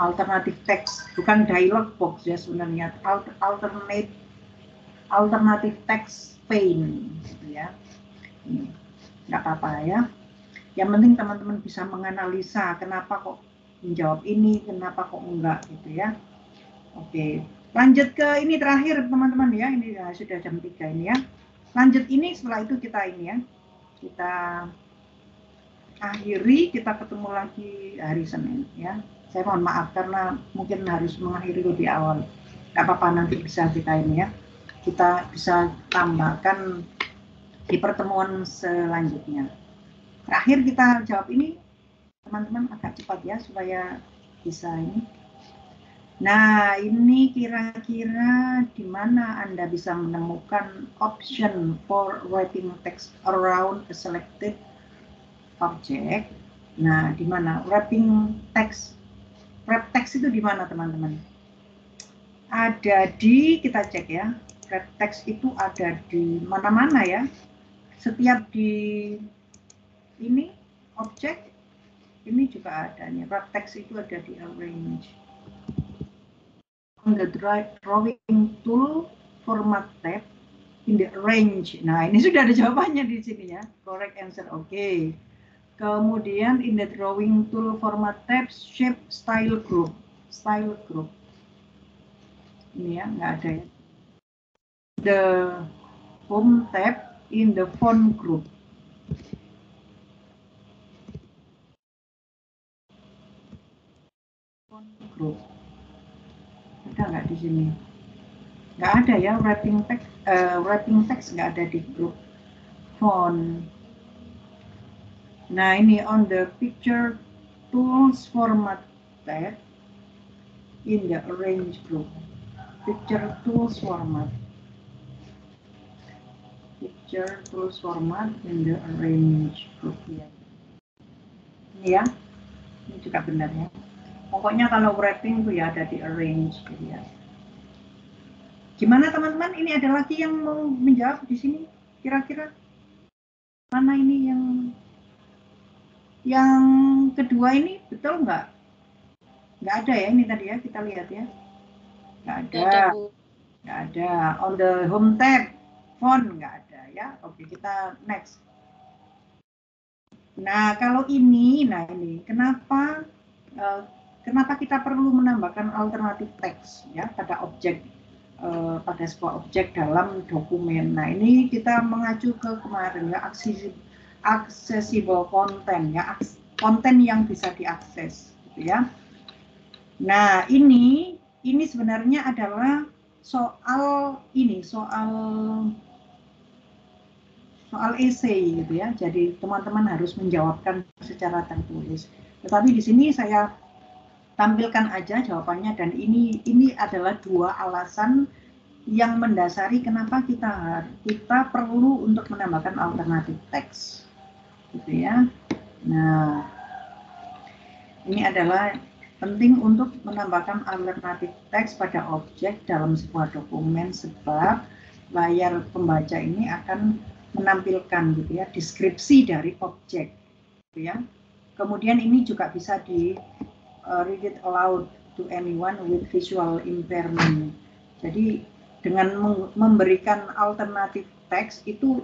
Speaker 1: alternatif teks. Bukan dialog box ya sebenarnya alternate alternatif teks pane gitu ya. Ini nggak apa-apa ya yang penting teman-teman bisa menganalisa kenapa kok menjawab ini, kenapa kok enggak gitu ya. Oke, lanjut ke ini terakhir teman-teman ya, ini ya, sudah jam 3 ini ya. Lanjut ini setelah itu kita ini ya, kita akhiri, kita ketemu lagi hari Senin ya. Saya mohon maaf karena mungkin harus mengakhiri lebih awal. Gak apa-apa nanti bisa kita ini ya. Kita bisa tambahkan di pertemuan selanjutnya. Terakhir kita jawab ini, teman-teman agak cepat ya supaya bisa ini. Nah, ini kira-kira di mana Anda bisa menemukan option for writing text around a selected object. Nah, di mana wrapping text? Wrap text itu di mana, teman-teman? Ada di kita cek ya. Wrap text itu ada di mana-mana ya. Setiap di ini objek ini juga ada nih wrap text itu ada di arrange. On the drawing tool format tab in the range. Nah ini sudah ada jawabannya di sini ya. Correct answer oke. Okay. kemudian in the drawing tool format tab shape style group. Style group. Ini ya nggak ada ya. The home tab in the font group grup ada nggak di sini? Nggak ada ya wrapping text uh, wrapping text nggak ada di grup font nah ini on the picture tools format tab in the arrange group. Picture tools format. Picture tools format in the arrange group. Ya ini ya. Ini juga benar ya Pokoknya kalau wrapping itu ya ada di arrange gitu ya. Gimana teman-teman? Ini ada lagi yang mau menjawab di sini? Kira-kira mana ini yang yang kedua ini betul nggak? Nggak ada ya ini tadi ya kita lihat ya. Nggak ada. Nggak ada. On the home tab font nggak ada ya. Oke kita next. Nah kalau ini, nah ini kenapa uh, kenapa kita perlu menambahkan alternatif teks ya pada objek uh, pada sebuah objek dalam dokumen. Nah ini kita mengacu ke kemarin ya accessible content ya konten yang bisa diakses gitu ya. Nah ini ini sebenarnya adalah soal ini soal soal esai gitu ya. Jadi teman-teman harus menjawabkan secara tertulis. Tetapi di sini saya tampilkan aja jawabannya dan ini ini adalah dua alasan yang mendasari kenapa kita kita perlu untuk menambahkan alternatif teks gitu ya. Nah, ini adalah penting untuk menambahkan alternatif teks pada objek dalam sebuah dokumen sebab layar pembaca ini akan menampilkan gitu ya deskripsi dari objek gitu ya. Kemudian ini juga bisa di uh, read it aloud to anyone with visual impairment. Jadi dengan memberikan alternatif teks itu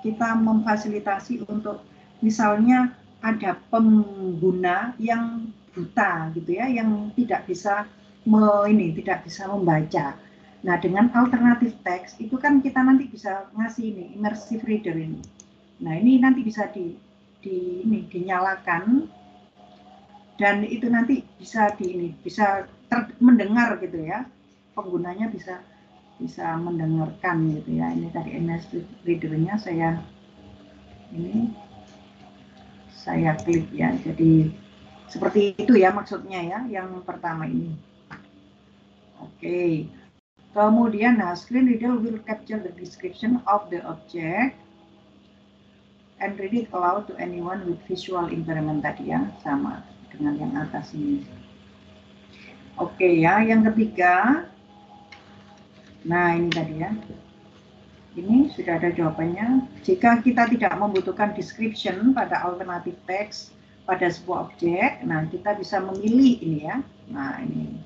Speaker 1: kita memfasilitasi untuk misalnya ada pengguna yang buta gitu ya, yang tidak bisa me, ini tidak bisa membaca. Nah, dengan alternatif teks itu kan kita nanti bisa ngasih ini immersive reader ini. Nah, ini nanti bisa di, di ini dinyalakan dan itu nanti bisa di ini bisa ter, mendengar gitu ya. Penggunanya bisa bisa mendengarkan gitu ya. Ini tadi immersive readernya saya ini saya klik ya. Jadi seperti itu ya maksudnya ya yang pertama ini. Oke. Okay. Kemudian, nah, screen reader will capture the description of the object and read it aloud to anyone with visual impairment tadi ya, sama dengan yang atas ini. Oke ya, yang ketiga, nah ini tadi ya, ini sudah ada jawabannya. Jika kita tidak membutuhkan description pada alternatif teks pada sebuah objek, nah kita bisa memilih ini ya. Nah ini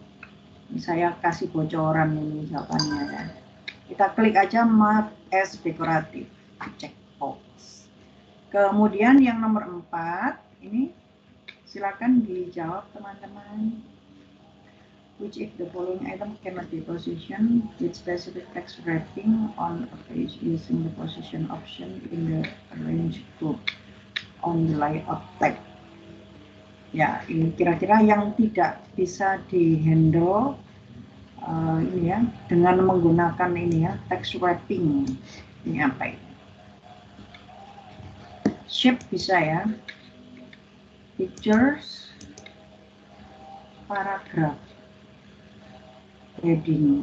Speaker 1: ini saya kasih bocoran ini jawabannya ya. Kita klik aja mark as dekoratif, checkbox. Kemudian yang nomor empat, ini silakan dijawab teman-teman. Which if the following item cannot be positioned with specific text wrapping on a page using the position option in the arrange group on the layout text ya ini kira-kira yang tidak bisa dihandle uh, ini ya dengan menggunakan ini ya text wrapping ini apa ini? Shape bisa ya pictures paragraph heading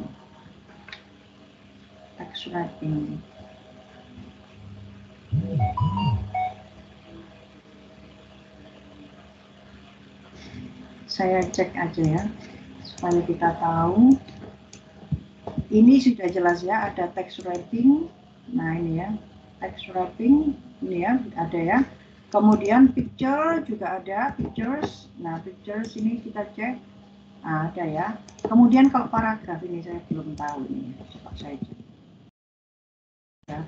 Speaker 1: text wrapping saya cek aja ya supaya kita tahu. Ini sudah jelas ya ada text wrapping nah ini ya text wrapping ini ya ada ya kemudian picture juga ada pictures. Nah pictures ini kita cek. Nah, ada ya. Kemudian kalau paragraf ini saya belum tahu ini. Coba saya cek. Ya,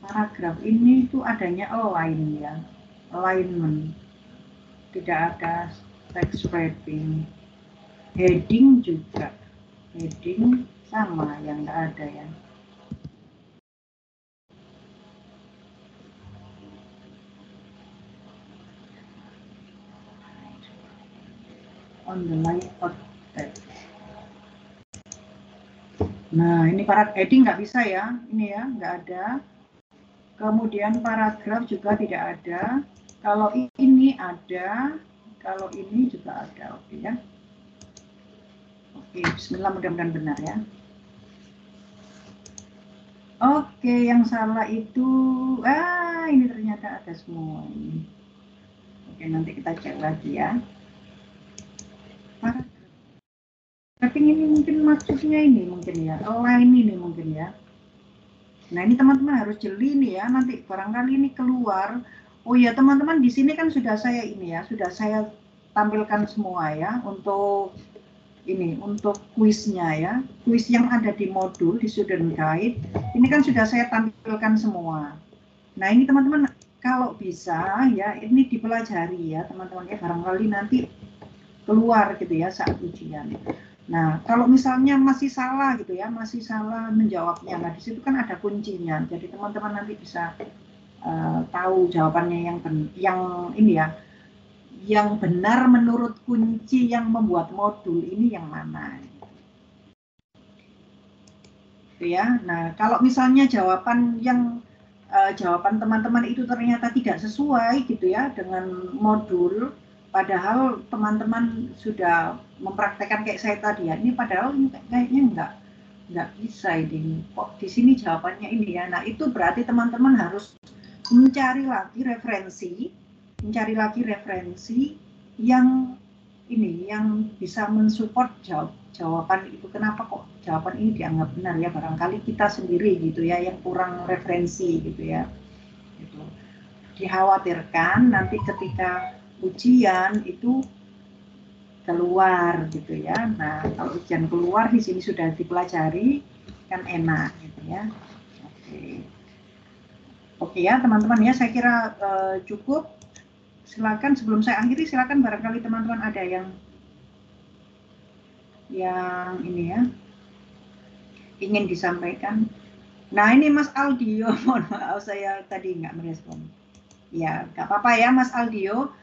Speaker 1: paragraf ini itu adanya align ya. Alignment. Tidak ada text wrapping heading juga. Heading sama yang tidak ada ya on the nah ini para heading nggak bisa ya ini ya nggak ada kemudian paragraf juga tidak ada kalau ini ada, kalau ini juga ada, oke ya. Oke, bismillah mudah-mudahan benar ya. Oke, yang salah itu, ah ini ternyata ada semua ini. Oke, nanti kita cek lagi ya. Tapi ini mungkin maksudnya ini mungkin ya, lain ini mungkin ya. Nah ini teman-teman harus jeli nih ya, nanti barangkali ini keluar Oh ya teman-teman di sini kan sudah saya ini ya, sudah saya tampilkan semua ya untuk ini untuk kuisnya ya. Kuis yang ada di modul di student guide ini kan sudah saya tampilkan semua. Nah ini teman-teman kalau bisa ya ini dipelajari ya teman-teman ya barangkali nanti keluar gitu ya saat ujian. Nah, kalau misalnya masih salah gitu ya, masih salah menjawabnya, nah di situ kan ada kuncinya. Jadi teman-teman nanti bisa uh, tahu jawabannya yang ben yang ini ya, yang benar menurut kunci yang membuat modul ini yang mana. Gitu ya. Nah, kalau misalnya jawaban yang uh, jawaban teman-teman itu ternyata tidak sesuai gitu ya dengan modul padahal teman-teman sudah mempraktekkan kayak saya tadi ya ini padahal kayaknya enggak nggak bisa ini. Kok di sini jawabannya ini ya? Nah itu berarti teman-teman harus mencari lagi referensi mencari lagi referensi yang ini yang bisa mensupport jawab jawaban itu. Kenapa kok jawaban ini dianggap benar ya? Barangkali kita sendiri gitu ya yang kurang referensi gitu ya. Gitu. dikhawatirkan nanti ketika ujian itu keluar gitu ya. Nah, kalau ujian keluar di sini sudah dipelajari kan enak gitu ya. Oke. Oke ya, teman-teman ya, saya kira uh, cukup. Silakan sebelum saya akhiri silakan barangkali teman-teman ada yang yang ini ya ingin disampaikan. Nah ini Mas Aldio, mohon maaf saya tadi nggak merespon. Ya, nggak apa-apa ya Mas Aldio.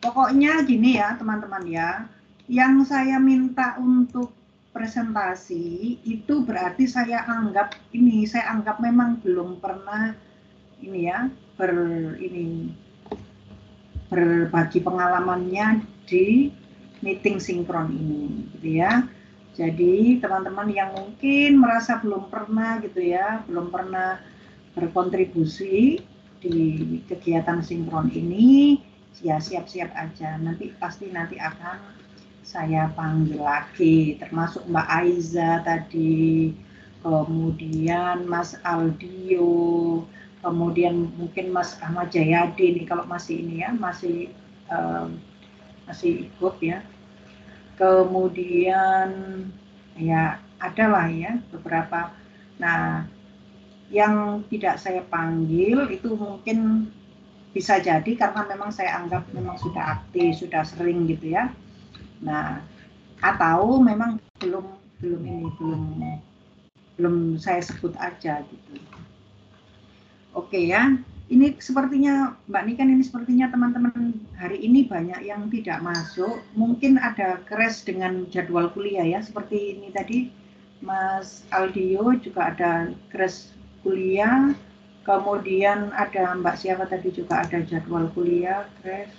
Speaker 1: Pokoknya gini ya teman-teman ya, yang saya minta untuk presentasi itu berarti saya anggap ini, saya anggap memang belum pernah ini ya ber ini berbagi pengalamannya di meeting sinkron ini gitu ya. Jadi teman-teman yang mungkin merasa belum pernah gitu ya, belum pernah berkontribusi di kegiatan sinkron ini, ya siap-siap aja. Nanti pasti nanti akan saya panggil lagi, termasuk Mbak Aiza tadi, kemudian Mas Aldio, kemudian mungkin Mas Ahmad Jayadi nih kalau masih ini ya, masih um, masih ikut ya. Kemudian ya adalah ya beberapa. Nah, yang tidak saya panggil itu mungkin bisa jadi karena memang saya anggap memang sudah aktif, sudah sering gitu ya. Nah, atau memang belum belum ini belum belum saya sebut aja gitu. Oke ya, ini sepertinya Mbak Niken ini sepertinya teman-teman hari ini banyak yang tidak masuk. Mungkin ada crash dengan jadwal kuliah ya, seperti ini tadi Mas Aldio juga ada crash kuliah Kemudian ada Mbak siapa tadi juga ada jadwal kuliah, Grace.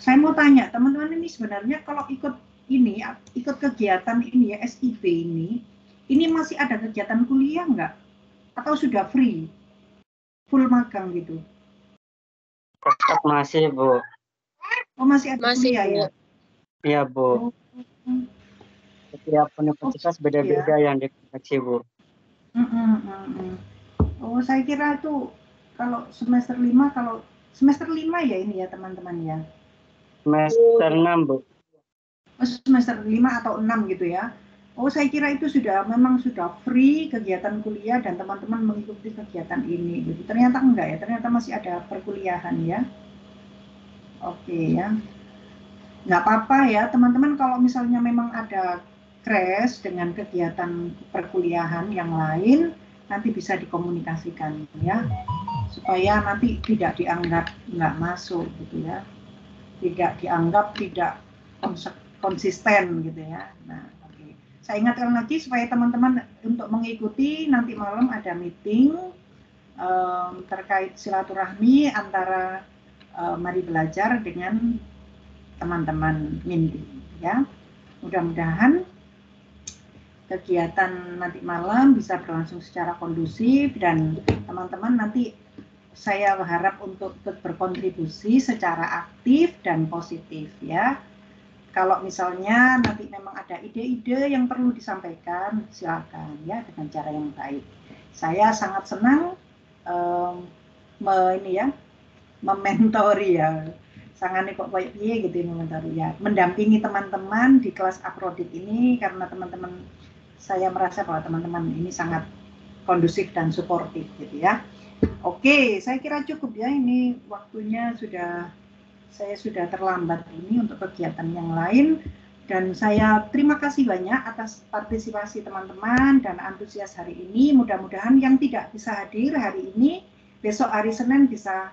Speaker 1: Saya mau tanya, teman-teman ini sebenarnya kalau ikut ini, ikut kegiatan ini ya, SIP ini, ini masih ada kegiatan kuliah nggak? Atau sudah free? Full magang gitu?
Speaker 15: Tetap masih, Bu.
Speaker 1: Oh, masih ada masih, kuliah ya?
Speaker 15: Iya, Bu. Oh. Setiap universitas beda-beda ya. yang dikoneksi, Bu.
Speaker 1: Mm -mm, mm -mm. Oh, saya kira itu kalau semester lima kalau semester lima ya ini ya teman-teman ya.
Speaker 15: Semester enam Bu.
Speaker 1: Oh, semester lima atau enam gitu ya. Oh, saya kira itu sudah memang sudah free kegiatan kuliah dan teman-teman mengikuti kegiatan ini gitu. Ternyata enggak ya, ternyata masih ada perkuliahan ya. Oke ya. Nggak apa-apa ya, teman-teman kalau misalnya memang ada crash dengan kegiatan perkuliahan yang lain, nanti bisa dikomunikasikan ya. Supaya nanti tidak dianggap nggak masuk gitu ya. Tidak dianggap tidak konsisten gitu ya. Nah oke. Okay. saya ingatkan lagi supaya teman-teman untuk mengikuti nanti malam ada meeting um, terkait silaturahmi antara um, mari belajar dengan teman-teman mimpi ya. Mudah-mudahan kegiatan nanti malam bisa berlangsung secara kondusif dan teman-teman nanti saya berharap untuk berkontribusi secara aktif dan positif ya. Kalau misalnya nanti memang ada ide-ide yang perlu disampaikan, silakan ya dengan cara yang baik. Saya sangat senang um, me, ini ya, mementori ya. Sangat kok kayak gitu mementori ya, mendampingi teman-teman di kelas Aprodit ini karena teman-teman saya merasa bahwa teman-teman ini sangat kondusif dan suportif gitu ya. Oke, saya kira cukup ya ini waktunya sudah saya sudah terlambat ini untuk kegiatan yang lain dan saya terima kasih banyak atas partisipasi teman-teman dan antusias hari ini. Mudah-mudahan yang tidak bisa hadir hari ini besok hari Senin bisa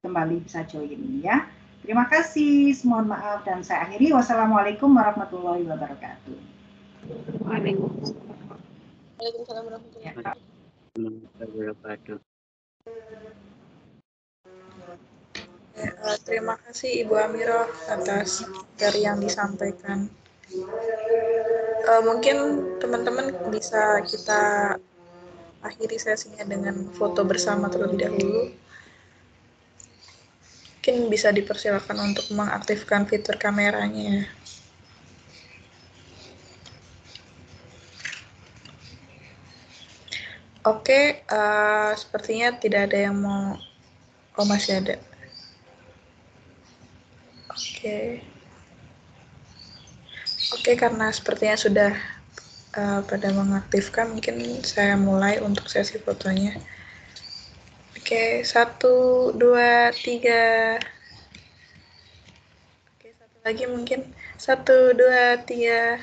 Speaker 1: kembali bisa join ya. Terima kasih, mohon maaf dan saya akhiri. Wassalamualaikum warahmatullahi wabarakatuh.
Speaker 13: Waalaikumsalam.
Speaker 16: Terima kasih Ibu Amiro atas dari yang disampaikan. Uh, mungkin teman-teman bisa kita akhiri sesinya dengan foto bersama terlebih dahulu. Mungkin bisa dipersilakan untuk mengaktifkan fitur kameranya. Oke, uh, sepertinya tidak ada yang mau. Oh masih ada. Oke. Oke, karena sepertinya sudah uh, pada mengaktifkan, mungkin saya mulai untuk sesi fotonya. Oke, satu, dua, tiga. Oke, satu lagi mungkin. Satu, dua, tiga.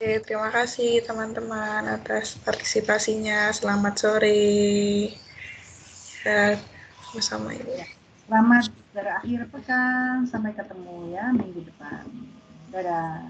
Speaker 16: Oke, terima kasih teman-teman atas partisipasinya. Selamat sore. Ya, sama-sama ya.
Speaker 1: Selamat berakhir pekan. Sampai ketemu ya minggu depan. Dadah.